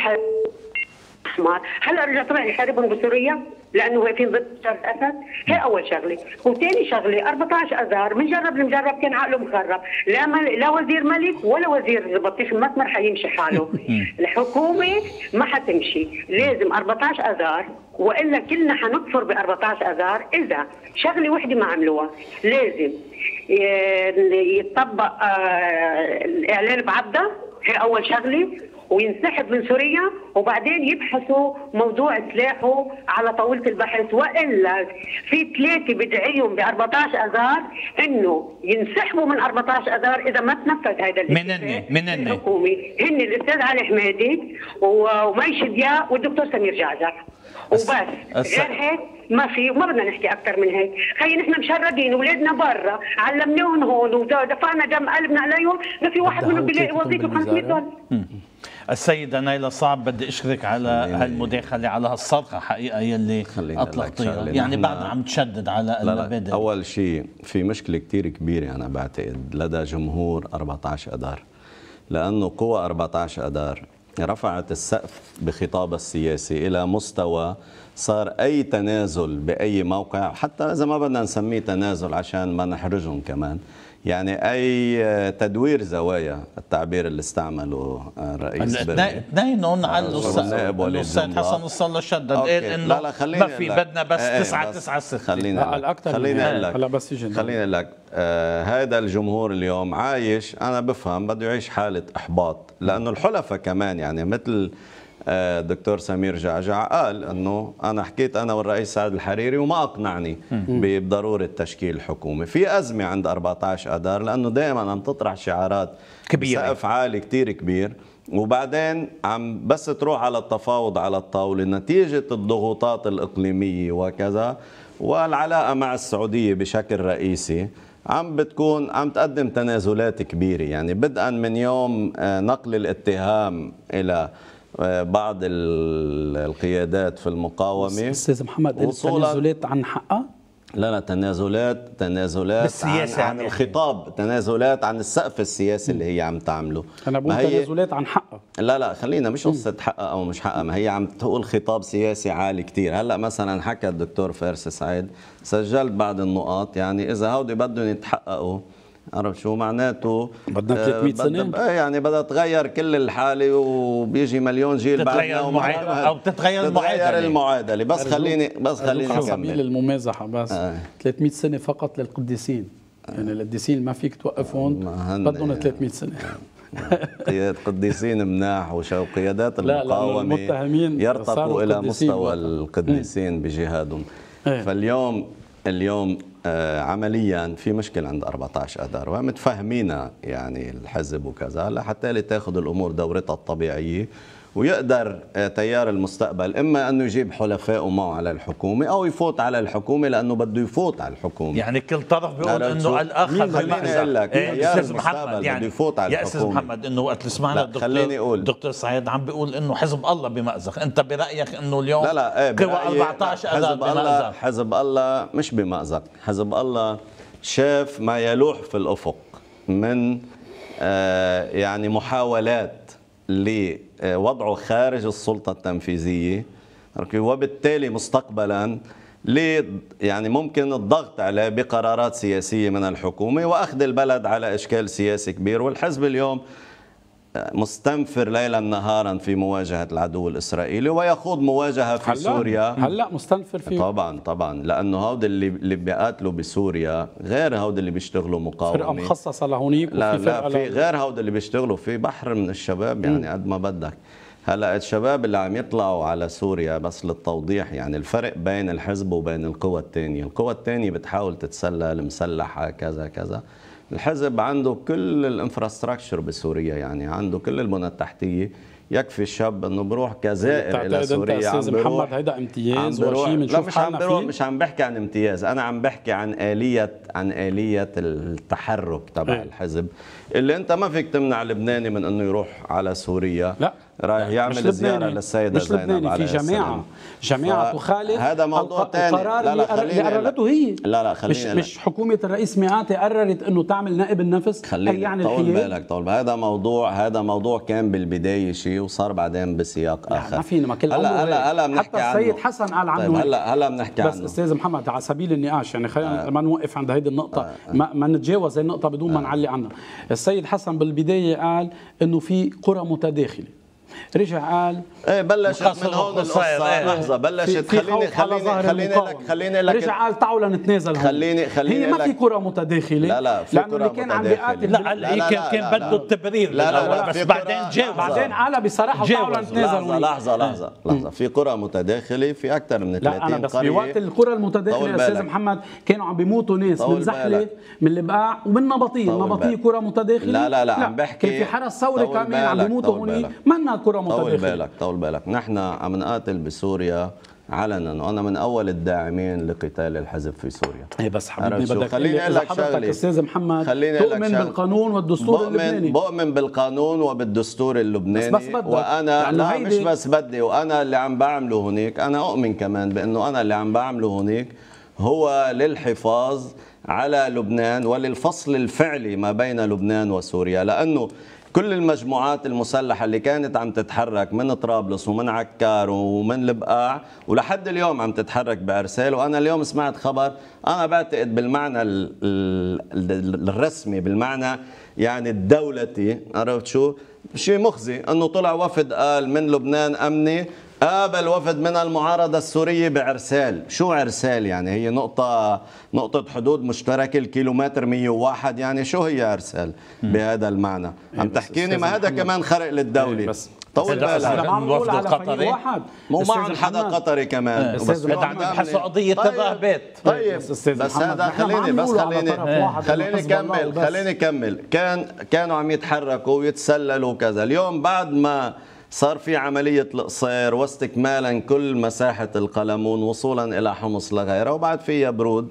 ح- احمر هلا رجع طلع يحاربهم بسوريا لأنه واقفين ضد بشار الاسد هي أول شغلة. وثاني شغلة 14 اذار بنجرب المجرب كان عقله مخرب. لا مل... لا وزير ملك ولا وزير بطيخ المسمر حيمشي حاله. الحكومة ما حتمشي. لازم 14 اذار وإلا كلنا حنكفر ب 14 اذار إذا شغلة وحدة ما عملوها لازم يتطبق آه، الإعلان بعبده هي أول شغلة. وينسحب من سوريا وبعدين يبحثوا موضوع سلاحه على طاولة البحث والا في ثلاثة بدعيهم ب 14 آذار إنه ينسحبوا من 14 آذار إذا ما تنفذ هذا من هن؟ من؟ الحكومي. هن الأستاذ علي حمادي ومي شديا والدكتور سمير جعجع. وبس. الس- غير هيك ما في ما بدنا نحكي أكثر من هيك. خي نحن مشردين اولادنا برا. علمناهم هون ودفعنا دم قلبنا عليهم. ما في واحد منهم بيلاقي وظيفة ب 500 دولار السيدة نايلة صعب بدي أشكرك على هالمداخلة على هالصرخة حقيقة يلي شغلة. يعني بعد عم تشدد على المبادئ. أول شيء في مشكلة كتير كبيرة أنا بعتقد لدى جمهور 14 اذار لأنه قوى 14 اذار رفعت السقف بخطابها السياسي إلى مستوى صار أي تنازل بأي موقع حتى إذا ما بدنا نسميه تنازل عشان ما نحرجهم كمان يعني أي تدوير زوايا التعبير اللي استعمله الرئيس برني. اثنينهم على الأستاذ. حسن الصلة شدد أوكي. قال انه لا لا خليني ما في. بدنا بس إيه، 9 بس 9 6 خليني لا، أقول لك. خليني. أقول لك هلا بس يجي خليني أقول لك آه هذا الجمهور اليوم عايش أنا بفهم بده يعيش حالة إحباط لأنه الحلفاء كمان يعني مثل آه، الدكتور سمير جعجع قال انه أنا حكيت أنا والرئيس سعد الحريري وما اقنعني بضرورة تشكيل حكومة. في أزمة عند 14 آذار لأنه دائما عم تطرح شعارات كبيرة. بسقف عالي كتير كبير. وبعدين عم بس تروح على التفاوض على الطاولة نتيجة الضغوطات الإقليمية وكذا والعلاقة مع السعودية بشكل رئيسي عم بتكون عم تقدم تنازلات كبيرة. يعني بدءا من يوم آه، نقل الاتهام آه، بعض ال- القيادات في المقاومة. أستاذ محمد قلت وصولاً- تنازلات عن حقها؟ لا لا تنازلات تنازلات بالسياسة عن, عن يعني. الخطاب تنازلات عن السقف السياسي اللي هي عم تعمله. أنا بقول هي- تنازلات عن حقها. لا لا خلينا مش قصة حقها أو مش حقها ما هي عم تقول خطاب سياسي عالي كتير. هلأ مثلا حكى الدكتور فارس سعيد سجلت بعض النقاط يعني إذا هودي بدهم يتحققوا عرفت شو معناته بدنا آه، 300 بدها- سنة؟ آه، يعني بدها تغير كل الحالة وبيجي مليون جيل تتغير بعدنا ومع- المعادلة أو تتغير المعادلة. تتغير المعادلة بس أرجوك- خليني بس خليني على سبيل الممازحة بس آه. 300 سنة فقط للقديسين يعني القديسين ما فيك توقفهم بدهم 300 سنة قياد قديسين مناح وشو- وقيادات المقاومة يرتقوا إلى مستوى. القديسين بجهادهم إيه. فاليوم اليوم آه، عمليا في مشكلة عند 14 أذار ومتفهمينها يعني الحزب وكذا لحتى تاخذ الأمور دورتها الطبيعية. ويقدر آه، تيار المستقبل إما أنه يجيب حلفائه معه على الحكومة أو يفوت على الحكومة لأنه بده يفوت على الحكومة يعني كل طرف بيقول إنه؟ الآخر خليني. أقول لك، إيه، تيار أستاذ المستقبل محمد بده يعني يفوت على يا أستاذ الحكومة. محمد إنه وقت اللي سمعنا الدكتور. الدكتور سعيد عم بيقول إنه حزب الله بمأزق أنت برأيك إنه اليوم لا لا إيه قوى برأيي 14 حزب اذار الله بمأزق حزب الله مش بمأزق حزب الله شاف ما يلوح في الأفق من آه، يعني محاولات لوضعه خارج السلطة التنفيذية؟ وبالتالي مستقبلا يعني ممكن الضغط عليه بقرارات سياسية من الحكومة وأخذ البلد على إشكال سياسي كبير والحزب اليوم مستنفر ليلا نهارا في مواجهة العدو الإسرائيلي ويخوض مواجهة في سوريا. هلأ مستنفر فيه. طبعا طبعا لأنه هودي اللي اللي بيقاتلوا بسوريا غير هودي اللي بيشتغلوا فرقة مقاومه مخصصة لهونيك لا لا في غير هودي اللي بيشتغلوا في بحر من الشباب يعني قد ما بدك. هلأ الشباب اللي عم يطلعوا على سوريا بس للتوضيح يعني الفرق بين الحزب وبين القوى الثانية، القوى الثانية بتحاول تتسلل مسلحة كذا كذا. الحزب عنده كل الانفراستراكشر بسوريا يعني عنده كل البنى التحتية. يكفي الشاب إنه بروح كزائر إلى سوريا أستاذ بروح- محمد هيدا امتياز عم وشيء بنشوف مش عم بروح؟ مش عم بحكي عن امتياز أنا عم بحكي عن آلية عن آلية التحرك تبع إيه. الحزب. اللي أنت ما فيك تمنع لبناني من إنه يروح على سوريا. لا. رايح يعمل زيارة. للسيده مش لبناني في جماعة. جماعة تخالف هذا موضوع ثاني القرار لا لا اللي, خليني قررته هي. لا لا مش خليني مش حكومة الرئيس ميعاتي قررت إنه تعمل نائب النفس؟ خليني يعني طول بالك طول بالك. هذا موضوع هذا موضوع كان بالبداية شيء وصار بعدين بسياق آخر. ما فينا ما كل هلا هلا. هلا بنحكي حتى السيد حسن قال عنه طيب. هلا هلا بنحكي بس عنه. أستاذ محمد على سبيل النقاش يعني خلينا ما نوقف عند هيدي النقطة. ما, ما نتجاوز هي النقطة بدون ما نعلي عنها. السيد حسن بالبداية قال إنه في قرى متداخلة. رجع قال إيه بلشت من هون القصة إيه. لحظة بلشت في خليني خليني خليني. لك خليني لك رجع قال تعالوا لنتنازل هون. خليني- خليني هي ما في كرة متداخلة لا لا، في اللي كان عم. بيقاتل لا لا، هي لا، كان لا، كان لا. بده التبرير لا، لا، لا، بس بعدين جاوب بعدين قال بصراحة. تعالوا نتنازل لحظه. لحظة لحظة لحظة في قرى متداخلة في أكثر من 30 لا أنا بس قرية بوقت القرى طول المتداخله يا أستاذ. محمد كانوا عم بيموتوا ناس من زحلة. من البقاع ومن نبطيه نبطيه. كرة متداخلة لا، لا، لا، عم بحكي- كان في حرس ثوري كمان عم بيموتوا هون. منا كره طول متداخلة. بالك طول بالك. نحن عم نقاتل بسوريا علنا وأنا من أول الداعمين لقتال الحزب في سوريا. إيه بس حبيبي؟ بدك خليني إذا أقول لك شغلة. أستاذ محمد خليني تؤمن شغلة. بالقانون والدستور بؤمن اللبناني. بؤمن بالقانون وبالدستور اللبناني. بس بس بدك. وأنا لأنه لا مش بس بدي وأنا اللي عم بعمله هناك أنا أؤمن كمان بأنه أنا اللي عم بعمله هناك هو للحفاظ على لبنان وللفصل الفعلي ما بين لبنان وسوريا. لأنه كل المجموعات المسلحة اللي كانت عم تتحرك من طرابلس ومن عكار ومن البقاع ولحد اليوم عم تتحرك بعرسال وأنا اليوم سمعت خبر أنا بعتقد بالمعنى ال- ال- ال- الرسمي بالمعنى يعني الدولتي عرفت شو؟ شيء مخزي أنه طلع وفد قال من لبنان أمني قابل وفد من المعارضة السورية بعرسال شو عرسال يعني هي نقطة نقطة حدود مشتركة الكيلومتر 101 يعني شو هي عرسال بهذا المعنى عم بس تحكيني ما هذا. كمان خرق للدولة إيه، بس- طول بالك عم الوفد على القطري؟ مو معهم حدا. قطري كمان محمد. واحد بحسوا أمني. قضية طيب. طيب بس هذا ما خليني عم بس خليني خليني كمل. خليني كمل كان كانوا عم يتحركوا ويتسللوا وكذا اليوم بعد ما صار في عملية القصير واستكمالا كل مساحة القلمون وصولا إلى حمص لغيرها وبعد فيها برود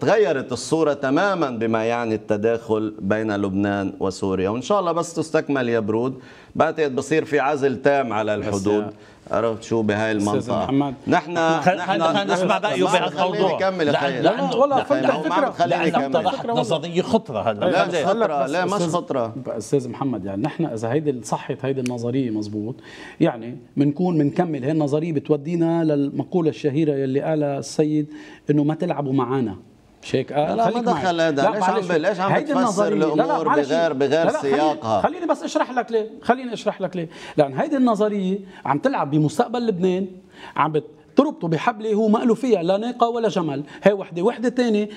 تغيرت الصورة تماما بما يعني التداخل بين لبنان وسوريا. وإن شاء الله بس تستكمل يا برود بعتقد بصير في عزل تام على الحدود. عرفت شو بهاي المنطقة محمد. نحن خل- نحن خلينا نسمع ما بهالموضوع. كمل لا لا لأنك كمل. طرحت نظرية خطرة هلا لا،. هلا بس لا، مش خطرة. أستاذ محمد يعني نحن إذا هيدي صحت هيدي النظرية مزبوط يعني بنكون بنكمل هي النظرية بتودينا للمقولة الشهيرة يلي قالها السيد إنه ما تلعبوا معنا مش هيك قال لا، ما. دخل هذا. ليش عم ليش عم الأمور معلش. بغير- بغير لا، لا، خليني- سياقها؟ خليني بس أشرح لك ليه خليني أشرح لك ليه لأن هيدي النظرية عم تلعب بمستقبل لبنان عم بت تربطه بحبل هو ما له فيها لا ناقة ولا جمل. هي وحدة وحدة ثانية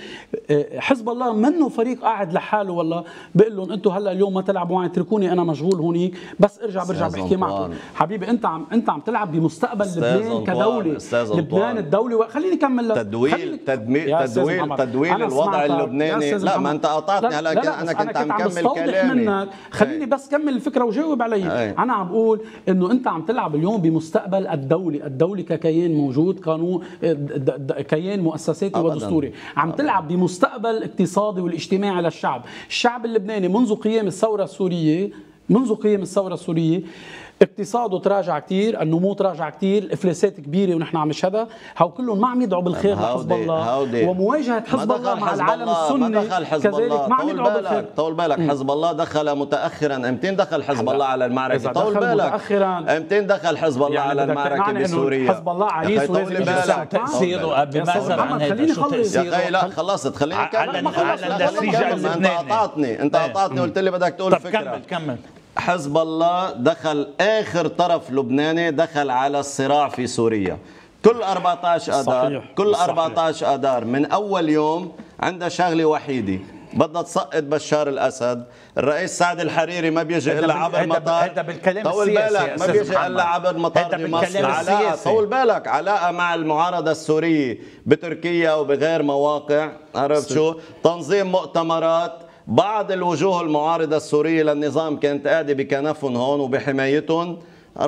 حزب الله منه فريق قاعد لحاله والله. بقول لهم أنتم هلا اليوم ما تلعبوا معي اتركوني أنا مشغول هونيك. بس ارجع برجع بحكي. معكم. حبيبي انت عم انت عم تلعب بمستقبل لبنان كدولة. لبنان. الدولة و... خليني أكمل لك. تدويل تدمير تدويل تدويل أنا الوضع اللبناني. لا ما. أنت قاطعتني لا، هلا أنا بس كنت عم كمل كلامي. منك. خليني. بس كمل الفكرة وجاوب علي. أنا عم بقول إنه أنت عم تلعب اليوم بمستقبل الدولي الدولي ككيان موجود. قانون د- د- كيان مؤسساتي أبداً. ودستوري. عم تلعب بمستقبل الاقتصادي والاجتماعي للشعب الشعب اللبناني منذ قيام الثورة السورية منذ قيام الثورة السورية اقتصاده تراجع كثير النمو تراجع كثير الافلاسات كبيرة ونحن عم نشهدها. هاو كلهم ما عم يدعوا بالخير لحزب الله هودي. ومواجهة حزب الله مع حزب العالم الله، السني. ما دخل حزب كذلك الله ما عم يدعوا بالخير. بالك طول بالك. حزب الله دخل متاخرا. أمتين دخل حزب الله على المعركة. طول بالك. متأخراً، أمتين دخل حزب الله يعني على المعركة بسوريا. حزب الله عريس ولازم. تأثيره يا بماذا عن هيدا شو؟ يا أخي لا خلصت. خليني على- كمل على- أنت. قطعتني أنت. قطعتني قلت لي بدك تقول فكرة. كمل كمل. حزب الله دخل آخر طرف لبناني دخل على الصراع في سوريا كل 14 آذار صحيح. كل صحيح. 14 آذار من أول يوم عندها شغله وحيده بدها تسقط بشار الأسد الرئيس سعد الحريري ما بيجي إلا عبر مطار هيدا بالكلام طول بالك ما بيجي. إلا عبر مطار دمشق علاقه. طول بالك علاقه مع المعارضة السورية بتركيا وبغير مواقع عرفت شو تنظيم مؤتمرات بعض الوجوه المعارضة السورية للنظام كانت قاعدة بكنفهم هون وبحمايتهم.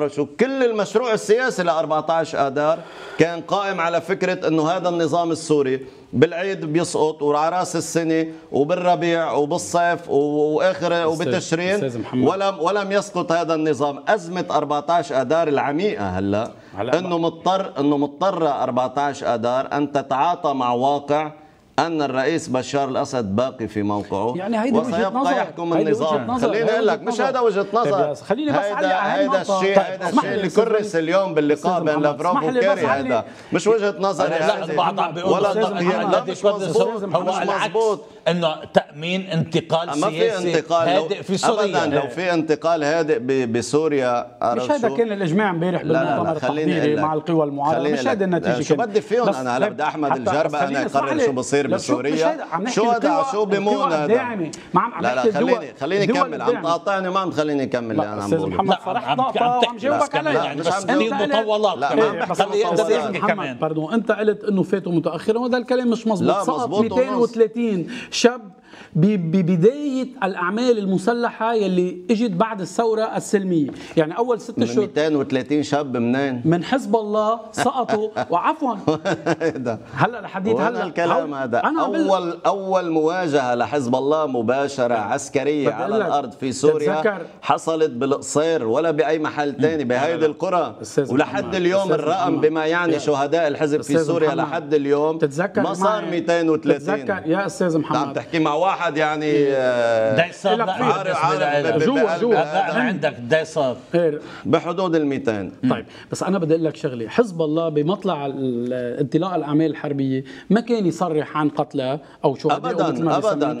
شو؟ كل المشروع السياسي ل 14 آذار كان قائم على فكرة إنه هذا النظام السوري بالعيد بيسقط وعلى رأس السنة وبالربيع وبالصيف وآخر وبتشرين. ولم ولم يسقط هذا النظام. أزمة 14 آذار العميقة هلا إنه مضطر إنه مضطرة 14 آذار أن تتعاطى مع واقع أن الرئيس بشار الأسد باقي في موقعه يعني هيدي وجهة نظر. وسيبقى يحكم هيدي النظام وجهة نظر. خليني أقول لك مش نظر. هذا وجهة طيب نظر أخي، خليني بس أعلق هيدا هيدا. الشيء طيب، هيدا الشيء لي اللي كرس. اليوم باللقاء بين لافروف وكيري. هذا مش وجهة نظري لا هذه. البعض عم بيقول ولا لا مش وزن مزبوط هو مزبوط إنه تأمين انتقال ما في سياسي انتقال هادئ في سوريا ابدا لو في انتقال هادئ ب- بسوريا مش هذا؟ كان الإجماع امبارح بالمؤتمر التحضيري. مع القوى المعارضة مش هذا. النتيجة شو. بدي فيهم أنا هلا طيب، بدي أحمد حتى- الجربة بس أنا خليني يقرر. شو بصير هيدا. عم نحكي شو هذا؟ القوى- شو بمون القوى هذا؟ الداعمة. ما عم لا لا خليني خليني كمل عم. تقاطعني ما عم تخليني كمل اللي أنا عم بقوله محمد لا، صرحت عم- عم جاوبك يعني مش بس جاوبك. مطولات لا،. ما عم مطولات. كمان باردون أنت قلت إنه فاتوا متاخرا وهذا الكلام مش مزبوط لا، سقط مزبوط ونص. 230 شاب ببداية الأعمال المسلحة يلي إجت بعد الثورة السلمية. يعني أول ست من اشهر 230 شاب منين؟ من حزب الله سقطوا. وعفوا. هلأ لحديت هلأ. الكلام هذا؟ بال- اول أول مواجهة لحزب الله مباشرة عسكرية بدي على الأرض في سوريا تتذكر- حصلت بالقصير ولا بأي محل ثاني بهيدي القرى. ولحد محمد، اليوم الرقم محمد. بما يعني شهداء الحزب في سوريا محمد، لحد اليوم تتذكر ما صار معي- 230 تتذكر يا أستاذ انت عم محمد. تحكي مع واحد يعني آه، لا فيه. عارف عارف- عارف جوا- جوا. عندك دايسات غير بحدود ال 200 طيب بس أنا بدي أقول لك شغلة. حزب الله بمطلع انطلاق الأعمال الحربية ما كان يصرح عن قتلى أو شهداء ما كان-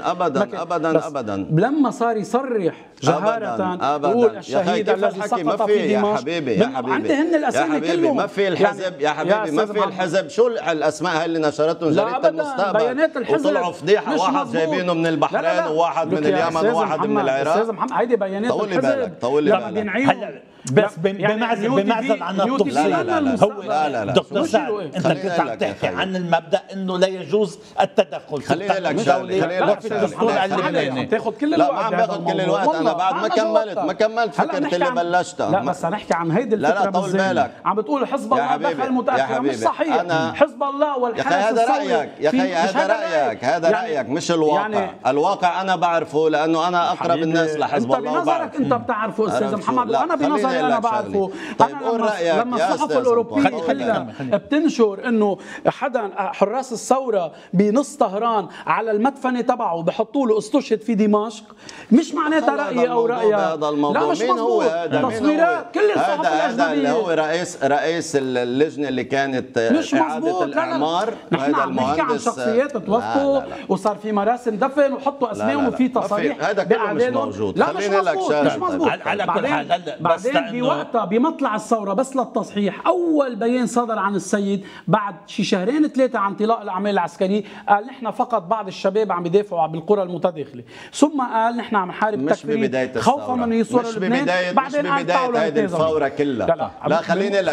أبداً، بس أبداً. لما صار يصرح جهارة أبداً،. الشهيد يا الذي سقط في في يا دمشق. حبيبي يا حبيبي. عندي هن يا حبيبي كلهم ما في الحزب يا حبيبي ما أستاذ في. الحزب. شو الأسماء هاي اللي نشرتهم؟ أبداً، المستقبل بيانات الحزب وطلعوا فضيحة مش واحد. جايبينه من لا، لا، البحرين لا. وواحد من يا اليمن أستاذ وواحد من العراق. أستاذ محمد هيدي بيانات طولي الحزب. بالك، طولي بالك. بينعيهم هلا بس يعني بمعزل بمعزل عن التفصيل لا، لا، لا. هو لا، لا، لا. دكتور سعد شو؟ انت كنت عم تحكي. عن المبدأ إنه لا يجوز التدخل في خليني لك الدولي خليني لك شغلة. الدستور اللبناني تاخذ كل لا، الوقت ما عم باخذ كل. الوقت، والله بعد ما كملت-. ما كملت بنحكي اللي بلشتها. لا بس نحكي عن هيدي لا، لا، الفكرة طول. بالك. عم بتقول حزب الله دخل يا متاخرا مش صحيح حزب الله يا والحرس أخي هذا رأيك يا أخي هذا رأيك هذا يعني- رأيك مش الواقع يعني الواقع أنا بعرفه لأنه أنا أقرب الناس لحزب انت الله بنظرك وبعرف انت بتعرفه أستاذ؟ محمد لا، وأنا بنظري أنا بعرفه. طيب أنا قول لما رأيك لما الصحف الاوروبيه كلها رأيك. بتنشر إنه حدا حراس الثورة بنص طهران على المدفنة تبعه بحطوا له استشهد في دمشق مش معناتها هذا رأيي أو رأيك بهذا الموضوع لا مش مين هو هذا؟ تصويرات كل الصحف هذا هذا اللي هو الاجنبيه رئيس رئيس اللجنة اللي كانت مش إعادة مزبوط لا لا الإعمار نحن عم نحكي عن المهندس شخصيات توفوا. وصار في مراسم دفن وحطوا اسمائهم لا. وفي تصاريح هذا كله مش. موجود. لا مش لك مزبوط مش طيب. مزبوط على- كل حال، هلا بس لأنه- بوقتها بمطلع الثورة بس للتصحيح. أول بيان صدر عن السيد بعد شي شهرين ثلاثة عن انطلاق الاعمال العسكريه قال نحن فقط بعض الشباب عم يدافعوا بالقرى المتداخلة. ثم قال نحن عم نحارب مش ببداية خوفا من يسور مش مش بعدين تعالوا ببداية هذه. الثورة كلها. لا لا لا خليني لك.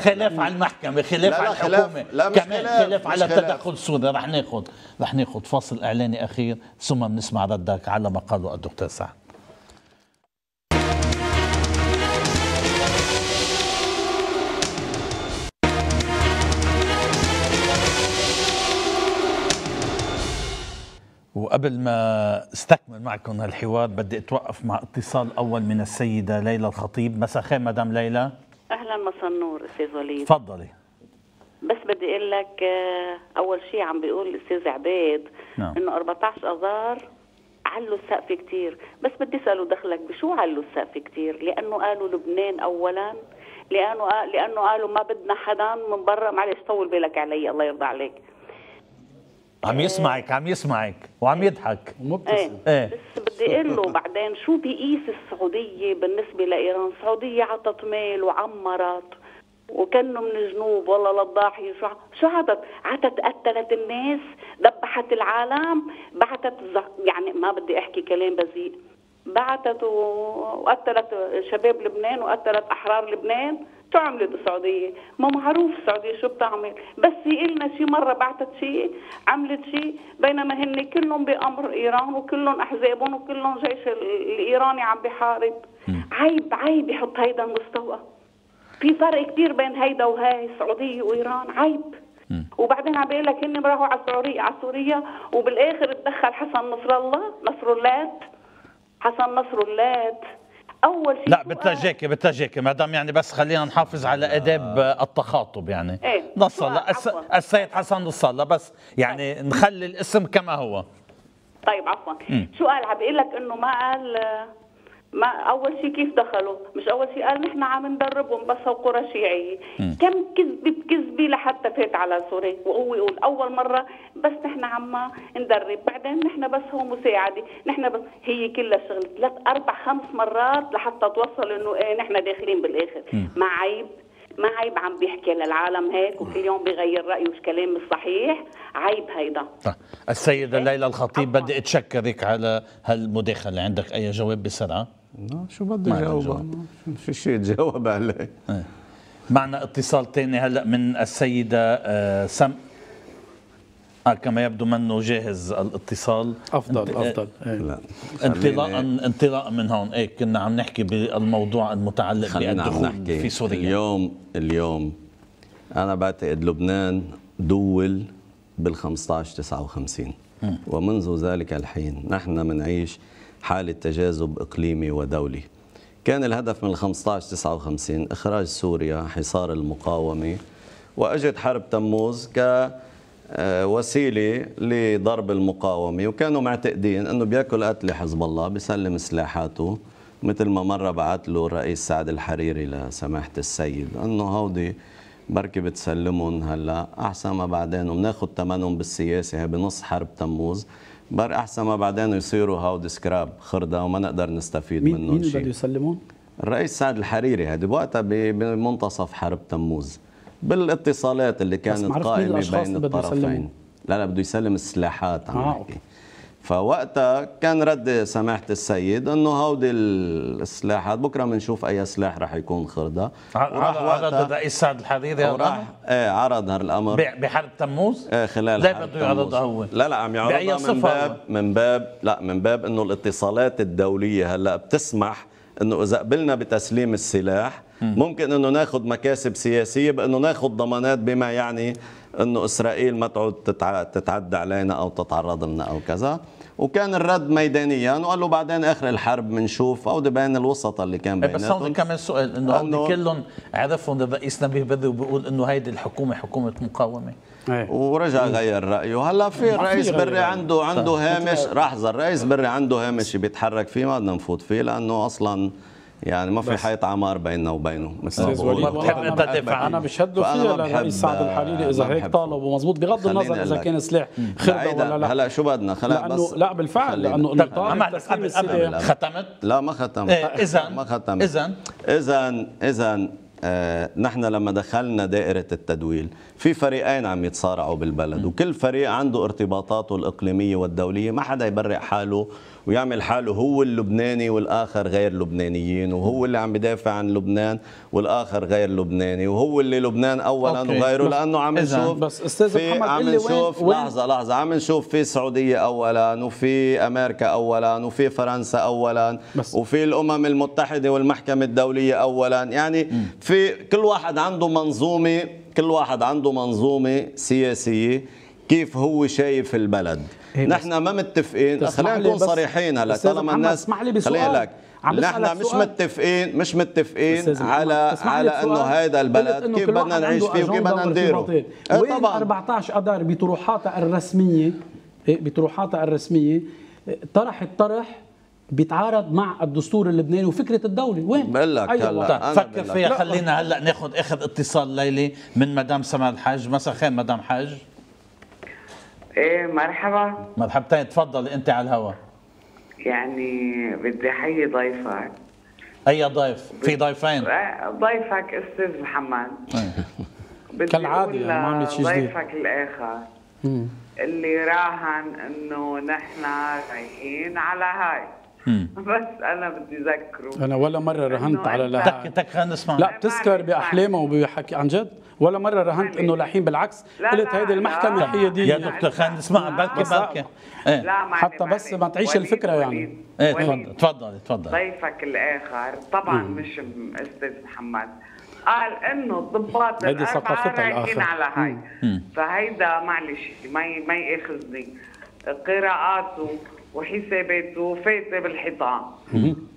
خلاف على المحكمة خلاف لا، لا، على الحكومة. لا، مش كمان خلاف، مش على. التدخل السوري رح ناخذ رح ناخذ فاصل إعلاني أخير ثم بنسمع ردك على ما قاله الدكتور سعد. وقبل ما استكمل معكم هالحوار بدي أتوقف مع اتصال أول من السيدة ليلى الخطيب. مساء الخير مدام ليلى. أهلا مساء النور أستاذ وليد. تفضلي. بس بدي أقول لك آه، أول شيء عم بيقول الأستاذ عبيد نعم. إنه 14 آذار علوا السقف كتير. بس بدي أسأله دخلك بشو علوا السقف كتير؟ لأنه قالوا لبنان اولا لأنه لأنه قالوا ما بدنا حدا من برا. معلش طول بالك علي الله يرضى عليك. عم يسمعك عم يسمعك وعم يضحك. ومبتسم إيه. بس بدي أقول له بعدين شو بيقيس السعودية بالنسبة لإيران؟ السعودية عطت مال وعمرت وكانوا من الجنوب والله للضاحيه شو شو عطت؟ عطت قتلت الناس ذبحت العالم بعتت يعني ما بدي أحكي كلام بذيء. بعتت وقتلت شباب لبنان وقتلت أحرار لبنان. شو عملت السعودية؟ ما معروف السعودية شو بتعمل. بس يقلنا شي مرة بعتت شي عملت شي بينما هن كلهم بأمر إيران وكلهم أحزابهم وكلهم جيش ال- الإيراني عم بيحارب عيب عيب يحط هيدا المستوى. في فرق كتير بين هيدا وهاي السعودية وإيران. عيب. وبعدين عم بيقول لك هن راحوا على سوريا على سوريا وبالآخر تدخل حسن نصر الله نصر اللات حسن نصر اللات أول شيء لا شو بتلاجيكي بتلاجيكي ما دام يعني بس خلينا نحافظ على اداب التخاطب يعني. إيه. نصلى. عفواً. الس- السيد حسن نصلى. بس يعني نخلي الاسم كما هو. طيب عفوا. قال عم بيقول لك إنه ما قال ما أول شيء كيف دخلوا؟ مش أول شيء قال نحن عم ندربهم بس هو قرى شيعيه كم كذبه بكذبه لحتى فات على سوري. وهو يقول أول مرة بس نحن عم ندرب بعدين نحن بس هو مساعدة. نحن بس هي كلها شغل ثلاث أربع خمس مرات لحتى توصل إنه إيه نحن داخلين بالآخر. ما عيب. ما عيب عم بيحكي للعالم هيك وكل يوم بيغير رايه مش كلام مش صحيح. عيب هيدا. طيب. السيدة ليلى الخطيب بدي اتشكرك على هالمداخلة. عندك أي جواب بسرعة؟ لا، شو بدي ما عندك جاوب جواب. في شيء يتجاوب عليه. معنا اتصال تاني هلأ من السيدة آه، سم كما يبدو منه جاهز الاتصال. أفضل انت- أفضل. لا. انطلاقا خليني- انطلاقا من هون. إيه كنا عم نحكي بالموضوع المتعلق بالدخول نحكي. في سوريا. اليوم اليوم أنا بعتقد لبنان دول بال 15 59 ومنذ ذلك الحين نحن بنعيش حالة تجاذب إقليمي ودولي. كان الهدف من ال 15 59 إخراج سوريا حصار المقاومة. وأجت حرب تموز ك آه، وسيلة لضرب المقاومة. وكانوا معتقدين أنه بياكل قتل حزب الله بيسلم سلاحاته مثل ما مرة بعت له الرئيس سعد الحريري لسماحة السيد أنه هودي بركي بتسلمهم هلا. أحسن ما بعدين وبناخذ ثمنهم بالسياسة هي بنص حرب تموز. بر أحسن ما بعدين يصيروا هودي سكراب خردة وما نقدر نستفيد مين منهم مين شيء. بده يسلمون؟ الرئيس سعد الحريري هذه بوقتها بمنتصف حرب تموز. بالاتصالات اللي كانت قائمة بين اللي بده الطرفين. لا لا بده يسلم السلاحات عم آه،. فوقتها كان رد سماحة السيد إنه هودي السلاحات بكرة بنشوف أي سلاح رح يكون خردة عرض عرض الرئيس سعد الحريري هذا وراح إيه عرض هالامر بحرب تموز إيه خلال ليه بده يعرضها. هو؟ لا لا عم بأي يعرضها من صفة هو؟ باب من باب لا من باب إنه الاتصالات الدولية هلأ بتسمح إنه إذا قبلنا بتسليم السلاح ممكن إنه ناخذ مكاسب سياسية بأنه ناخذ ضمانات بما يعني إنه إسرائيل ما تعود تتع- تتعدى علينا أو تتعرض لنا أو كذا. وكان الرد ميدانيا وقال له بعدين آخر الحرب بنشوف أو بين الوسطى اللي كان إيه بس هون بيناتهم كمان سؤال إنه إنه- هون كلهم عرفهم الرئيس نبيه بدري وبيقول إنه هيدي الحكومة حكومة مقاومة. إيه. ورجع غير رأيه. هلأ في الرئيس بري رأيه. عنده عنده هامش لحظه الرئيس بري عنده هامش بيتحرك فيه ما بدنا نفوت فيه لأنه أصلا يعني ما في حيط عمار بيننا وبينه. مثل ما بتحب أنا- تدافع؟ عنه. أنا له فأنا فيها للرئيس سعد الحريري إذا هيك بحب. طالبوا مزبوط بغض النظر إذا. كان سلاح بعيدا ولا لا. هلا شو بدنا؟ خلينا بس لا بالفعل. لأنه طالب قبل قبل ختمت؟ لا ما ختم إيه، إذن- ما ختم إذن؟ اذا اذا آه نحن لما دخلنا دائرة التدويل في فريقين عم يتصارعوا بالبلد وكل فريق عنده ارتباطاته الإقليمية والدولية ما حدا يبرئ حاله ويعمل حاله هو اللبناني والآخر غير لبنانيين وهو اللي عم بدافع عن لبنان والآخر غير لبناني وهو اللي لبنان أولا أوكي. وغيره. لأنه عم نشوف بس أستاذ في محمد عم نشوف وين- لحظة لحظة عم نشوف في السعودية أولا وفي أمريكا أولا وفي فرنسا أولا بس- وفي الأمم المتحدة والمحكمة الدولية أولا. يعني في كل واحد عنده منظومة كل واحد عنده منظومة سياسية كيف هو شايف البلد. نحن ما متفقين خلينا لي نكون صريحين هلا طالما الناس اسمح لي بسؤال. نحن مش سؤال. متفقين مش متفقين على على. إنه قلت البلد إنه كيف بدنا نعيش فيه وكيف بدنا نديره. إيه وين طبعا 14 اذار بطروحاتها الرسمية إيه، بطروحاتها الرسمية إيه، طرح الطرح بيتعارض مع الدستور اللبناني وفكرة الدولة وين بقول لك أي هلا. فكر. فيها. خلينا هلا ناخذ اخر اتصال ليلي من مدام سماء الحاج مساء الخير مدام حاج إيه مرحبا. مرحبتين تفضلي أنت على الهواء يعني بدي أحيي ضيفك. أي ضيف؟ في ضيفين. آه، ضيفك أستاذ محمد. كالعادة أقول يعني ما عملت شيء جديد. ضيفك الآخر. اللي راهن إنه نحن رايحين على هاي. بس أنا بدي اذكره أنا ولا مرة رهنت على لا تك تك خلينا نسمع لا بتذكر بأحلامه وبحكي عن جد؟ ولا مرة رهنت إنه لاحين بالعكس؟ قلت هيدي المحكمة. هي دي. يا دكتور خلينا نسمع بركي بركي إيه. لا معلي حتى بس. ما تعيش الفكرة يعني. إيه. تفضل تفضلي تفضلي ضيفك الآخر. طبعا مش أستاذ محمد. قال إنه الضباط هيدي ثقافتها الآخر. على هاي. فهيدا معلش ما ما يأخذني. قراءاته وحساباته فايته بالحيطان.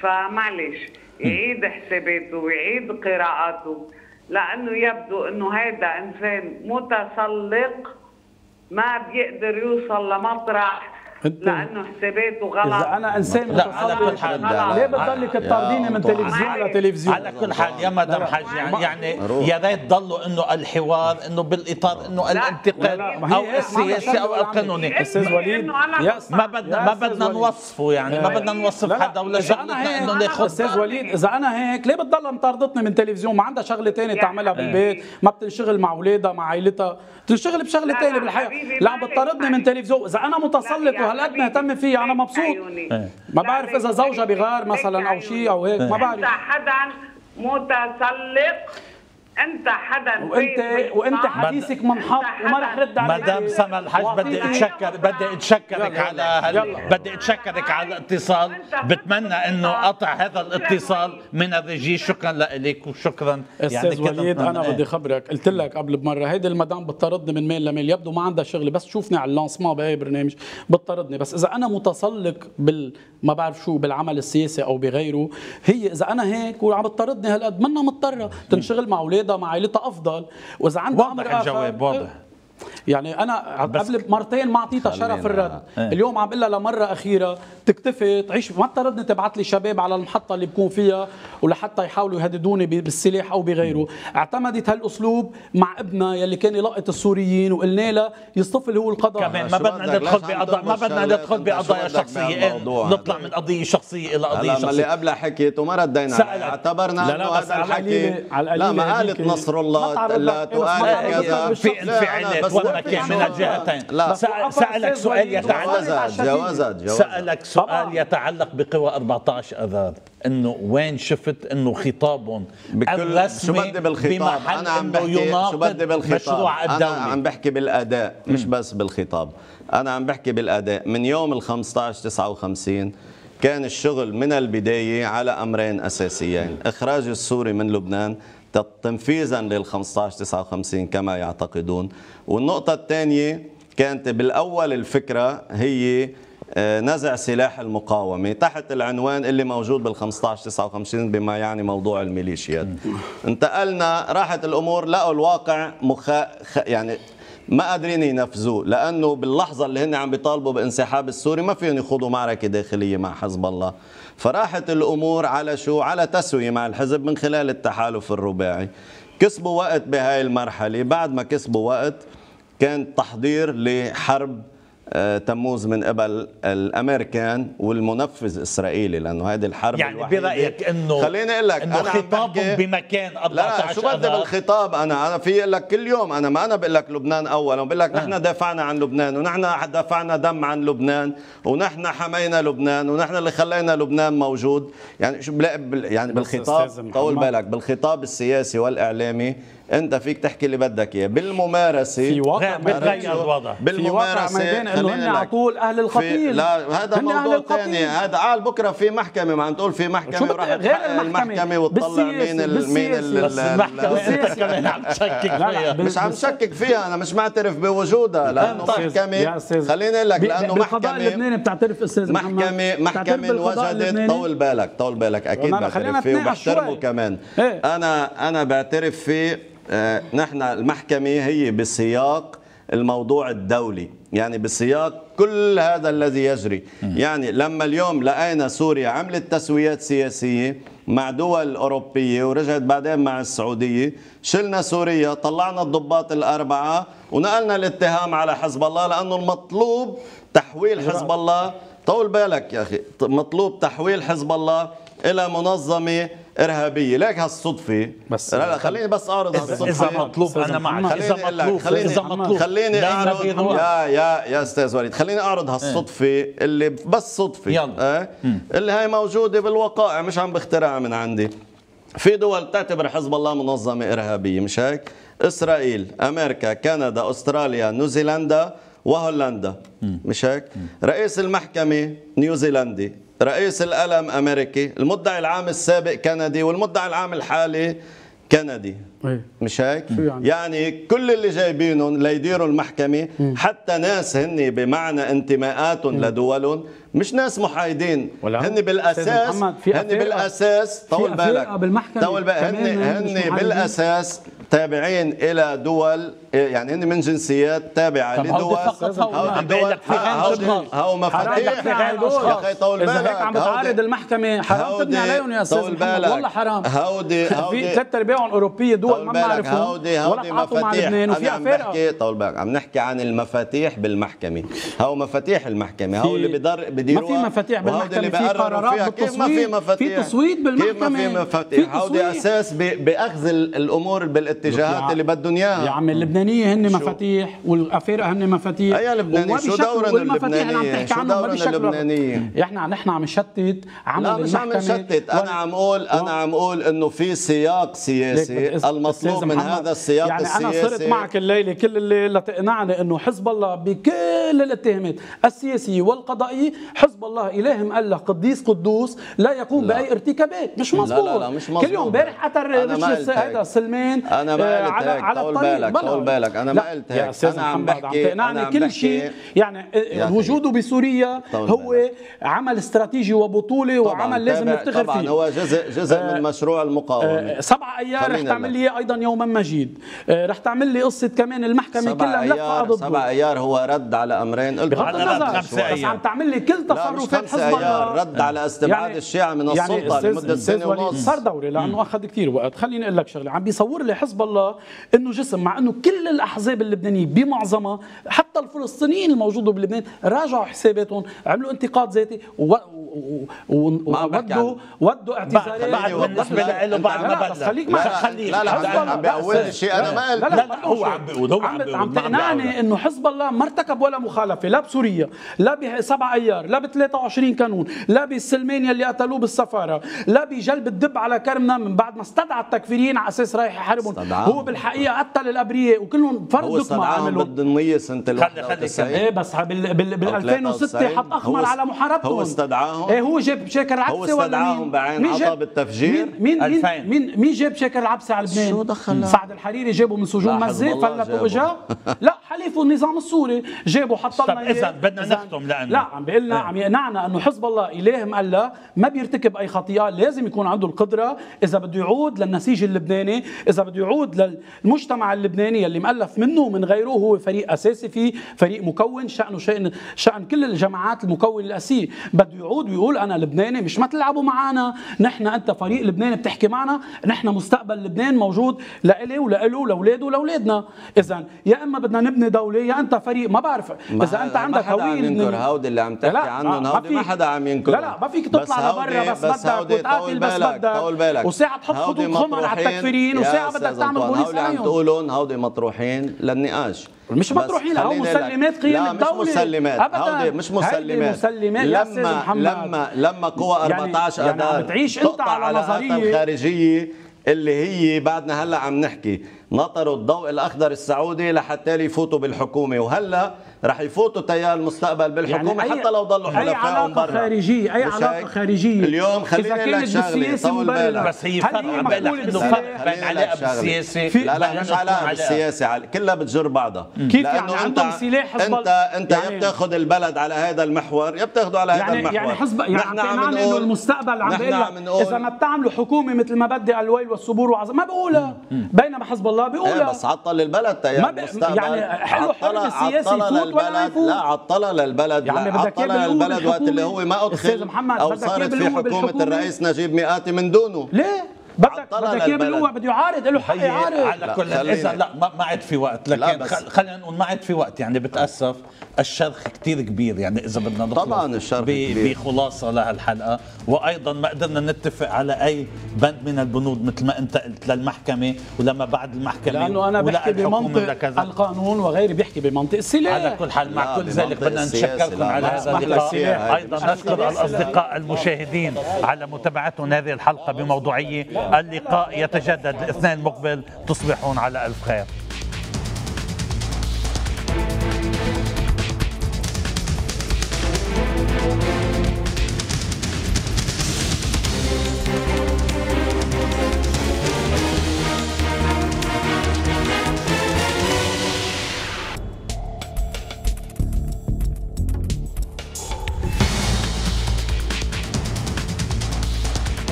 فمعلش يعيد حساباته ويعيد قراءاته لأنه يبدو إنه هذا إنسان متسلق ما بيقدر يوصل لمطرح لأنه حساباته غلط. إذا أنا إنسان لا، على كل حال، لا، ليه. بتضلك تطارديني من تلفزيون. لتلفزيون على كل حال يا مدام حاج يعني, يعني. يا ريت ضلوا إنه الحوار إنه بالإطار إنه الانتقاد أو السياسي أو القانوني. أستاذ وليد ما بدنا ما بدنا نوصفه يعني ما بدنا نوصف حدا ولا شغلتنا هيك- إنه ناخذ أستاذ وليد إذا أنا هيك ليه بتضل مطاردتني من تلفزيون؟ ما عندها شغلة ثانية يا تعملها. بالبيت ما بتنشغل مع أولادها مع عائلتها بتنشغل بشغلة ثانية لا، بالحياة. لا عم معلش، بتطاردني من. تلفزيون. إذا أنا متسلط وهالقد. مهتم فيها أنا مبسوط. عيوني. ما لا، بعرف اذا زوجها بغار مثلا أو شيء أو هيك ما بعرف. حدا متسلق أنت حدا وانت وأنت. حديثك منحط وما رح رد عليك. مدام سما الحاج بدي اتشكر بدي أتشكرك على. يلا. بدي أتشكرك على الاتصال. بتمنى إنه قطع هذا الاتصال من الرجي شكرا لك وشكرا. أستاذ كده- وليد أنا. بدي خبرك. قلت لك قبل بمرة هيدي المدام بتطردني من ميل لميل. يبدو ما عندها شغلة بس تشوفني على اللانسمان بأي برنامج. بتطردني. بس إذا أنا متسلق بال ما بعرف شو بالعمل السياسي أو بغيره هي إذا أنا هيك وعم بتطردني هالقد منا مضطرة تنشغل مع أولادها. مع عائلتها أفضل. وإذا عندها أمر واضح آخر الجواب واضح. يعني أنا قبل مرتين ما اعطيتها شرف الرد. إيه. اليوم عم بقول لها لمرة أخيرة تكتفي تعيش. ما تردني تبعت لي شباب على المحطة اللي بكون فيها ولحتى يحاولوا يهددوني بالسلاح أو بغيره. اعتمدت هالأسلوب مع ابنها يلي كان يلقط السوريين وقلنا لها يصطفل هو القضاء. كمان ما بدنا؟ ندخل بقضايا ما بدنا؟ ندخل بقضايا شخصية. نطلع؟ من قضية شخصية إلى قضية ما اللي شخصية. قبلها حكيت وما ردينا اعتبرنا لا، لا، بس هذا على الحكي. لا ما قالت نصر الله لا لك. في انفعالات بس ومكان من شو- الجهتين لا. سأ- سألك سؤال يتعلق جوازات جوازات سألك سؤال يتعلق بقوى 14 أذار انه وين شفت انه خطابهم بكل شو الرسمي بدي بالخطاب أنا عم بحكي شو يناقض بدي بالخطاب مشروع أنا عم بحكي بالأداء مش بس بالخطاب. أنا عم بحكي بالأداء. من يوم ال 15 59 كان الشغل من البداية على أمرين أساسيين. إخراج السوري من لبنان تنفيذا لل 15 59 كما يعتقدون. والنقطة الثانية كانت بالأول الفكرة هي آه، نزع سلاح المقاومة تحت العنوان اللي موجود بال 15 59 بما يعني موضوع الميليشيات. انتقلنا راحت الأمور لقوا الواقع مخا خ- يعني ما قادرين ينفذوه لأنه باللحظة اللي هن عم بيطالبوا بانسحاب السوري ما فيهم يخوضوا معركة داخلية مع حزب الله. فراحت الأمور على شو؟ على تسوية مع الحزب من خلال التحالف الرباعي. كسبوا وقت بهاي المرحلة بعد ما كسبوا وقت كان تحضير لحرب تموز من قبل الأمريكان والمنفذ الإسرائيلي لأنه هذه الحرب يعني الوحيدة. برأيك إنه خليني أقول لك إنه خطابهم بمكان لا 14 لا شو بدي بالخطاب؟ أنا أنا في أقول لك كل يوم أنا ما أنا بقول لك لبنان أول بقول لك نحن دافعنا عن لبنان ونحن دفعنا دم عن لبنان ونحن حمينا لبنان ونحن اللي خلينا لبنان موجود. يعني شو يعني بالخطاب طول. بالك بالخطاب السياسي والإعلامي انت فيك تحكي اللي بدك إياه بالممارسة في واقع غير بتغير الوضع في واقع ميدان إنه خليني هن. على طول أهل القتيل لا هذا موضوع. ثاني هذا قال بكرة في محكمة ما عم تقول في محكمة وراح غير. المحكمة وتطلع مين ال مين ال بالسياسة. بس المحكمة انت كمان عم تشكك فيها مش عم شكك فيها أنا مش معترف بوجودها لأنه أستاذ- يا محكمه. خليني أقول لك لأنه محكمه اللبناني بتعترف أستاذ محكمة بالقضاء وجدت؟ طول بالك طول بالك أكيد خلينا بعترف فيه وبحترمه. كمان إيه؟ أنا أنا بعترف فيه آه، نحن المحكمة هي بسياق الموضوع الدولي. يعني بسياق كل هذا الذي يجري. يعني لما اليوم لقينا سوريا عملت تسويات سياسية مع دول أوروبية ورجعت بعدين مع السعودية شلنا سوريا طلعنا الضباط الأربعة ونقلنا الاتهام على حزب الله لأنه المطلوب تحويل حزب الله. طول بالك يا أخي مطلوب تحويل حزب الله إلى منظمة إرهابية. ليك هالصدفة؟ بس- لا لا خليني بس أعرض إذا- هالصدفة. إذا مطلوب أنا معك. إذا مطلوب خليني- إذا مطلوب. خليني أعرض. يا يا يا أستاذ وليد خليني أعرض هالصدفة اللي بس صدفة يلا. آه اللي هي موجودة بالوقائع مش عم بخترعها من عندي. في دول تعتبر حزب الله منظمة إرهابية مش هيك؟ إسرائيل أمريكا كندا أستراليا نيوزيلندا وهولندا مش هيك؟ رئيس المحكمة نيوزيلندي. رئيس الألم أمريكي المدعي العام السابق كندي والمدعي العام الحالي كندي إيه. مش هيك؟ يعني؟ يعني كل اللي جايبينهم ليديروا المحكمة حتى ناس هن بمعنى انتماءاتهم لدولهم مش ناس محايدين ولا هن بالأساس هن بالأساس طول بالك بالمحكمة طول بالك هن هن. بالأساس تابعين إلى دول يعني هن من جنسيات تابعة لدول هو دول في. هو مفاتيح. يا أخي طول بالك إذا هيك عم بتعارض المحكمة حرام تبني عليهم يا أستاذ. والله حرام. هودي- في هودي- ثلاث ارباعهم أوروبية دول ما بنعرفهم هودي هودي مفاتيح. أنا عم بحكي طول بالك. عم نحكي عن المفاتيح بالمحكمة. هو مفاتيح المحكمة. هو في- اللي بدر بديروها ما في مفاتيح اللي في قرارات. كيف ما في بالتصويت، مفاتيح؟ في تصويت كيف ما في مفاتيح؟ في هودي. أساس بأخذ ال- الأمور بالاتجاهات اللي بدهم يا اياها عم اللبنانيه هن مفاتيح والافارقه هن مفاتيح أي لبنانية؟ وما شو اللبنانية؟ تحكي شو بيشكلوا اللبنانية؟ إحنا نحن عم نشتت عمل لا مش عم نشتت أنا عم أقول أنا عم أقول إنه في سياق سياسي المطلوب من هذا السياق يعني السياسي أنا صرت معك الليلة كل الليل لتقنعني إنه حزب الله بكل الاتهامات السياسية والقضائية حزب الله اله مقلق قديس قدوس لا يقوم لا. بأي ارتكابات مش لا، مظبوط لا، لا، مش كل مظبوط. يوم امبارح قتل. هذا سلمان أنا ما آه، قلت على هيك على طول بالك. طول بالك. أنا لا، ما قلت يا هيك. أستاذ أنا عم محمد عم بحكي أنا عم كل شيء. يعني يا أخي. وجوده بسوريا هو بالك. عمل استراتيجي وبطولة طبعاً وعمل لازم نفتخر طبعا فيه. هو جزء جزء آه، من مشروع المقاومة. آه، سبع أيار رح تعمل. لي أيضا يوما مجيد. آه، رح تعمل لي قصة كمان المحكمة سبع كلها ملفقه ايار ضده سبع أيار هو رد على أمرين. قلت بغض على رد النظر بس. عم تعمل لي كل تصرفات حزب الله رد على استبعاد الشيعة من لمدة أستاذ سنة وليد، ونص. صار دوري لأنه أخذ كثير وقت. خليني أقول لك شغلة عم بيصور لي حزب الله إنه جسم مع إنه كل الأحزاب اللبنانية بمعظمها حتى الفلسطينيين الموجودين بلبنان راجعوا حساباتهم عملوا انتقاد ذاتي و- و- و- ما عم بحكي وودوا ودوا اعتذارات بعد بالنسبة. له بعد لا، ما لا، بلغ خليك لا. لا خليك. لا لا حزب عم- بقول لا، شيء أنا ما قلت لا لا، لا، هو عم بيقول، هو عم عم ما تقنعني. إنه حزب الله ما ارتكب ولا مخالفة لا بسوريا لا بسبع أيار لا ب 23 قانون لا بالسلمان يلي قتلوه بالسفارة لا بجلب الدب على كرمنا من بعد ما استدعى التكفيريين على أساس رايح يحاربهم استدعاهم. هو بالحقيقة قتل الأبرياء وكلهم فرد هو دكمه استدعاهم عملوا بالضمنيه سنة ال خلي- خلي 91 إيه بس بال بال بال أو 2006 93 حط احمر هو على محاربتهم هو استدعاهم؟ إيه هو جاب شاكر العبسي ولا استدعاهم مين؟ بعين عطا بالتفجير؟ مين مين مين, 2000. مين, جاب شاكر العبسي على لبنان؟ شو دخلها؟ سعد الحريري جابه من سجون مزه جابه. واجا لا حليفه النظام السوري جابه حط لنا إذا إياه. بدنا نختم لأنه- لا عم بيقول لنا إيه. عم يقنعنا إنه حزب الله اله مقلا ما بيرتكب أي خطيئة لازم يكون عنده القدرة إذا بده يعود للنسيج اللبناني إذا بده يعود للمجتمع اللبناني اللي مؤلف منه ومن غيره هو فريق أساسي فيه فريق مكون شأنه شأن شأن كل الجماعات المكونه الاساسيه بده يعود ويقول أنا لبناني مش ما تلعبوا معنا نحن أنت فريق لبناني بتحكي معنا. نحن مستقبل لبنان موجود لإلي ولإله ولأولاده ولأولادنا. إذا يا إما بدنا نبني دولة يا إنت فريق ما بعرف. ما إذا إنت ما عندك حدا عم هويه ينكر. هودي اللي عم تحكي لا، عنهم. ما ما. حدا عم ينكر. لا لا ما فيك تطلع لبرا بس بدك وتقاتل بس بدك وساعة تحط خطوط خمر على التكفيرين أستاذ بدك أنطوان، بوليس هودي عم تقولون هودي مطروحين للنقاش مش مطروحين هو مسلمات قيم لا الدولة. مش مسلمات. هودي مش مسلمات مسلمات لما. لما لما قوى يعني- 14 يعني اذار بتعيش أنت تقطع على علاقاتها نظرية. الخارجيه اللي هي بعدنا هلأ عم نحكي نطروا الضوء الأخضر السعودي لحتى يفوتوا بالحكومة وهلأ رح يفوتوا تيار المستقبل بالحكومة أي- حتى لو ضلوا حلفائهم علاقة برا خارجية أي مش علاقة هيك؟ خارجية. اليوم خليني لك كانت. بالك. بس هي هل فرق بالسياسة؟ فرق بين علاقه. بالسياسة. في- لا لا مش علاقه بالسياسة. كلها بتجر بعضها. كيف يعني؟ عندهم سلاح حزب انت أنت يعني- يا بتاخذ البلد على هذا المحور يا بتاخذه على هذا يعني المحور. يعني حزب يعني عم نحن عم انه نقول- المستقبل عم بيقول إذا ما بتعملوا حكومة مثل ما بدي الويل والصبور وعظم ما بقولها. بينما حزب الله بيقولها. بس عطل البلد تيار المستقبل. يعني حلو عطلها يفوت ولا يفوت؟ لا عطلها للبلد يا عمي بدك عطلها للبلد وقت اللي؟ هو ما أدخل محمد، أو صارت في حكومة؟ الرئيس نجيب مئاتي من دونه ليه؟ بدك بدك إياه. بالقوة بده يعارض له حق يعارض. على لا، كل إذا لا ما ما عاد في وقت. لكن خلينا نقول ما عاد في وقت. يعني بتأسف الشرخ كثير كبير. يعني إذا بدنا نخلص طبعاً الشرخ. بخلاصة لهالحلقة. وأيضا ما قدرنا نتفق على أي بند من البنود مثل ما أنت قلت للمحكمة ولما بعد المحكمة. لأنه أنا بحكي بمنطق. القانون وغيري بيحكي بمنطق السلاح. على كل حال مع كل ذلك بدنا نشكركم على هذا اللقاء. أيضا نشكر الأصدقاء المشاهدين على متابعتهم هذه الحلقة بموضوعية اللقاء يتجدد الاثنين المقبل تصبحون على ألف خير.